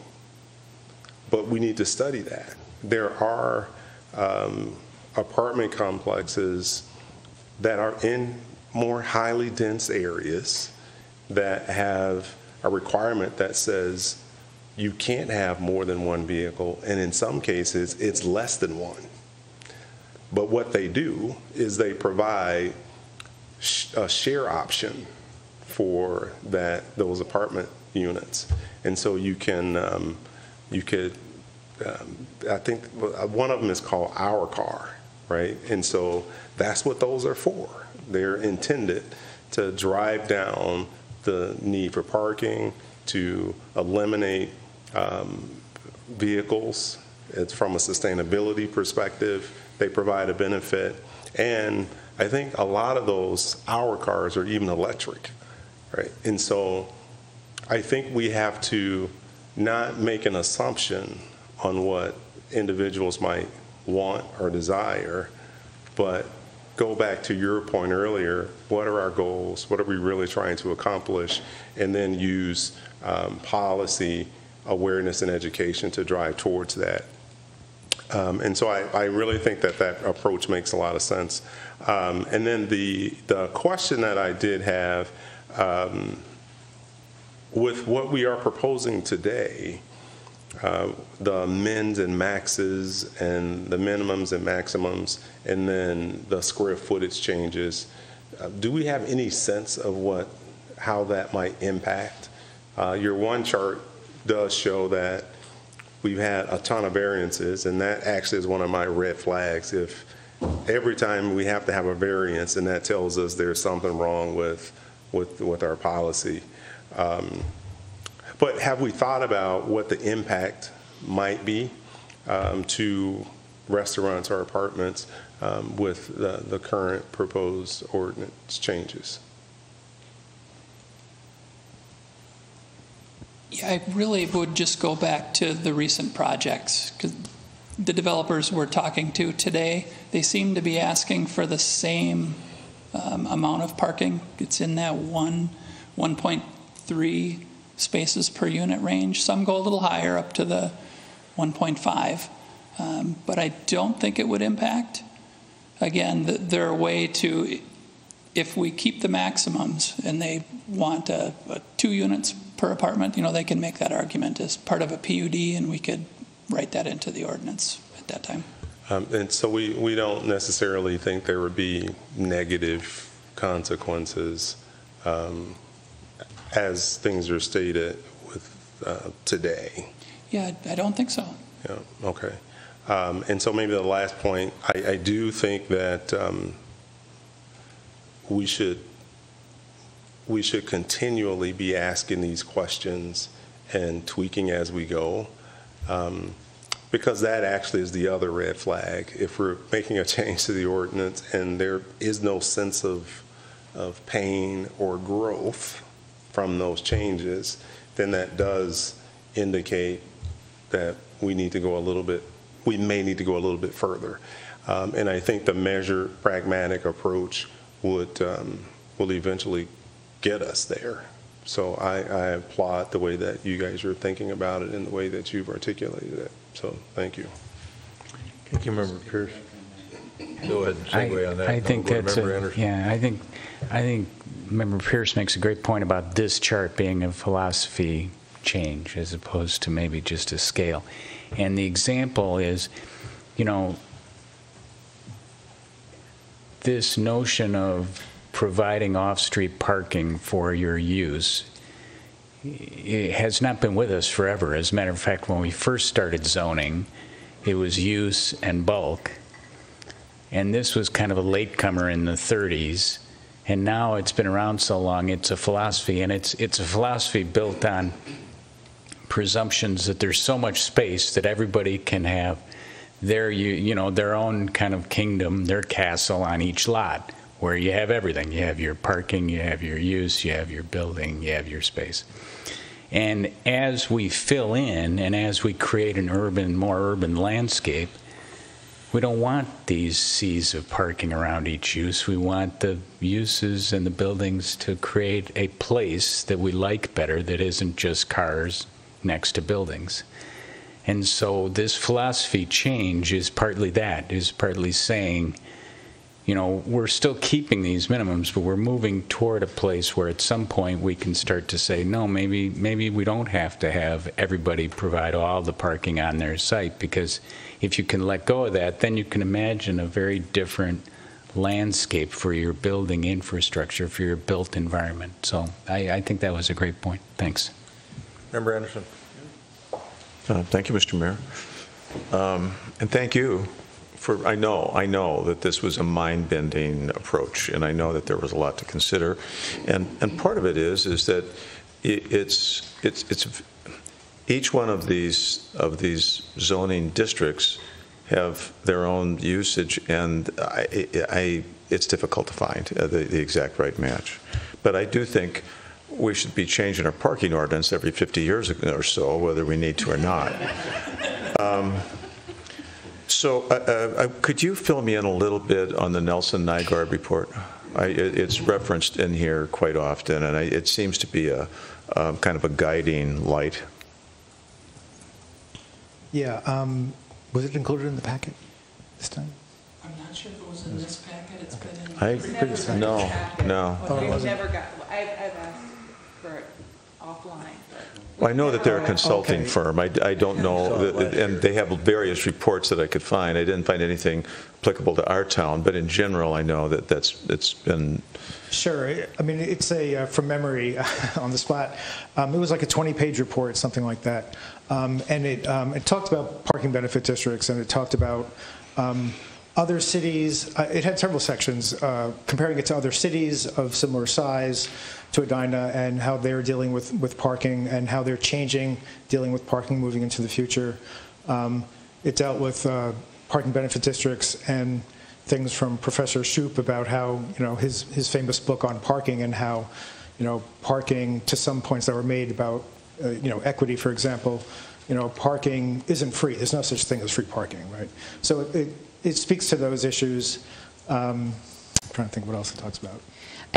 but we need to study that. There are um, apartment complexes that are in more highly dense areas that have a requirement that says you can't have more than one vehicle, and in some cases, it's less than one. But what they do is they provide a share option for that those apartment units, and so you can um, you could um, I think one of them is called HourCar, right? And so that's what those are for. They're intended to drive down the need for parking, to eliminate um, vehicles. It's from a sustainability perspective. They provide a benefit, and I think a lot of those, our cars are even electric, right? And so I think we have to not make an assumption on what individuals might want or desire, but go back to your point earlier, what are our goals? What are we really trying to accomplish? And then use um, policy, awareness, and education to drive towards that. Um, and so I, I, really think that that approach makes a lot of sense. Um, and then the, the question that I did have um, with what we are proposing today, uh, the mins and maxes and the minimums and maximums, and then the square footage changes, uh, do we have any sense of what, how that might impact? Uh, your one chart does show that we've had a ton of variances, and that actually is one of my red flags. If every time we have to have a variance, and that tells us there's something wrong with, with, with our policy. Um, But have we thought about what the impact might be um, to restaurants or apartments um, with the, the current proposed ordinance changes? Yeah, I really would just go back to the recent projects, because the developers we're talking to today, they seem to be asking for the same um, amount of parking. It's in that one, 1.3 spaces per unit range. Some go a little higher, up to the 1.5. Um, But I don't think it would impact. Again, th- they're a way to, if we keep the maximums and they want a, a two units per apartment, you know, they can make that argument as part of a PUD and we could write that into the ordinance at that time. Um, And so we, we don't necessarily think there would be negative consequences um, as things are stated with, uh, today. Yeah, I don't think so. Yeah, okay. Um, And so maybe the last point, I, I do think that um, we should, we should continually be asking these questions and tweaking as we go, um, because that actually is the other red flag. If we're making a change to the ordinance and there is no sense of, of pain or growth from those changes, then that does indicate that we need to go a little bit, we may need to go a little bit further. Um, And I think the measured, pragmatic approach would, um, will eventually get us there. So I, I applaud the way that you guys are thinking about it and the way that you've articulated it. So, thank you. Thank you, Member Pierce. Go ahead and segue on that. I think we'll go to that's, Member a- yeah, I think, I think Member Pierce makes a great point about this chart being a philosophy change as opposed to maybe just a scale. And the example is, you know, this notion of providing off-street parking for your use has not been with us forever. As a matter of fact, when we first started zoning, it was use and bulk. And this was kind of a latecomer in the 30s. And now it's been around so long, it's a philosophy. And it's, it's a philosophy built on presumptions that there's so much space that everybody can have their, you, you know, their own kind of kingdom, their castle on each lot, where you have everything. You have your parking, you have your use, you have your building, you have your space. And as we fill in and as we create an urban, more urban landscape, we don't want these seas of parking around each use. We want the uses and the buildings to create a place that we like better that isn't just cars next to buildings. And so this philosophy change is partly that, is partly saying, you know, we're still keeping these minimums, but we're moving toward a place where at some point we can start to say, no, maybe, maybe we don't have to have everybody provide all the parking on their site, because if you can let go of that, then you can imagine a very different landscape for your building infrastructure, for your built environment. So I, I think that was a great point. Thanks. Member Anderson. Uh, Thank you, Mr. Mayor. Um, And thank you for, I know, I know that this was a mind-bending approach, and I know that there was a lot to consider. And, and part of it is, is that i- it's, it's, it's, each one of these, of these zoning districts have their own usage, and I, I, it's difficult to find uh, the, the exact right match. But I do think we should be changing our parking ordinance every 50 years or so, whether we need to or not. Um, So uh, uh, could you fill me in a little bit on the Nelson Nygaard report? I- It's referenced in here quite often, and I- it seems to be a um, kind of a guiding light. Yeah, um, was it included in the packet this time? I'm not sure if it was in this packet, it's been in. I- It's never been in no, the packet. no. Oh, it I've wasn't? never got, I've, I've asked for it offline. Well, I know that they're a consulting Okay. firm. I, I don't know, and they have various reports that I could find. I didn't find anything applicable to our town, but in general, I know that that's, it's been, Sure. I mean, it's a, uh, from memory, on the spot, um, it was like a 20-page report, something like that. Um, And it, um, it talked about parking benefit districts, and it talked about um, other cities. Uh, It had several sections, uh, comparing it to other cities of similar size to Edina, and how they're dealing with, with parking, and how they're changing, dealing with parking moving into the future. Um, It dealt with uh, parking benefit districts and things from Professor Shoup about how, you know, his, his famous book on parking and how, you know, parking to some points that were made about, uh, you know, equity, for example, you know, parking isn't free. There's no such thing as free parking, right? So it, it speaks to those issues. Um, I'm trying to think what else it talks about.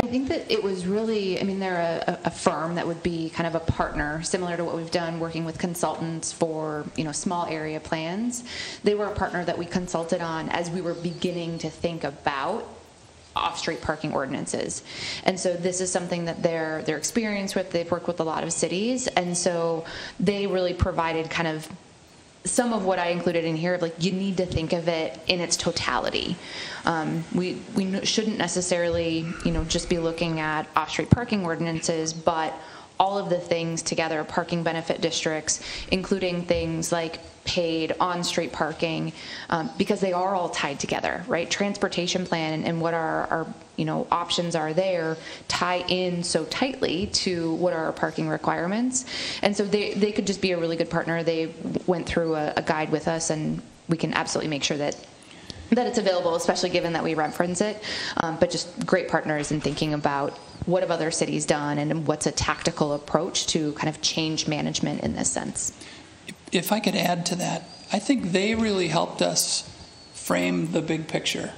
I think that it was really, I mean, they're a, a firm that would be kind of a partner, similar to what we've done working with consultants for, you know, small area plans. They were a partner that we consulted on as we were beginning to think about off-street parking ordinances. And so this is something that they're, they're experienced with. They've worked with a lot of cities. And so they really provided kind of some of what I included in here, of like you need to think of it in its totality. Um, we we shouldn't necessarily, you know, just be looking at off-street parking ordinances, but all of the things together, parking benefit districts, including things like paid on-street parking, um, because they are all tied together, right? Transportation plan and, and what our, our you know options are there tie in so tightly to what are our parking requirements, and so they they could just be a really good partner. They went through a, a guide with us, and we can absolutely make sure that that it's available, especially given that we reference it. Um, but just great partners in thinking about what have other cities done and what's a tactical approach to kind of change management in this sense. If I could add to that, I think they really helped us frame the big picture.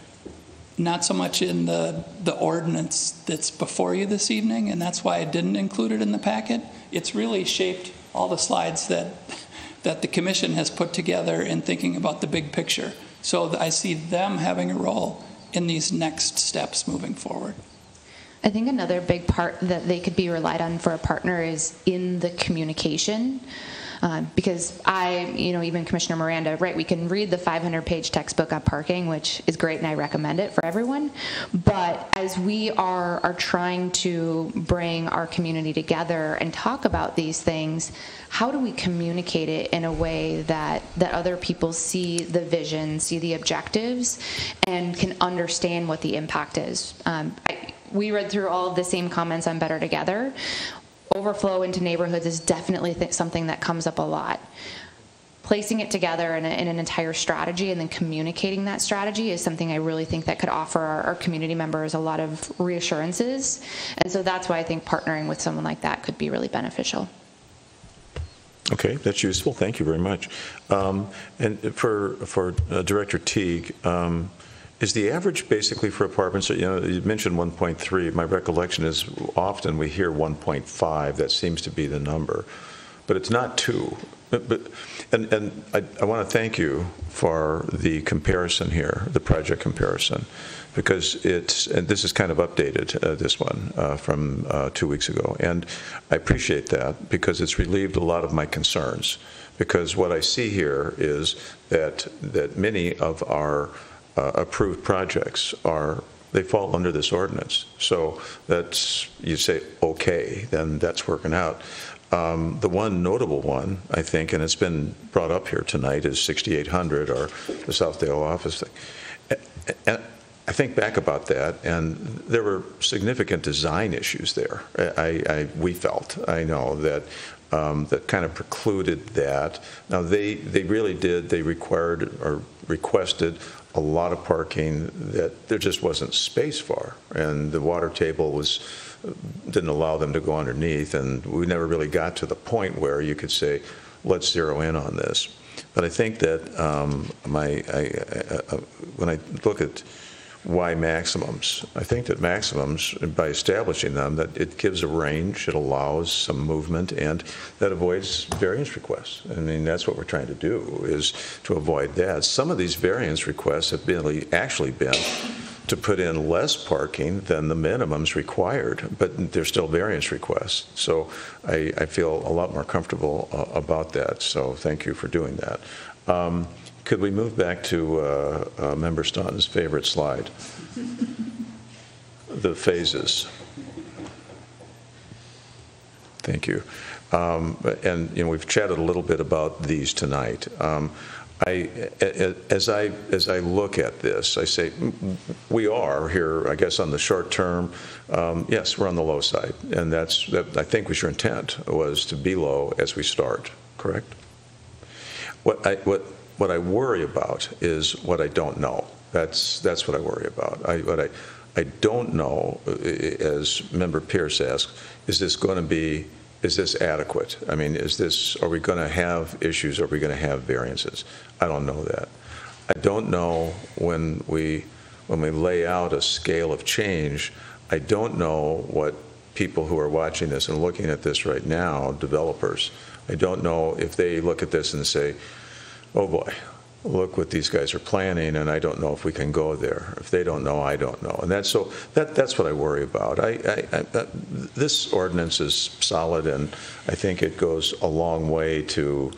Not so much in the, the ordinance that's before you this evening, and that's why I didn't include it in the packet. It's really shaped all the slides that, that the commission has put together in thinking about the big picture. So I see them having a role in these next steps moving forward. I think another big part that they could be relied on for a partner is in the communication. Uh, because I, you know, even Commissioner Miranda, right, we can read the 500 page textbook on parking, which is great and I recommend it for everyone. But as we are, are trying to bring our community together and talk about these things, how do we communicate it in a way that, that other people see the vision, see the objectives, and can understand what the impact is? Um, I, we read through all of the same comments on Better Together. Overflow into neighborhoods is definitely th- something that comes up a lot. Placing it together in, a, in, an entire strategy and then communicating that strategy is something I really think that could offer our, our, community members a lot of reassurances. And so that's why I think partnering with someone like that could be really beneficial. Okay, that's useful. Thank you very much. Um, and for for uh, Director Teague, um, is the average basically for apartments? You know, you mentioned 1.3. My recollection is often we hear 1.5. That seems to be the number, but it's not two. But, but and and I, I want to thank you for the comparison here, the project comparison, because it's and this is kind of updated. Uh, this one uh, from uh, two weeks ago, and I appreciate that because it's relieved a lot of my concerns. Because what I see here is that that many of our uh, approved projects are they fall under this ordinance. So that's you say okay, then that's working out. Um, the one notable one, I think, and it's been brought up here tonight, is 6800 or the Southdale office thing. And I think back about that, and there were significant design issues there. I, I we felt, I know that um, that kind of precluded that. Now they they really did. They required or requested a lot of parking that there just wasn't space for, and the water table was didn't allow them to go underneath, and we never really got to the point where you could say, let's zero in on this. But I think that um, my I, I, I, when I look at why maximums, I think that maximums, by establishing them, that it gives a range, it allows some movement, and that avoids variance requests. I mean, that's what we're trying to do, is to avoid that. Some of these variance requests have been actually been to put in less parking than the minimums required, but there's still variance requests. So I, I feel a lot more comfortable uh, about that, so thank you for doing that. Um, Could we move back to uh, uh, Member Staunton's favorite slide? The phases. Thank you. Um, And, you know, we've chatted a little bit about these tonight. Um, I, as I, as I look at this, I say, we are here, I guess, on the short term, um, yes, we're on the low side. And that's, that, I think was your intent, was to be low as we start, correct? What I, what, what I worry about is what I don't know. That's, that's what I worry about. I, what I, I don't know, uh, as Member Pierce asked, is this going to be, is this adequate? I mean, is this, are we going to have issues? Are we going to have variances? I don't know that. I don't know when we, when we lay out a scale of change, I don't know what people who are watching this and looking at this right now, developers, I don't know if they look at this and say, oh boy, look what these guys are planning, and I don't know if we can go there. If they don't know, I don't know. And that's so that that's what I worry about. I, I, I uh, this ordinance is solid, and I think it goes a long way to.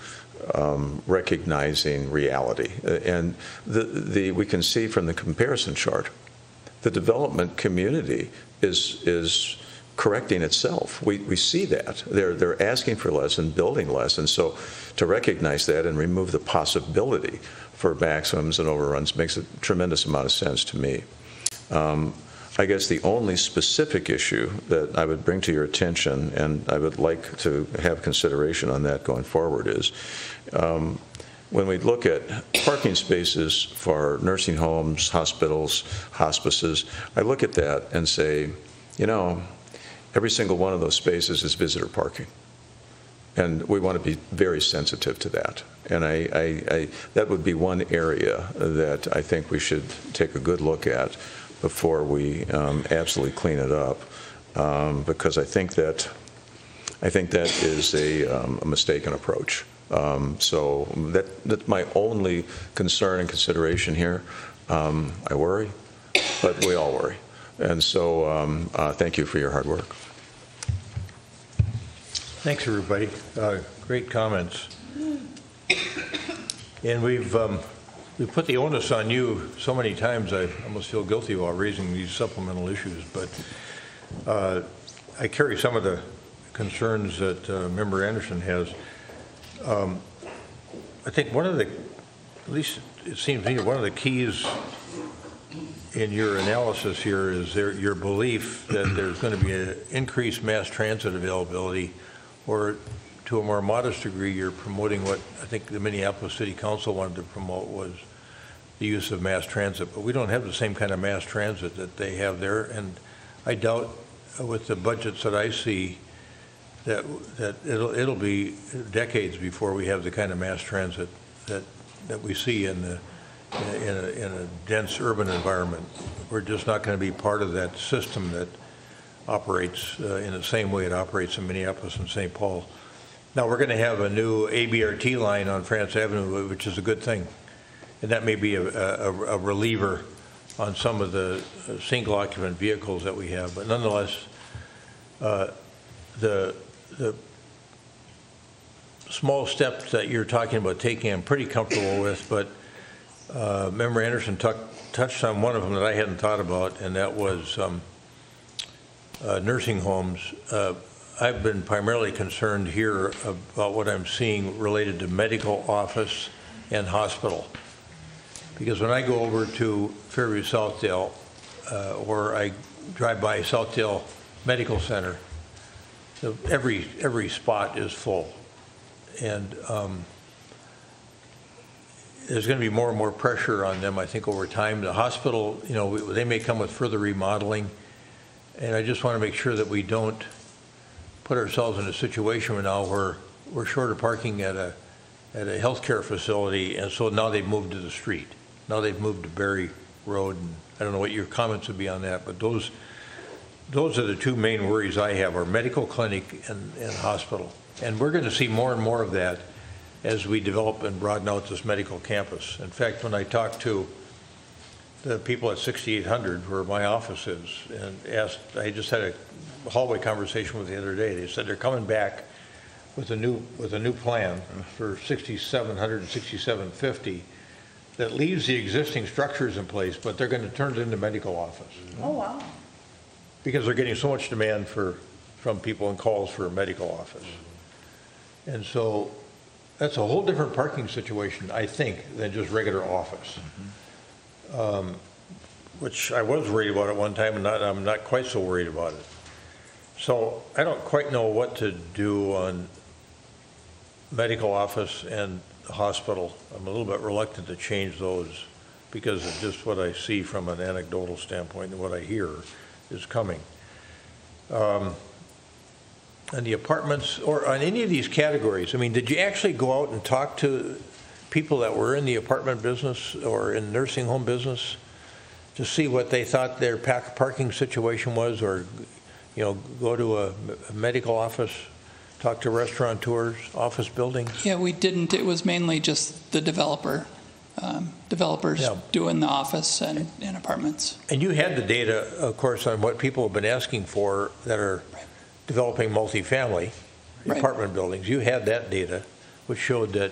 Um, recognizing reality, Uh, and the, the we can see from the comparison chart, the development community is is correcting itself. We, we see that. They're, they're asking for less and building less. And so to recognize that and remove the possibility for maximums and overruns makes a tremendous amount of sense to me. Um, I guess the only specific issue that I would bring to your attention, and I would like to have consideration on that going forward, is um, when we look at parking spaces for nursing homes, hospitals, hospices, I look at that and say, you know, every single one of those spaces is visitor parking. And we want to be very sensitive to that. And I, I, I, that would be one area that I think we should take a good look at before we um, absolutely clean it up, um, because I think that I think that is a, um, a mistaken approach. Um, so that that's my only concern and consideration here. Um, I worry, but we all worry. And so, um, uh, thank you for your hard work. Thanks, everybody. Uh, Great comments. And we've, um, we've put the onus on you so many times, I almost feel guilty about raising these supplemental issues, but uh, I carry some of the concerns that uh, Member Anderson has. Um, I think one of the, at least it seems to me, one of the keys in your analysis here is there, your belief that there's going to be an increased mass transit availability, or to a more modest degree, you're promoting what I think the Minneapolis City Council wanted to promote was the use of mass transit. But we don't have the same kind of mass transit that they have there, and I doubt with the budgets that I see that that it'll it'll be decades before we have the kind of mass transit that that we see in the in a, in a dense urban environment. We're just not going to be part of that system that operates uh, in the same way it operates in Minneapolis and St. Paul. Now, we're going to have a new ABRT line on France Avenue, which is a good thing. And that may be a, a, a reliever on some of the uh, single occupant vehicles that we have. But nonetheless, uh, the, the small steps that you're talking about taking, I'm pretty comfortable with, but uh, Member Anderson touched on one of them that I hadn't thought about, and that was um, uh, nursing homes. Uh, I've been primarily concerned here about what I'm seeing related to medical office and hospital. Because when I go over to Fairview Southdale, uh, or I drive by Southdale Medical Center, every, every spot is full. And um, there's going to be more and more pressure on them, I think, over time. The hospital, you know, they may come with further remodeling, and I just want to make sure that we don't put ourselves in a situation where now where we're short of parking at a, at a healthcare facility, and so now they've moved to the street. Now they've moved to Barrie Road, and I don't know what your comments would be on that, but those, those are the two main worries I have, are medical clinic and, and hospital. And we're going to see more and more of that as we develop and broaden out this medical campus. In fact, when I talked to the people at 6800 where my office is and asked, I just had a hallway conversation with the other day. They said they're coming back with a new, with a new plan for 6700 and 6750 that leaves the existing structures in place, but they're going to turn it into medical office. Oh, wow. Because they're getting so much demand for, from people and calls for a medical office. And so that's a whole different parking situation, I think, than just regular office. Mm-hmm. Um, Which I was worried about at one time, and not, I'm not quite so worried about it. So I don't quite know what to do on medical office and hospital. I'm a little bit reluctant to change those because of just what I see from an anecdotal standpoint and what I hear is coming. Um, And the apartments, or on any of these categories, I mean, did you actually go out and talk to people that were in the apartment business or in nursing home business to see what they thought their pack parking situation was, or, you know, go to a a medical office, talk to restaurateurs, office buildings? Yeah, we didn't. It was mainly just the developer, um, developers Yeah. doing the office and, and apartments. And you had the data, of course, on what people have been asking for that are developing multifamily Right. apartment buildings. You had that data, which showed that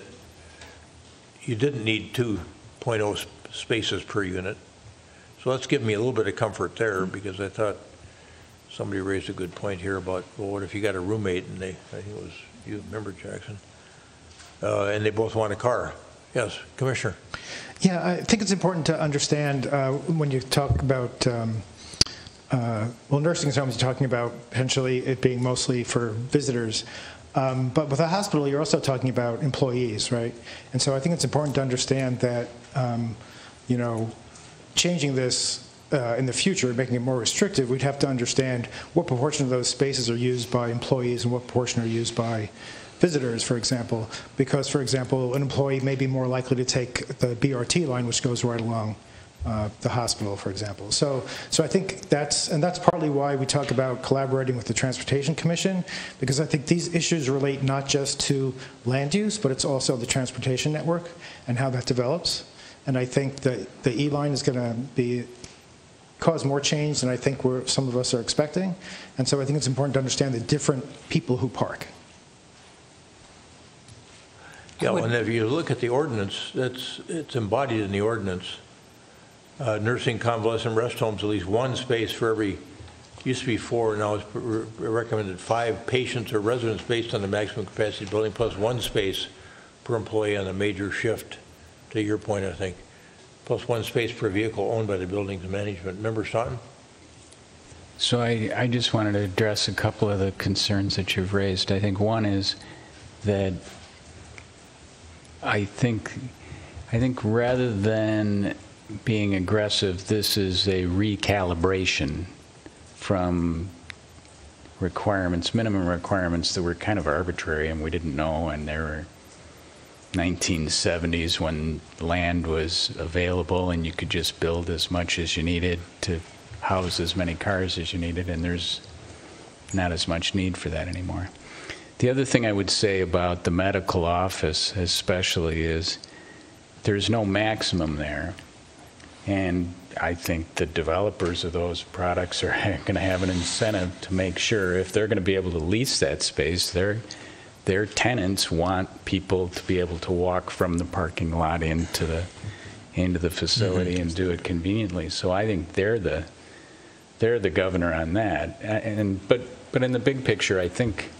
you didn't need 2.0 spaces per unit. So that's given me a little bit of comfort there, because I thought somebody raised a good point here about, well, what if you got a roommate and they, I think it was you, remember Jackson? Uh, And they both want a car. Yes, Commissioner? Yeah, I think it's important to understand uh, when you talk about, um, uh, well, nursing homes, you're talking about potentially it being mostly for visitors. Um, But with a hospital, you're also talking about employees, right? And so I think it's important to understand that, um, you know, changing this uh, in the future, making it more restrictive, we'd have to understand what proportion of those spaces are used by employees and what proportion are used by visitors, for example. Because, for example, an employee may be more likely to take the BRT line, which goes right along uh, the hospital, for example. So, so I think that's, and that's partly why we talk about collaborating with the Transportation Commission, because I think these issues relate not just to land use, but it's also the transportation network and how that develops. And I think that the E-line is going to be, cause more change than I think we're, some of us are expecting. And so I think it's important to understand the different people who park. Yeah, and if you look at the ordinance, that's, it's embodied in the ordinance. Uh, Nursing convalescent rest homes, at least one space for every, used to be four, now it's re- recommended five patients or residents based on the maximum capacity building, plus one space per employee on a major shift, to your point, I think, plus one space per vehicle owned by the building's management. Member Staunton? So I, I just wanted to address a couple of the concerns that you've raised. I think one is that I think, I think rather than being aggressive, this is a recalibration from requirements, minimum requirements that were kind of arbitrary and we didn't know, and there were 1970s when land was available and you could just build as much as you needed to house as many cars as you needed, and there's not as much need for that anymore. The other thing I would say about the medical office, especially, is there's no maximum there. And I think the developers of those products are going to have an incentive to make sure if they're going to be able to lease that space, their their tenants want people to be able to walk from the parking lot into the into the facility and do it conveniently. So I think they're the they're the governor on that. And but but in the big picture, I think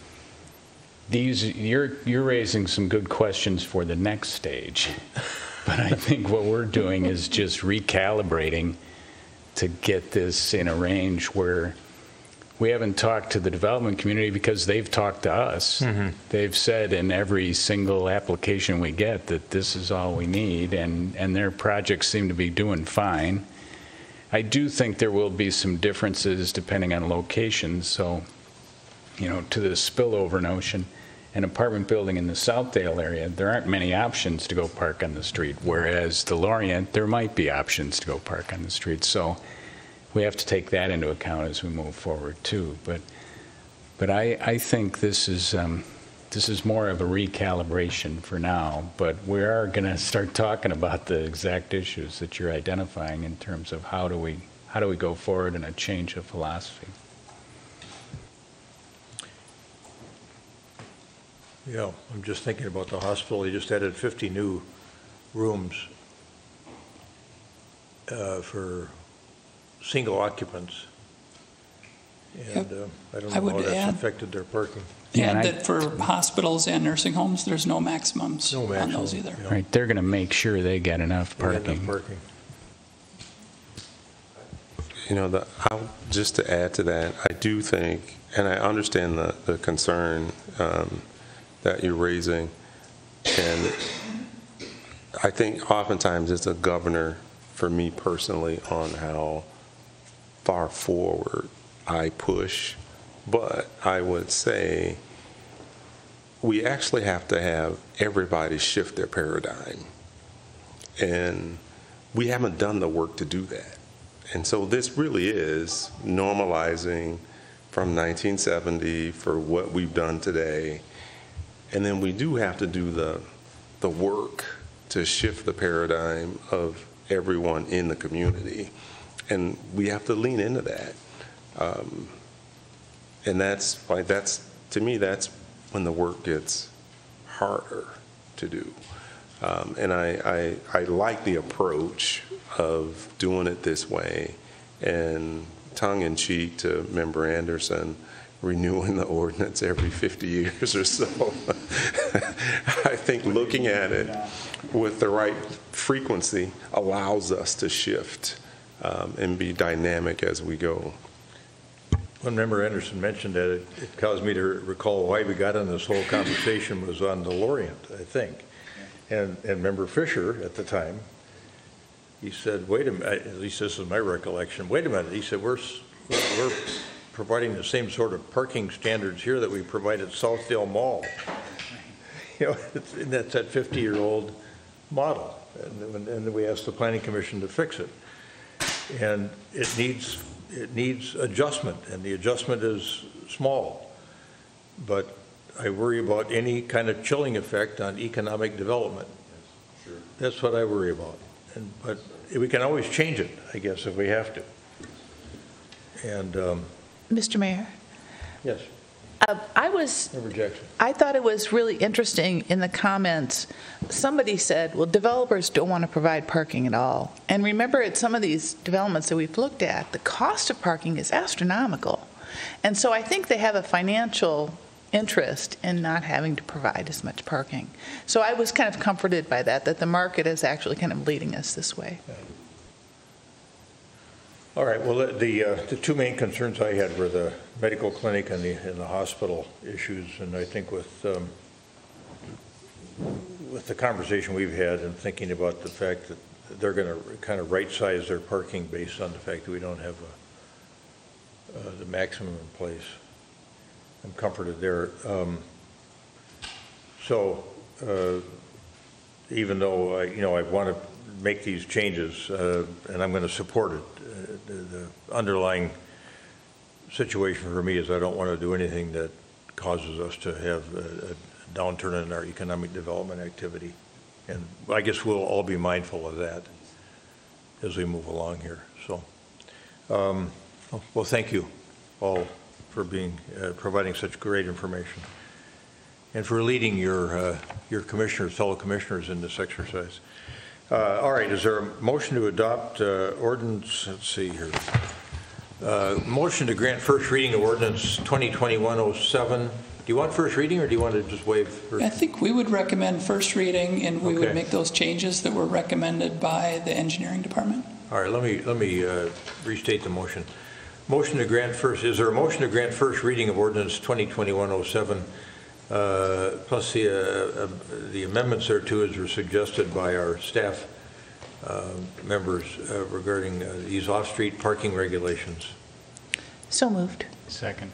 these you're you're raising some good questions for the next stage. But I think what we're doing is just recalibrating to get this in a range where we haven't talked to the development community because they've talked to us. Mm-hmm. They've said in every single application we get that this is all we need, and, and their projects seem to be doing fine. I do think there will be some differences depending on locations, so, you know, to the spillover notion, an apartment building in the Southdale area, there aren't many options to go park on the street, whereas the Lorient, there might be options to go park on the street. So we have to take that into account as we move forward too. But, but I, I think this is, um, this is more of a recalibration for now, but we are going to start talking about the exact issues that you're identifying in terms of how do we, how do we go forward in a change of philosophy. Yeah, I'm just thinking about the hospital. They just added 50 new rooms uh, for single occupants. And uh, I don't I know would how that's add- affected their parking. And that for hospitals and nursing homes, there's no maximums No on those maximum, either. Right, they're going to make sure they get enough They got enough parking. parking. You know, the, I'll, just to add to that, I do think, and I understand the, the concern um, that you're raising, and I think oftentimes it's a governor for me personally on how far forward I push, but I would say we actually have to have everybody shift their paradigm. And we haven't done the work to do that. And so this really is normalizing from 1970 for what we've done today. And then we do have to do the, the work to shift the paradigm of everyone in the community. And we have to lean into that. Um, and that's like, that's, to me, that's when the work gets harder to do. Um, and I, I, I like the approach of doing it this way and tongue in cheek to Member Anderson, renewing the ordinance every 50 years or so. I think looking at it with the right frequency allows us to shift um, and be dynamic as we go. When Member Anderson mentioned that, it it caused me to recall why we got in this whole conversation was on the Lorient, I think. And, and Member Fisher at the time, he said, wait a minute, at least this is my recollection, wait a minute, he said, we're, we're providing the same sort of parking standards here that we provide at Southdale Mall. You know, that's that 50-year-old model. And and we asked the planning commission to fix it. And it needs, it needs adjustment, and the adjustment is small. But I worry about any kind of chilling effect on economic development. That's what I worry about. And, but we can always change it, I guess, if we have to. And, um, Mr. Mayor, yes, uh, I was, Member Jackson. I thought it was really interesting in the comments, somebody said, well, developers don't want to provide parking at all. And remember, at some of these developments that we've looked at, the cost of parking is astronomical. And so I think they have a financial interest in not having to provide as much parking. So I was kind of comforted by that, that the market is actually kind of leading us this way. All right, well, the- the, uh, the two main concerns I had were the medical clinic and the, and the hospital issues, and I think with, um, with the conversation we've had and thinking about the fact that they're going to kind of right-size their parking based on the fact that we don't have a, uh, the maximum in place, I'm comforted there. Um, So, uh, even though, I- you know, I want to make these changes, uh, and I'm going to support it, the the underlying situation for me is I don't want to do anything that causes us to have a a downturn in our economic development activity. And I guess we'll all be mindful of that as we move along here, so. um, Well, thank you all for being, uh, providing such great information and for leading your, uh, your commissioners, fellow commissioners in this exercise. Uh, All right, is there a motion to adopt uh, ordinance, let's see here. Uh, Motion to grant first reading of ordinance 2021-07. Do you want first reading, or do you want to just waive? first? I think we would recommend first reading, and we Okay. would make those changes that were recommended by the engineering department. All right, let me, let me uh, restate the motion. Motion to grant first, is there a motion to grant first reading of ordinance 2021-07, uh, plus the uh, uh, the amendments thereto as were suggested by our staff uh, members uh, regarding uh, these off-street parking regulations? So moved. Second.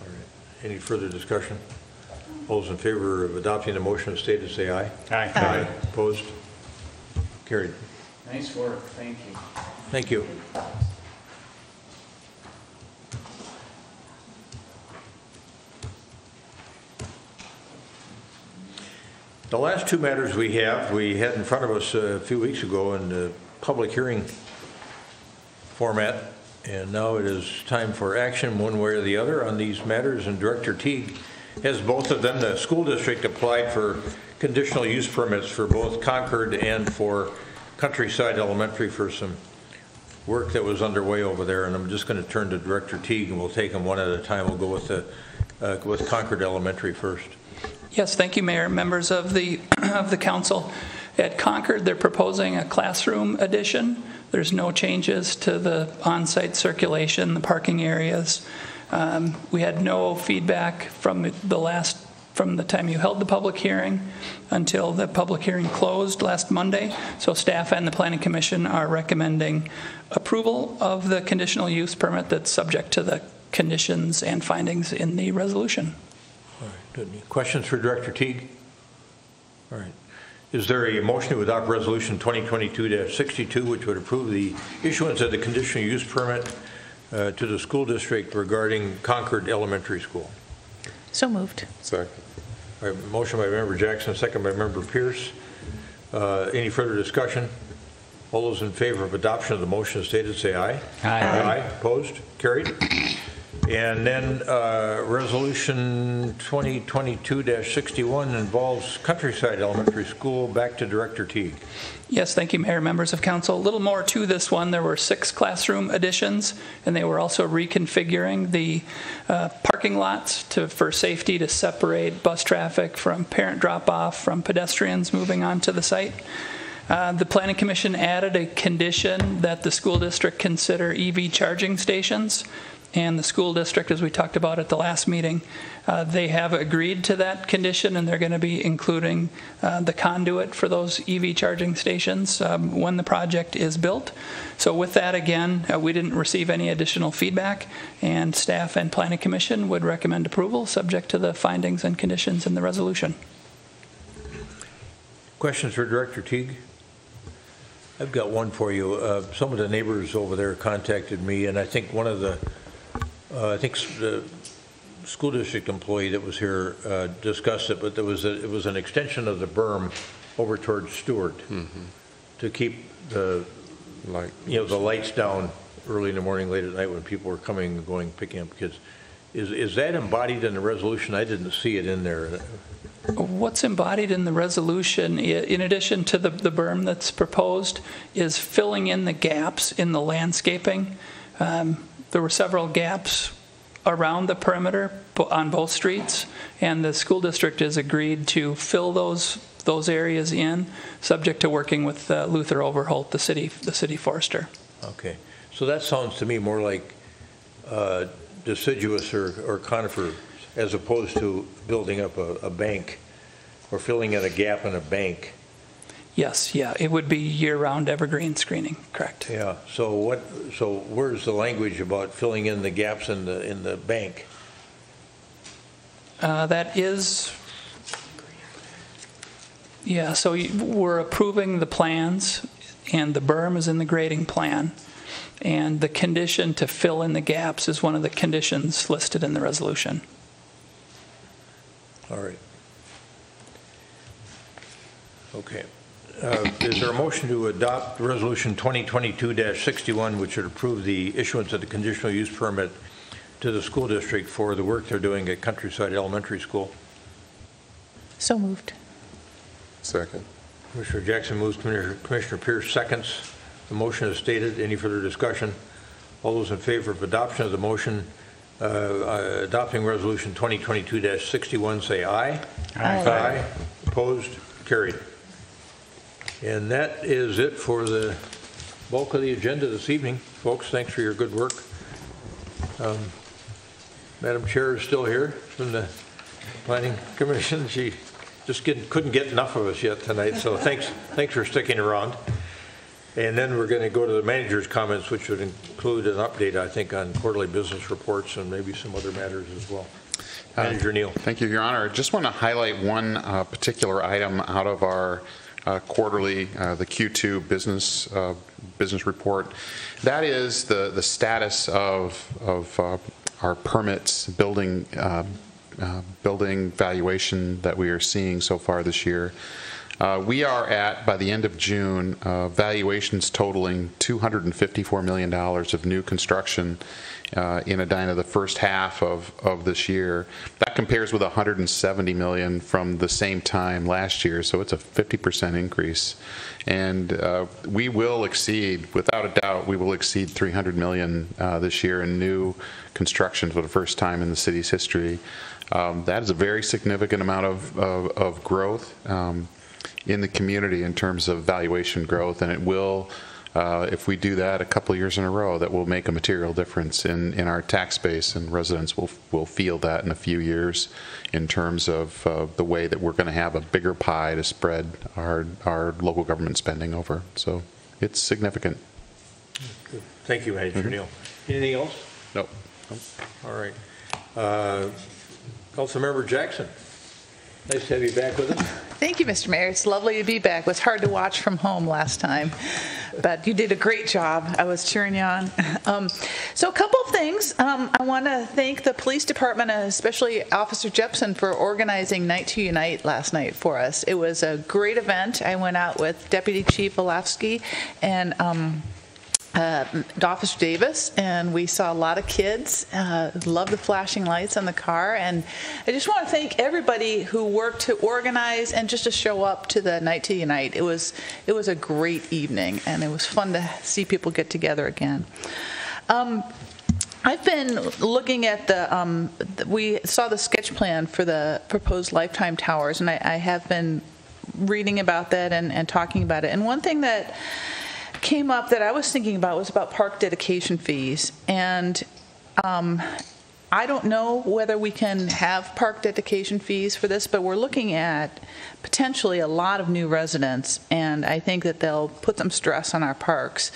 All right. Any further discussion? All those in favor of adopting the motion as stated, say aye. Aye. Aye. Opposed? Carried. Nice work, thank you. Thank you. The last two matters we have, we had in front of us a few weeks ago in the public hearing format, and now it is time for action one way or the other on these matters, and Director Teague has both of them. The school district applied for conditional use permits for both Concord and for Countryside Elementary for some work that was underway over there, and I'm just going to turn to Director Teague, and we'll take them one at a time. We'll go with the, uh, with Concord Elementary first. Yes, thank you, Mayor, members of the, of the council. At Concord, they're proposing a classroom addition. There's no changes to the on-site circulation, the parking areas. Um, We had no feedback from the last, from the time you held the public hearing until the public hearing closed last Monday. So staff and the planning commission are recommending approval of the conditional use permit that's subject to the conditions and findings in the resolution. All right, good. Any Questions for Director Teague? All right. Is there a motion to adopt Resolution 2022-62, which would approve the issuance of the conditional use permit uh, to the school district regarding Concord Elementary School? So moved. Second. All right, motion by Member Jackson, second by Member Pierce. Uh, Any further discussion? All those in favor of adoption of the motion as stated, say aye. Aye. Aye, opposed, carried. And then uh, Resolution 2022-61 involves Countryside Elementary School. Back to Director Teague. Yes, thank you, Mayor, members of council. A little more to this one. There were six classroom additions, and they were also reconfiguring the uh, parking lots to, for safety to separate bus traffic from parent drop-off from pedestrians moving onto the site. Uh, The Planning Commission added a condition that the school district consider EV charging stations. And the school district, as we talked about at the last meeting, uh, they have agreed to that condition, and they're going to be including uh, the conduit for those EV charging stations um, when the project is built. So with that, again, uh, we didn't receive any additional feedback, and staff and planning commission would recommend approval, subject to the findings and conditions in the resolution. Questions for Director Teague? I've got one for you. Uh, Some of the neighbors over there contacted me, and I think one of the, uh, I think the school district employee that was here uh, discussed it, but there was, a- it was an extension of the berm over towards Stewart to keep the, Like, you know, the lights down early in the morning, late at night when people were coming and going, picking up kids. Is, is that embodied in the resolution? I didn't see it in there. What's embodied in the resolution, in addition to the, the berm that's proposed, is filling in the gaps in the landscaping. Um, There were several gaps around the perimeter on both streets, and the school district has agreed to fill those, those areas in, subject to working with uh, Luther Overholt, the city, the city forester. Okay, so that sounds to me more like uh, deciduous or or conifer as opposed to building up a, a bank or filling in a gap in a bank. Yes, yeah, it would be year-round evergreen screening, correct. Yeah, so what, so where's the language about filling in the gaps in the, in the bank? Uh, That is, yeah, so you- we're approving the plans, and the berm is in the grading plan, and the condition to fill in the gaps is one of the conditions listed in the resolution. All right. Okay. Uh, Is there a motion to adopt Resolution 2022-61, which would approve the issuance of the conditional use permit to the school district for the work they're doing at Countryside Elementary School? So moved. Second. Commissioner Jackson moves, Commissioner Commissioner Pierce seconds. The motion is stated. Any further discussion? All those in favor of adoption of the motion uh, uh, adopting Resolution 2022-61, say aye. Aye. Aye. Opposed? Carried. And that is it for the bulk of the agenda this evening. Folks, thanks for your good work. Um, Madam Chair is still here from the Planning Commission. She just couldn't get enough of us yet tonight, so thanks, thanks for sticking around. And then we're going to go to the manager's comments, which would include an update, I think, on quarterly business reports and maybe some other matters as well. Manager Neal. Thank you, Your Honor. I Just want to highlight one uh, particular item out of our uh, quarterly, uh, the Q2 business, uh, business report. That is the, the status of, of uh, our permits, building, uh, uh, building valuation that we are seeing so far this year. We are at, by the end of June, valuations totaling $254 million of new construction uh, in Edina the first half of, of this year. That compares with 170 million from the same time last year, so it's a 50% increase. And uh, we will exceed, without a doubt, we will exceed 300 million uh, this year in new construction for the first time in the city's history. Um, That is a very significant amount of, of, of growth. Um, in the community in terms of valuation growth, and it will, uh, if we do that a couple of years in a row, that will make a material difference in, in our tax base, and residents will, will feel that in a few years in terms of uh, the way that we're going to have a bigger pie to spread our, our local government spending over. So it's significant. Thank you, Manager Mhm. Neal. Anything else? Nope. All right. Uh, Councilmember Jackson, nice to have you back with us. Thank you, Mr. Mayor. It's lovely to be back. It was hard to watch from home last time, but you did a great job. I was cheering you on. Um, so, a couple of things. Um, I want to thank the police department, especially Officer Jepson, for organizing Night to Unite last night for us. It was a great event. I went out with Deputy Chief Olafsky and um, uh, Officer Davis, and we saw a lot of kids. Uh, love the flashing lights on the car, and I just want to thank everybody who worked to organize and just to show up to the Night to Unite. It was it was a great evening, and it was fun to see people get together again. Um, I've been looking at the, um, we saw the sketch plan for the proposed lifetime towers, and I, I have been reading about that and, and talking about it. And one thing that came up that I was thinking about was about park dedication fees. And um, I don't know whether we can have park dedication fees for this, but we're looking at potentially a lot of new residents, and I think that they'll put some stress on our parks.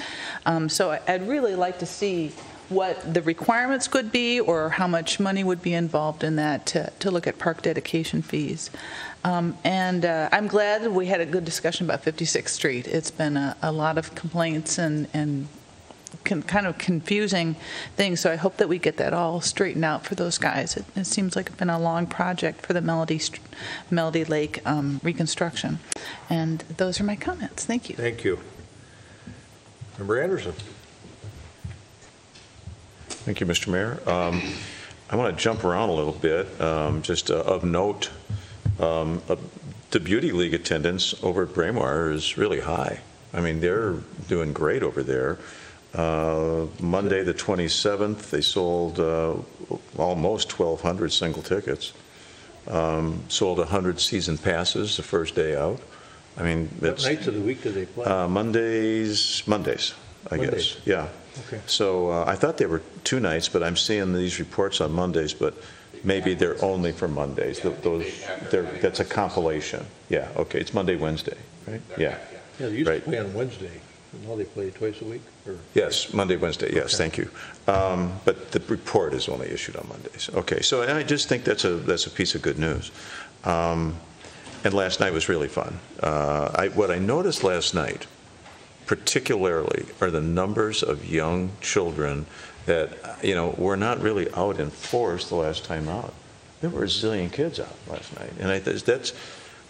Um, So I'd really like to see what the requirements could be, or how much money would be involved in that to, to look at park dedication fees. Um, And uh, I'm glad we had a good discussion about 56th Street. It's been a, a lot of complaints and, and con- kind of confusing things, so I hope that we get that all straightened out for those guys. It, it seems like it's been a long project for the Melody, St- Melody Lake um, reconstruction. And those are my comments. Thank you. Thank you. Member Anderson. Thank you, Mr. Mayor. Um, I want to jump around a little bit. Um, Just uh, of note, um, uh, the Beauty League attendance over at Braemar is really high. I mean, they're doing great over there. Uh, Monday, the 27th, they sold uh, almost 1,200 single tickets. Um, Sold 100 season passes the first day out. I mean, What it's... nights of the week do they play? Uh, Mondays, Mondays, I Mondays. guess, yeah. Okay. So uh, I thought they were two nights, but I'm seeing these reports on Mondays, but maybe they're only for Mondays. Th- Those, they're, that's a compilation. Yeah, okay, it's Monday, Wednesday, right? Yeah. Yeah, they used to Right. play on Wednesday, and now they play twice a week, or? Yes, Monday, Wednesday, yes, thank you. Um, But the report is only issued on Mondays. Okay, so I just think that's a, that's a piece of good news. Um, And last night was really fun. Uh, I, what I noticed last night particularly are the numbers of young children that, you know, were not really out in force the last time out. There were a zillion kids out last night, and I, that's,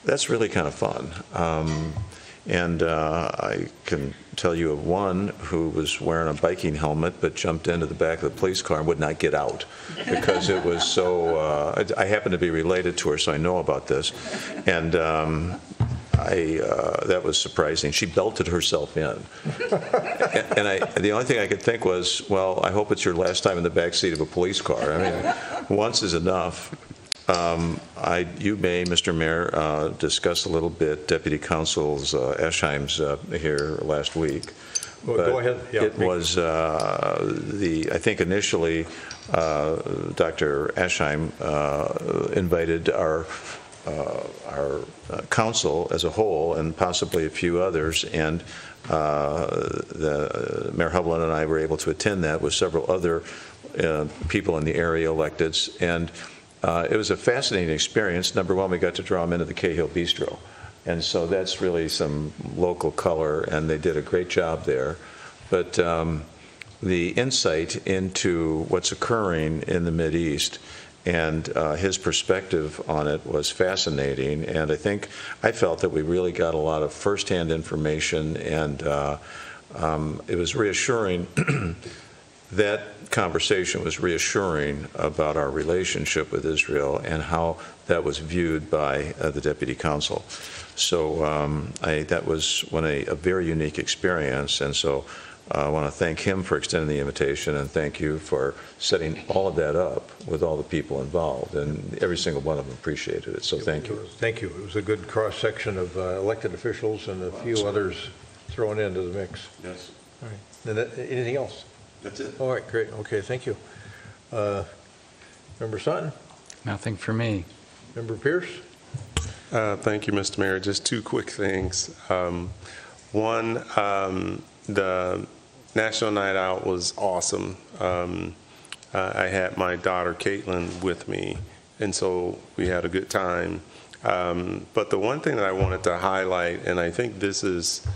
that's really kind of fun. Um, and uh, I can tell you of one who was wearing a biking helmet but jumped into the back of the police car and would not get out because it was so. Uh, I, I happen to be related to her, so I know about this. And um, I, uh, that was surprising. She belted herself in. And I, the only thing I could think was, well, I hope it's your last time in the back seat of a police car. I mean, once is enough. Um, I, you may, Mr. Mayor, uh, discuss a little bit Deputy Counsel's uh, Eschheim's uh, here last week. Well, go ahead. Yeah, It was uh, the, I think initially, uh, Dr. Eschheim uh, invited our, our uh, council as a whole, and possibly a few others, and uh, the, Mayor Hublin and I were able to attend that with several other uh, people in the area electeds, and uh, it was a fascinating experience. Number one, we got to draw them into the Cahill Bistro, and so that's really some local color, and they did a great job there. But um, the insight into what's occurring in the Mideast and uh, his perspective on it was fascinating. And I think I felt that we really got a lot of firsthand information, and uh, um, it was reassuring. that conversation was reassuring about our relationship with Israel and how that was viewed by uh, the deputy consul. So um, I, that was one a, a very unique experience, and so I want to thank him for extending the invitation and thank you for setting all of that up with all the people involved, and every single one of them appreciated it. So thank you. Thank you. It was a good cross-section of uh, elected officials and a few others thrown into the mix. Yes. All right. That- Anything else? That's it. All right, great. Okay, thank you. Uh, Member Staunton? Nothing for me. Member Pierce? Uh, Thank you, Mr. Mayor. Just two quick things. Um, One, um, the National Night Out was awesome. Um, uh, I had my daughter Caitlin with me, and so we had a good time. Um, But the one thing that I wanted to highlight, and I think this is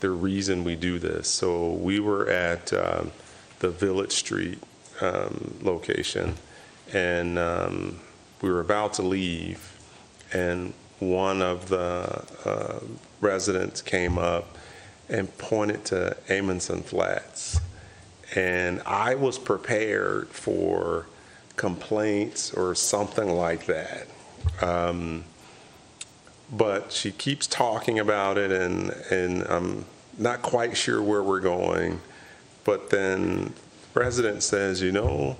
the reason we do this, so we were at um, the Village Street um, location, and um, we were about to leave, and one of the uh, residents came up and pointed to Amundsen Flats. And I was prepared for complaints or something like that. Um, but she keeps talking about it, and, and I'm not quite sure where we're going. But then resident says, you know,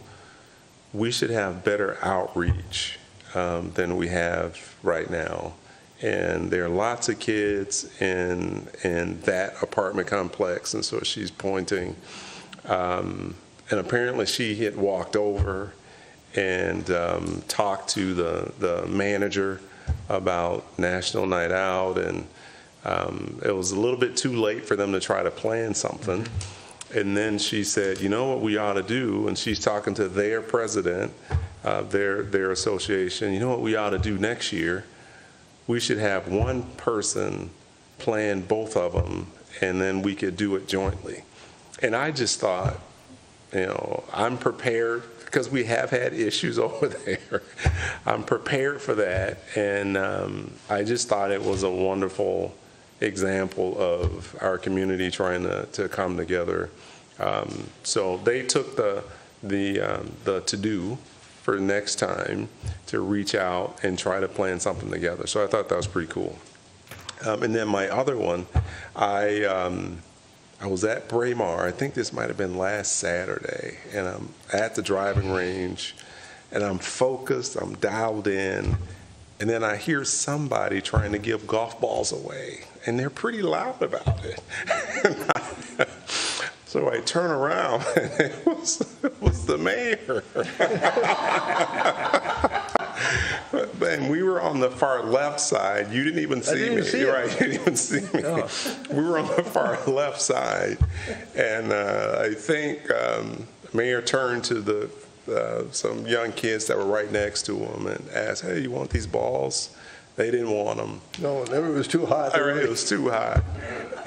we should have better outreach um, than we have right now. And there are lots of kids in in that apartment complex, and so she's pointing. Um, and apparently, she had walked over and um, talked to the the manager about National Night Out, and um, it was a little bit too late for them to try to plan something. And then she said, "You know what we ought to do?" And she's talking to their president, uh, their their association. You know what we ought to do next year? We should have one person plan both of them, and then we could do it jointly. And I just thought, you know, I'm prepared because we have had issues over there. I'm prepared for that, and um, I just thought it was a wonderful example of our community trying to, to come together. Um, so they took the the um, the to do for next time to reach out and try to plan something together. So I thought that was pretty cool. Um, and then my other one, I um, I was at Braemar. I think this might have been last Saturday, and I'm at the driving range, and I'm focused. I'm dialed in. And then I hear somebody trying to give golf balls away, and they're pretty loud about it. so I turn around, and it was, it was the mayor. and we were on the far left side. You didn't even see didn't me. see right. You didn't even see me. No. We were on the far left side, and uh, I think um, Mayor turned to the uh, some young kids that were right next to him and asked, "Hey, you want these balls?" They didn't want them. No, it was too hot. Right, it was too hot,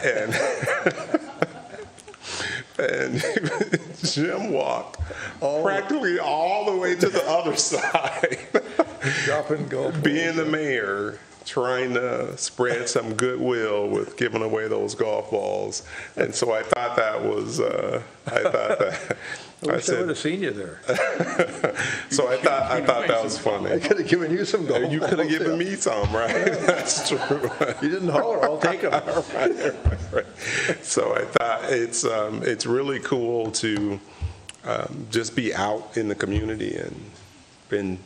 and and Jim walked practically all the way to the other side. Dropping golf Being the mayor, trying to spread some goodwill with giving away those golf balls, and so I thought that was, uh, I thought that. I wish I would have seen you there. so I thought I thought that was funny. I could have given you some gold. You could have given me some, right? That's true. You didn't holler, I'll take them. right, right. So I thought it's um, it's really cool to um, just be out in the community and and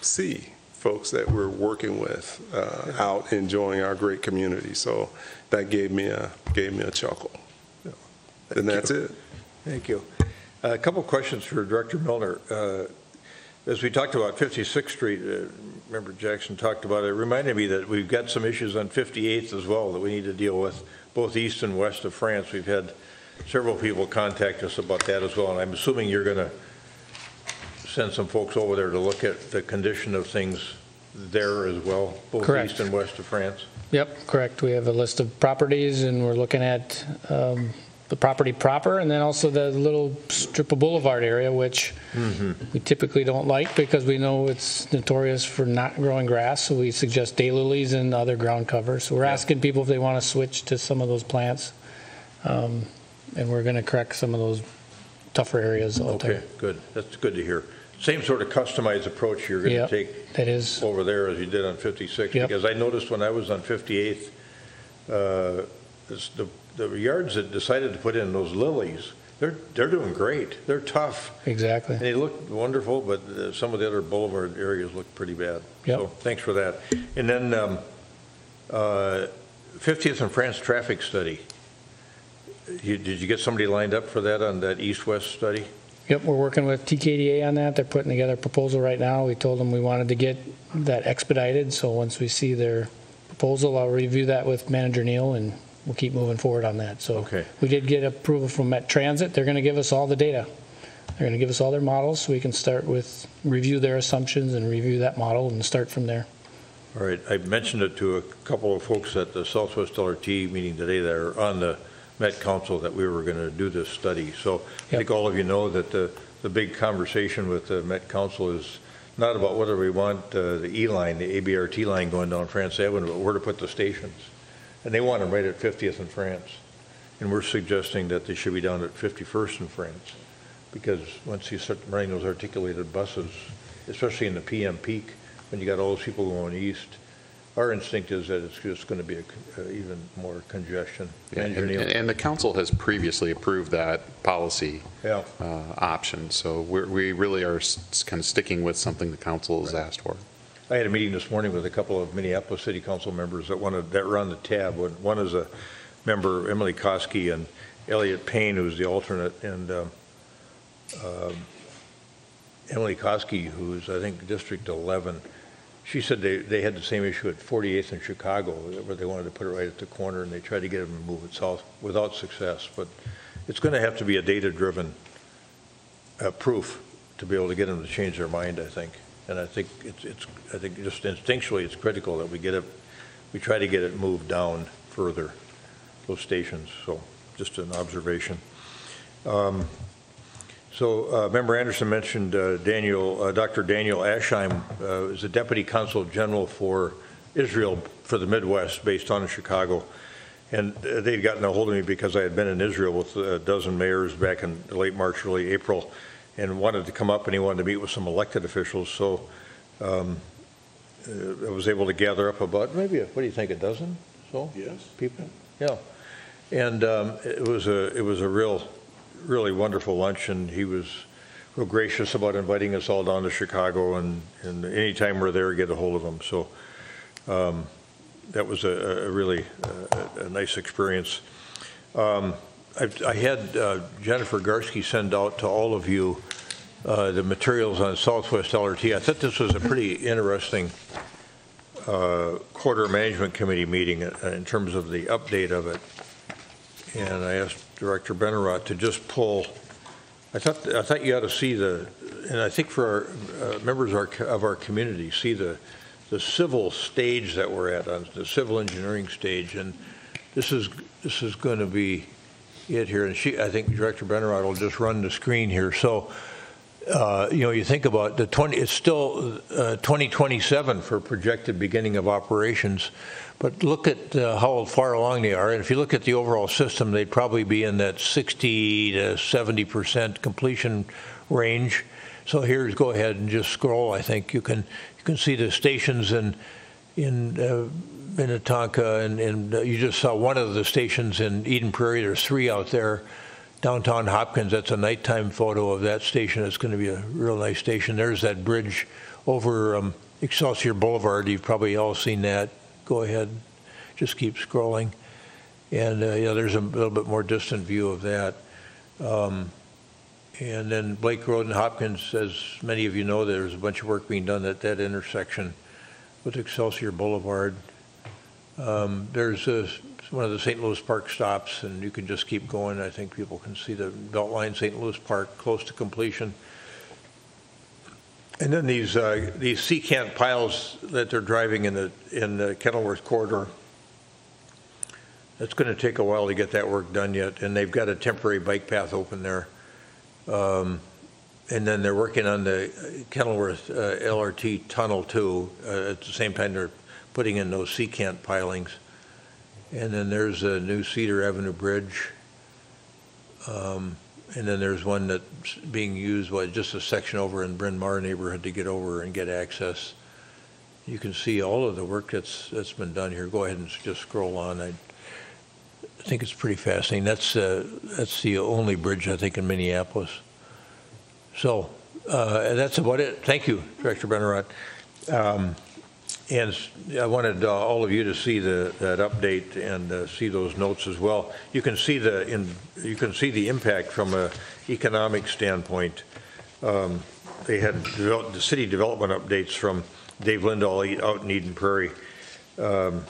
see folks that we're working with uh, out enjoying our great community. So that gave me a gave me a chuckle. And that's it. Thank you. A couple questions for Director Millner. Uh, As we talked about 56th Street, uh, Member Jackson talked about it, it reminded me that we've got some issues on 58th as well that we need to deal with, both east and west of France. We've had several people contact us about that as well, and I'm assuming you're going to send some folks over there to look at the condition of things there as well, both Correct. east and west of France. Yep, correct. We have a list of properties, and we're looking at um, the property proper, and then also the little strip of boulevard area, which we typically don't like because we know it's notorious for not growing grass, so we suggest daylilies and other ground cover. So we're asking people if they want to switch to some of those plants, Um, and we're going to correct some of those tougher areas out there. Okay, good. That's good to hear. Same sort of customized approach you're going to take that is. over there as you did on 56? Yep. Because I noticed when I was on 58th, uh, the the yards that decided to put in those lilies, they're, they're doing great. They're tough. Exactly. And they look wonderful, but uh, some of the other boulevard areas look pretty bad. Yep. So thanks for that. And then um, uh, 50th and France traffic study. You- Did you get somebody lined up for that on that east-west study? Yep, we're working with TKDA on that. They're putting together a proposal right now. We told them we wanted to get that expedited, so once we see their proposal, I'll review that with Manager Neal, and we'll keep moving forward on that. So Okay. we did get approval from Met Transit. They're going to give us all the data. They're going to give us all their models, so we can start with, review their assumptions and review that model and start from there. All right, I mentioned it to a couple of folks at the Southwest LRT meeting today that are on the Met Council that we were going to do this study. So I think all of you know that the, the big conversation with the Met Council is not about whether we want uh, the E line, the ABRT line going down France Avenue, but where to put the stations. And they want them right at 50th and France. And we're suggesting that they should be down at 51st and France. Because once you start running those articulated buses, especially in the PM peak, when you got all those people going east, our instinct is that it's just going to be a uh, even more congestion. Yeah, And and the council has previously approved that policy Yeah. uh, option, so we're- we really are kind of sticking with something the council has asked for. I had a meeting this morning with a couple of Minneapolis City Council members that wanted, that on the tab. One is a member, Emily Koski, and Elliot Payne, who's the alternate, and um, um, Emily Koski, who's, I think, District 11, she said they, they had the same issue at 48th in Chicago, where they wanted to put it right at the corner, and they tried to get them to move it south without success. But it's going to have to be a data-driven uh, proof to be able to get them to change their mind, I think. And I think it's, it's, I think just instinctually, it's critical that we get it, we try to get it moved down further, those stations. So just an observation. Um, So uh, Member Anderson mentioned uh, Daniel, uh, Dr. Daniel Asheim uh, is the Deputy Consul General for Israel for the Midwest, based on in Chicago. And uh, they'd gotten a hold of me because I had been in Israel with a dozen mayors back in late March, early April, and wanted to come up, and he wanted to meet with some elected officials. So um, uh, I was able to gather up about, maybe, a- what do you think, a dozen, so? Yes. People? Yeah. And um, it was a, it was a real, really wonderful lunch, and he was real gracious about inviting us all down to Chicago, and, and anytime we're there, get a hold of him. So um, that was a, a really uh, a nice experience. Um, I, I had uh, Jennifer Garsky send out to all of you uh, the materials on Southwest LRT. I thought this was a pretty interesting uh, corridor management committee meeting uh, in terms of the update of it. And I asked Director Bennerotte to just pull, I thought, I thought you ought to see the, and I think for our uh, members of our, of our community, see the, the civil stage that we're at, on the civil engineering stage. And this is, this is going to be it here. And she, I think Director Bennerotte will just run the screen here. So, uh, you know, you think about the 20, it's still uh, 2027 for projected beginning of operations, but look at uh, how far along they are. And if you look at the overall system, they'd probably be in that 60 to 70 percent completion range. So here's, go ahead and just scroll. I think you can you can see the stations in in uh, Minnetonka, and, and uh, you just saw one of the stations in Eden Prairie. There's three out there downtown Hopkins. That's a nighttime photo of that station. It's going to be a real nice station. There's that bridge over um, Excelsior Boulevard. You've probably all seen that. Go ahead, just keep scrolling. And uh, yeah, there's a little bit more distant view of that. Um, and then Blake Road and Hopkins, as many of you know, there's a bunch of work being done at that intersection with Excelsior Boulevard. Um, there's a, one of the St. Louis Park stops, and you can just keep going. I think people can see the Beltline St. Louis Park close to completion. And then these uh, these secant piles that they're driving in the in the Kenilworth corridor. It's going to take a while to get that work done yet, and they've got a temporary bike path open there. Um, And then they're working on the Kenilworth uh, LRT tunnel too. Uh, At the same time, they're putting in those secant pilings. And then there's a new Cedar Avenue Bridge. Um, And then there's one that's being used, what, just a section over in Bryn Mawr neighborhood to get over and get access. You can see all of the work that's, that's been done here. Go ahead and just scroll on. I think it's pretty fascinating. That's, uh, that's the only bridge, I think, in Minneapolis. So, uh, that's about it. Thank you, Director Bennerotte. Um, And I wanted uh, all of you to see the, that update and uh, see those notes as well. You can see the, in, you can see the impact from an economic standpoint. Um, They had the city development updates from Dave Lindahl out in Eden Prairie. Um,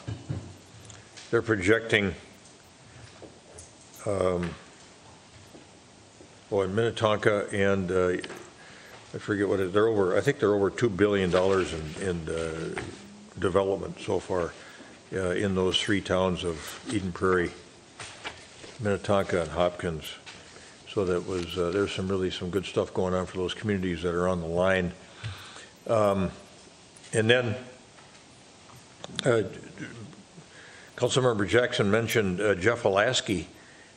They're projecting, um, oh, in Minnetonka and, uh, I forget what it, they're over, I think they're over $2 billion in, in uh, development so far uh, in those three towns of Eden Prairie, Minnetonka, and Hopkins. So that was, uh, there's some, really some good stuff going on for those communities that are on the line. Um, And then, uh, Councilmember Jackson mentioned uh, Jeff Alaskey,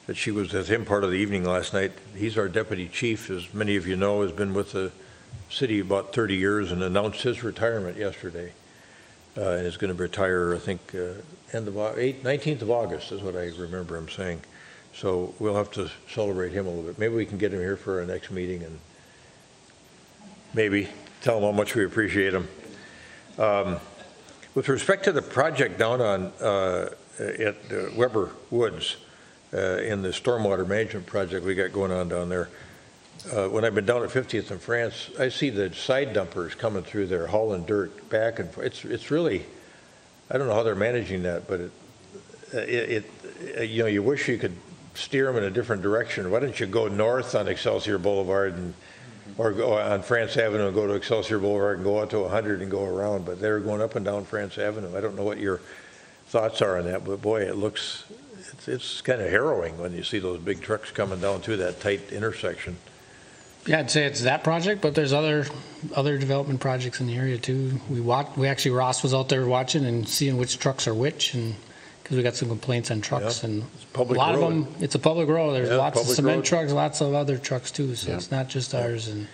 that she was with him part of the evening last night. He's our deputy chief, as many of you know, has been with the city about 30 years and announced his retirement yesterday. Uh, And is going to retire, I think, uh, end of, Au- eight- 19th of August is what I remember him saying. So we'll have to celebrate him a little bit. Maybe we can get him here for our next meeting and maybe tell him how much we appreciate him. Um, With respect to the project down on, uh, at uh, Weber Woods, uh, in the stormwater management project we got going on down there, uh, when I've been down at 50th in France, I see the side dumpers coming through there hauling dirt back and forth. It's, it's really, I don't know how they're managing that, but it, it, it, you know, you wish you could steer them in a different direction. Why don't you go north on Excelsior Boulevard and, or go on France Avenue and go to Excelsior Boulevard and go out to 100 and go around, but they're going up and down France Avenue. I don't know what your thoughts are on that, but boy, it looks, it's, it's kind of harrowing when you see those big trucks coming down through that tight intersection. Yeah, I'd say it's that project, but there's other, other development projects in the area too. We watch, we actually, Ross was out there watching and seeing which trucks are which and, because we got some complaints on trucks Yeah, and a public lot of them, it's a public road. There's Yeah, lots of cement road. trucks, lots of other trucks too, so Yeah. it's not just ours and.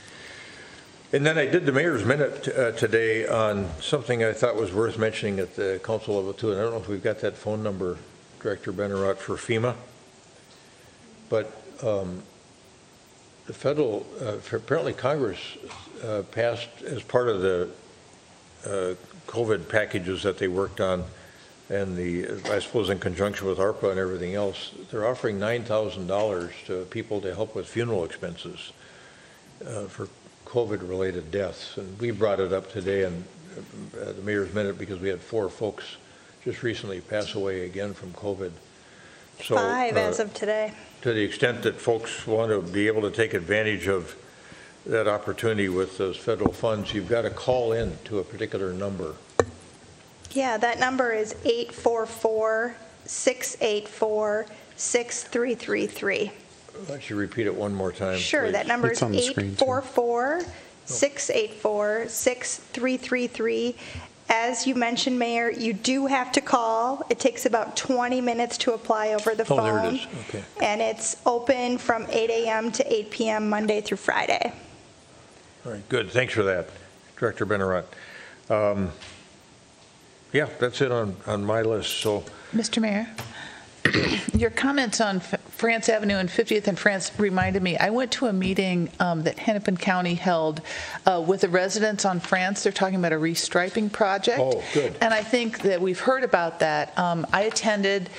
And then I did the mayor's minute uh, today on something I thought was worth mentioning at the council level too, and I don't know if we've got that phone number, Director Bennerotte, for FEMA. But um, the federal, uh, apparently Congress uh, passed as part of the uh, COVID packages that they worked on, and the, I suppose in conjunction with ARPA and everything else, they're offering $9,000 to people to help with funeral expenses uh, for COVID-related deaths. And we brought it up today in uh, the mayor's minute because we had four folks just recently pass away again from COVID. So, Five uh, as of today to the extent that folks want to be able to take advantage of that opportunity with those federal funds, you've got to call in to a particular number. Yeah, that number is 844-684-6333. Why don't you repeat it one more time? Sure, please. that number it's is 844 684 6333 as you mentioned, Mayor, you do have to call. It takes about 20 minutes to apply over the Oh, phone. there it is, okay. And it's open from 8 AM to 8 PM, Monday through Friday. All right, good, thanks for that, Director Bennerotte. Um, Yeah, that's it on, on my list, so, Mr. Mayor, your comments on F- France Avenue and 50th and France reminded me, I went to a meeting um, that Hennepin County held uh, with the residents on France. They're talking about a restriping project. Oh, good. And I think that we've heard about that. Um, I attended,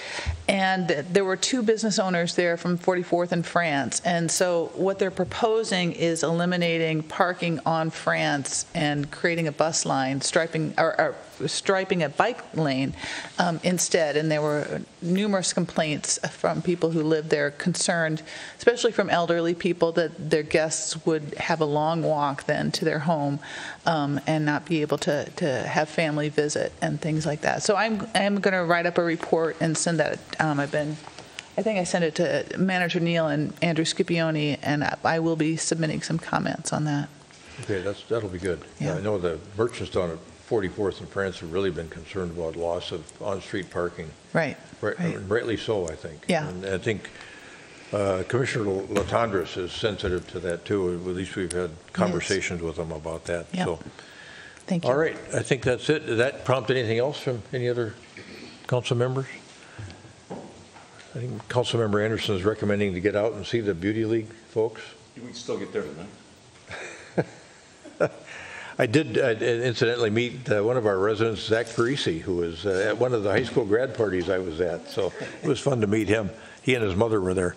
and there were two business owners there from 44th and France. And so what they're proposing is eliminating parking on France and creating a bus line, striping, or or striping a bike lane um, instead. And there were numerous complaints from people who lived there concerned, especially from elderly people, that their guests would have a long walk then to their home um, and not be able to, to have family visit and things like that. So I'm, I'm going to write up a report and send that. Um, I've been, I think I sent it to Manager Neal and Andrew Scipioni, and I will be submitting some comments on that. Okay, that's, that'll be good. Yeah. I know the merchants down at 44th and France have really been concerned about loss of on-street parking. Right. Right- right. Rightly so, I think. Yeah. And I think uh, Commissioner LaTondresse is sensitive to that, too. At least we've had conversations with him about that, Yeah. so. Thank you. All right, I think that's it. Did that prompt anything else from any other council members? I think Councilmember Anderson is recommending to get out and see the Beauty League folks. You can still get there tonight. I did uh, incidentally meet uh, one of our residents, Zach Parise, who was uh, at one of the high school grad parties I was at, so it was fun to meet him. He and his mother were there.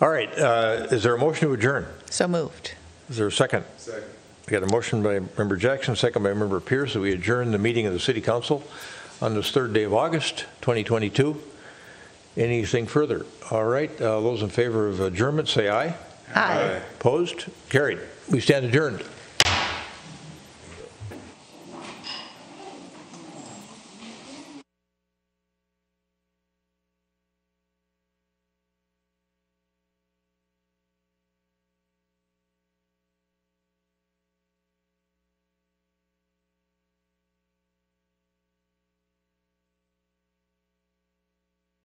All right, uh, is there a motion to adjourn? So moved. Is there a second? Second. We got a motion by Member Jackson, second by Member Pierce, that we adjourn the meeting of the City Council on this third day of August, 2022. Anything further? All right, uh, those in favor of adjournment, say aye. Aye. Opposed? Carried. We stand adjourned.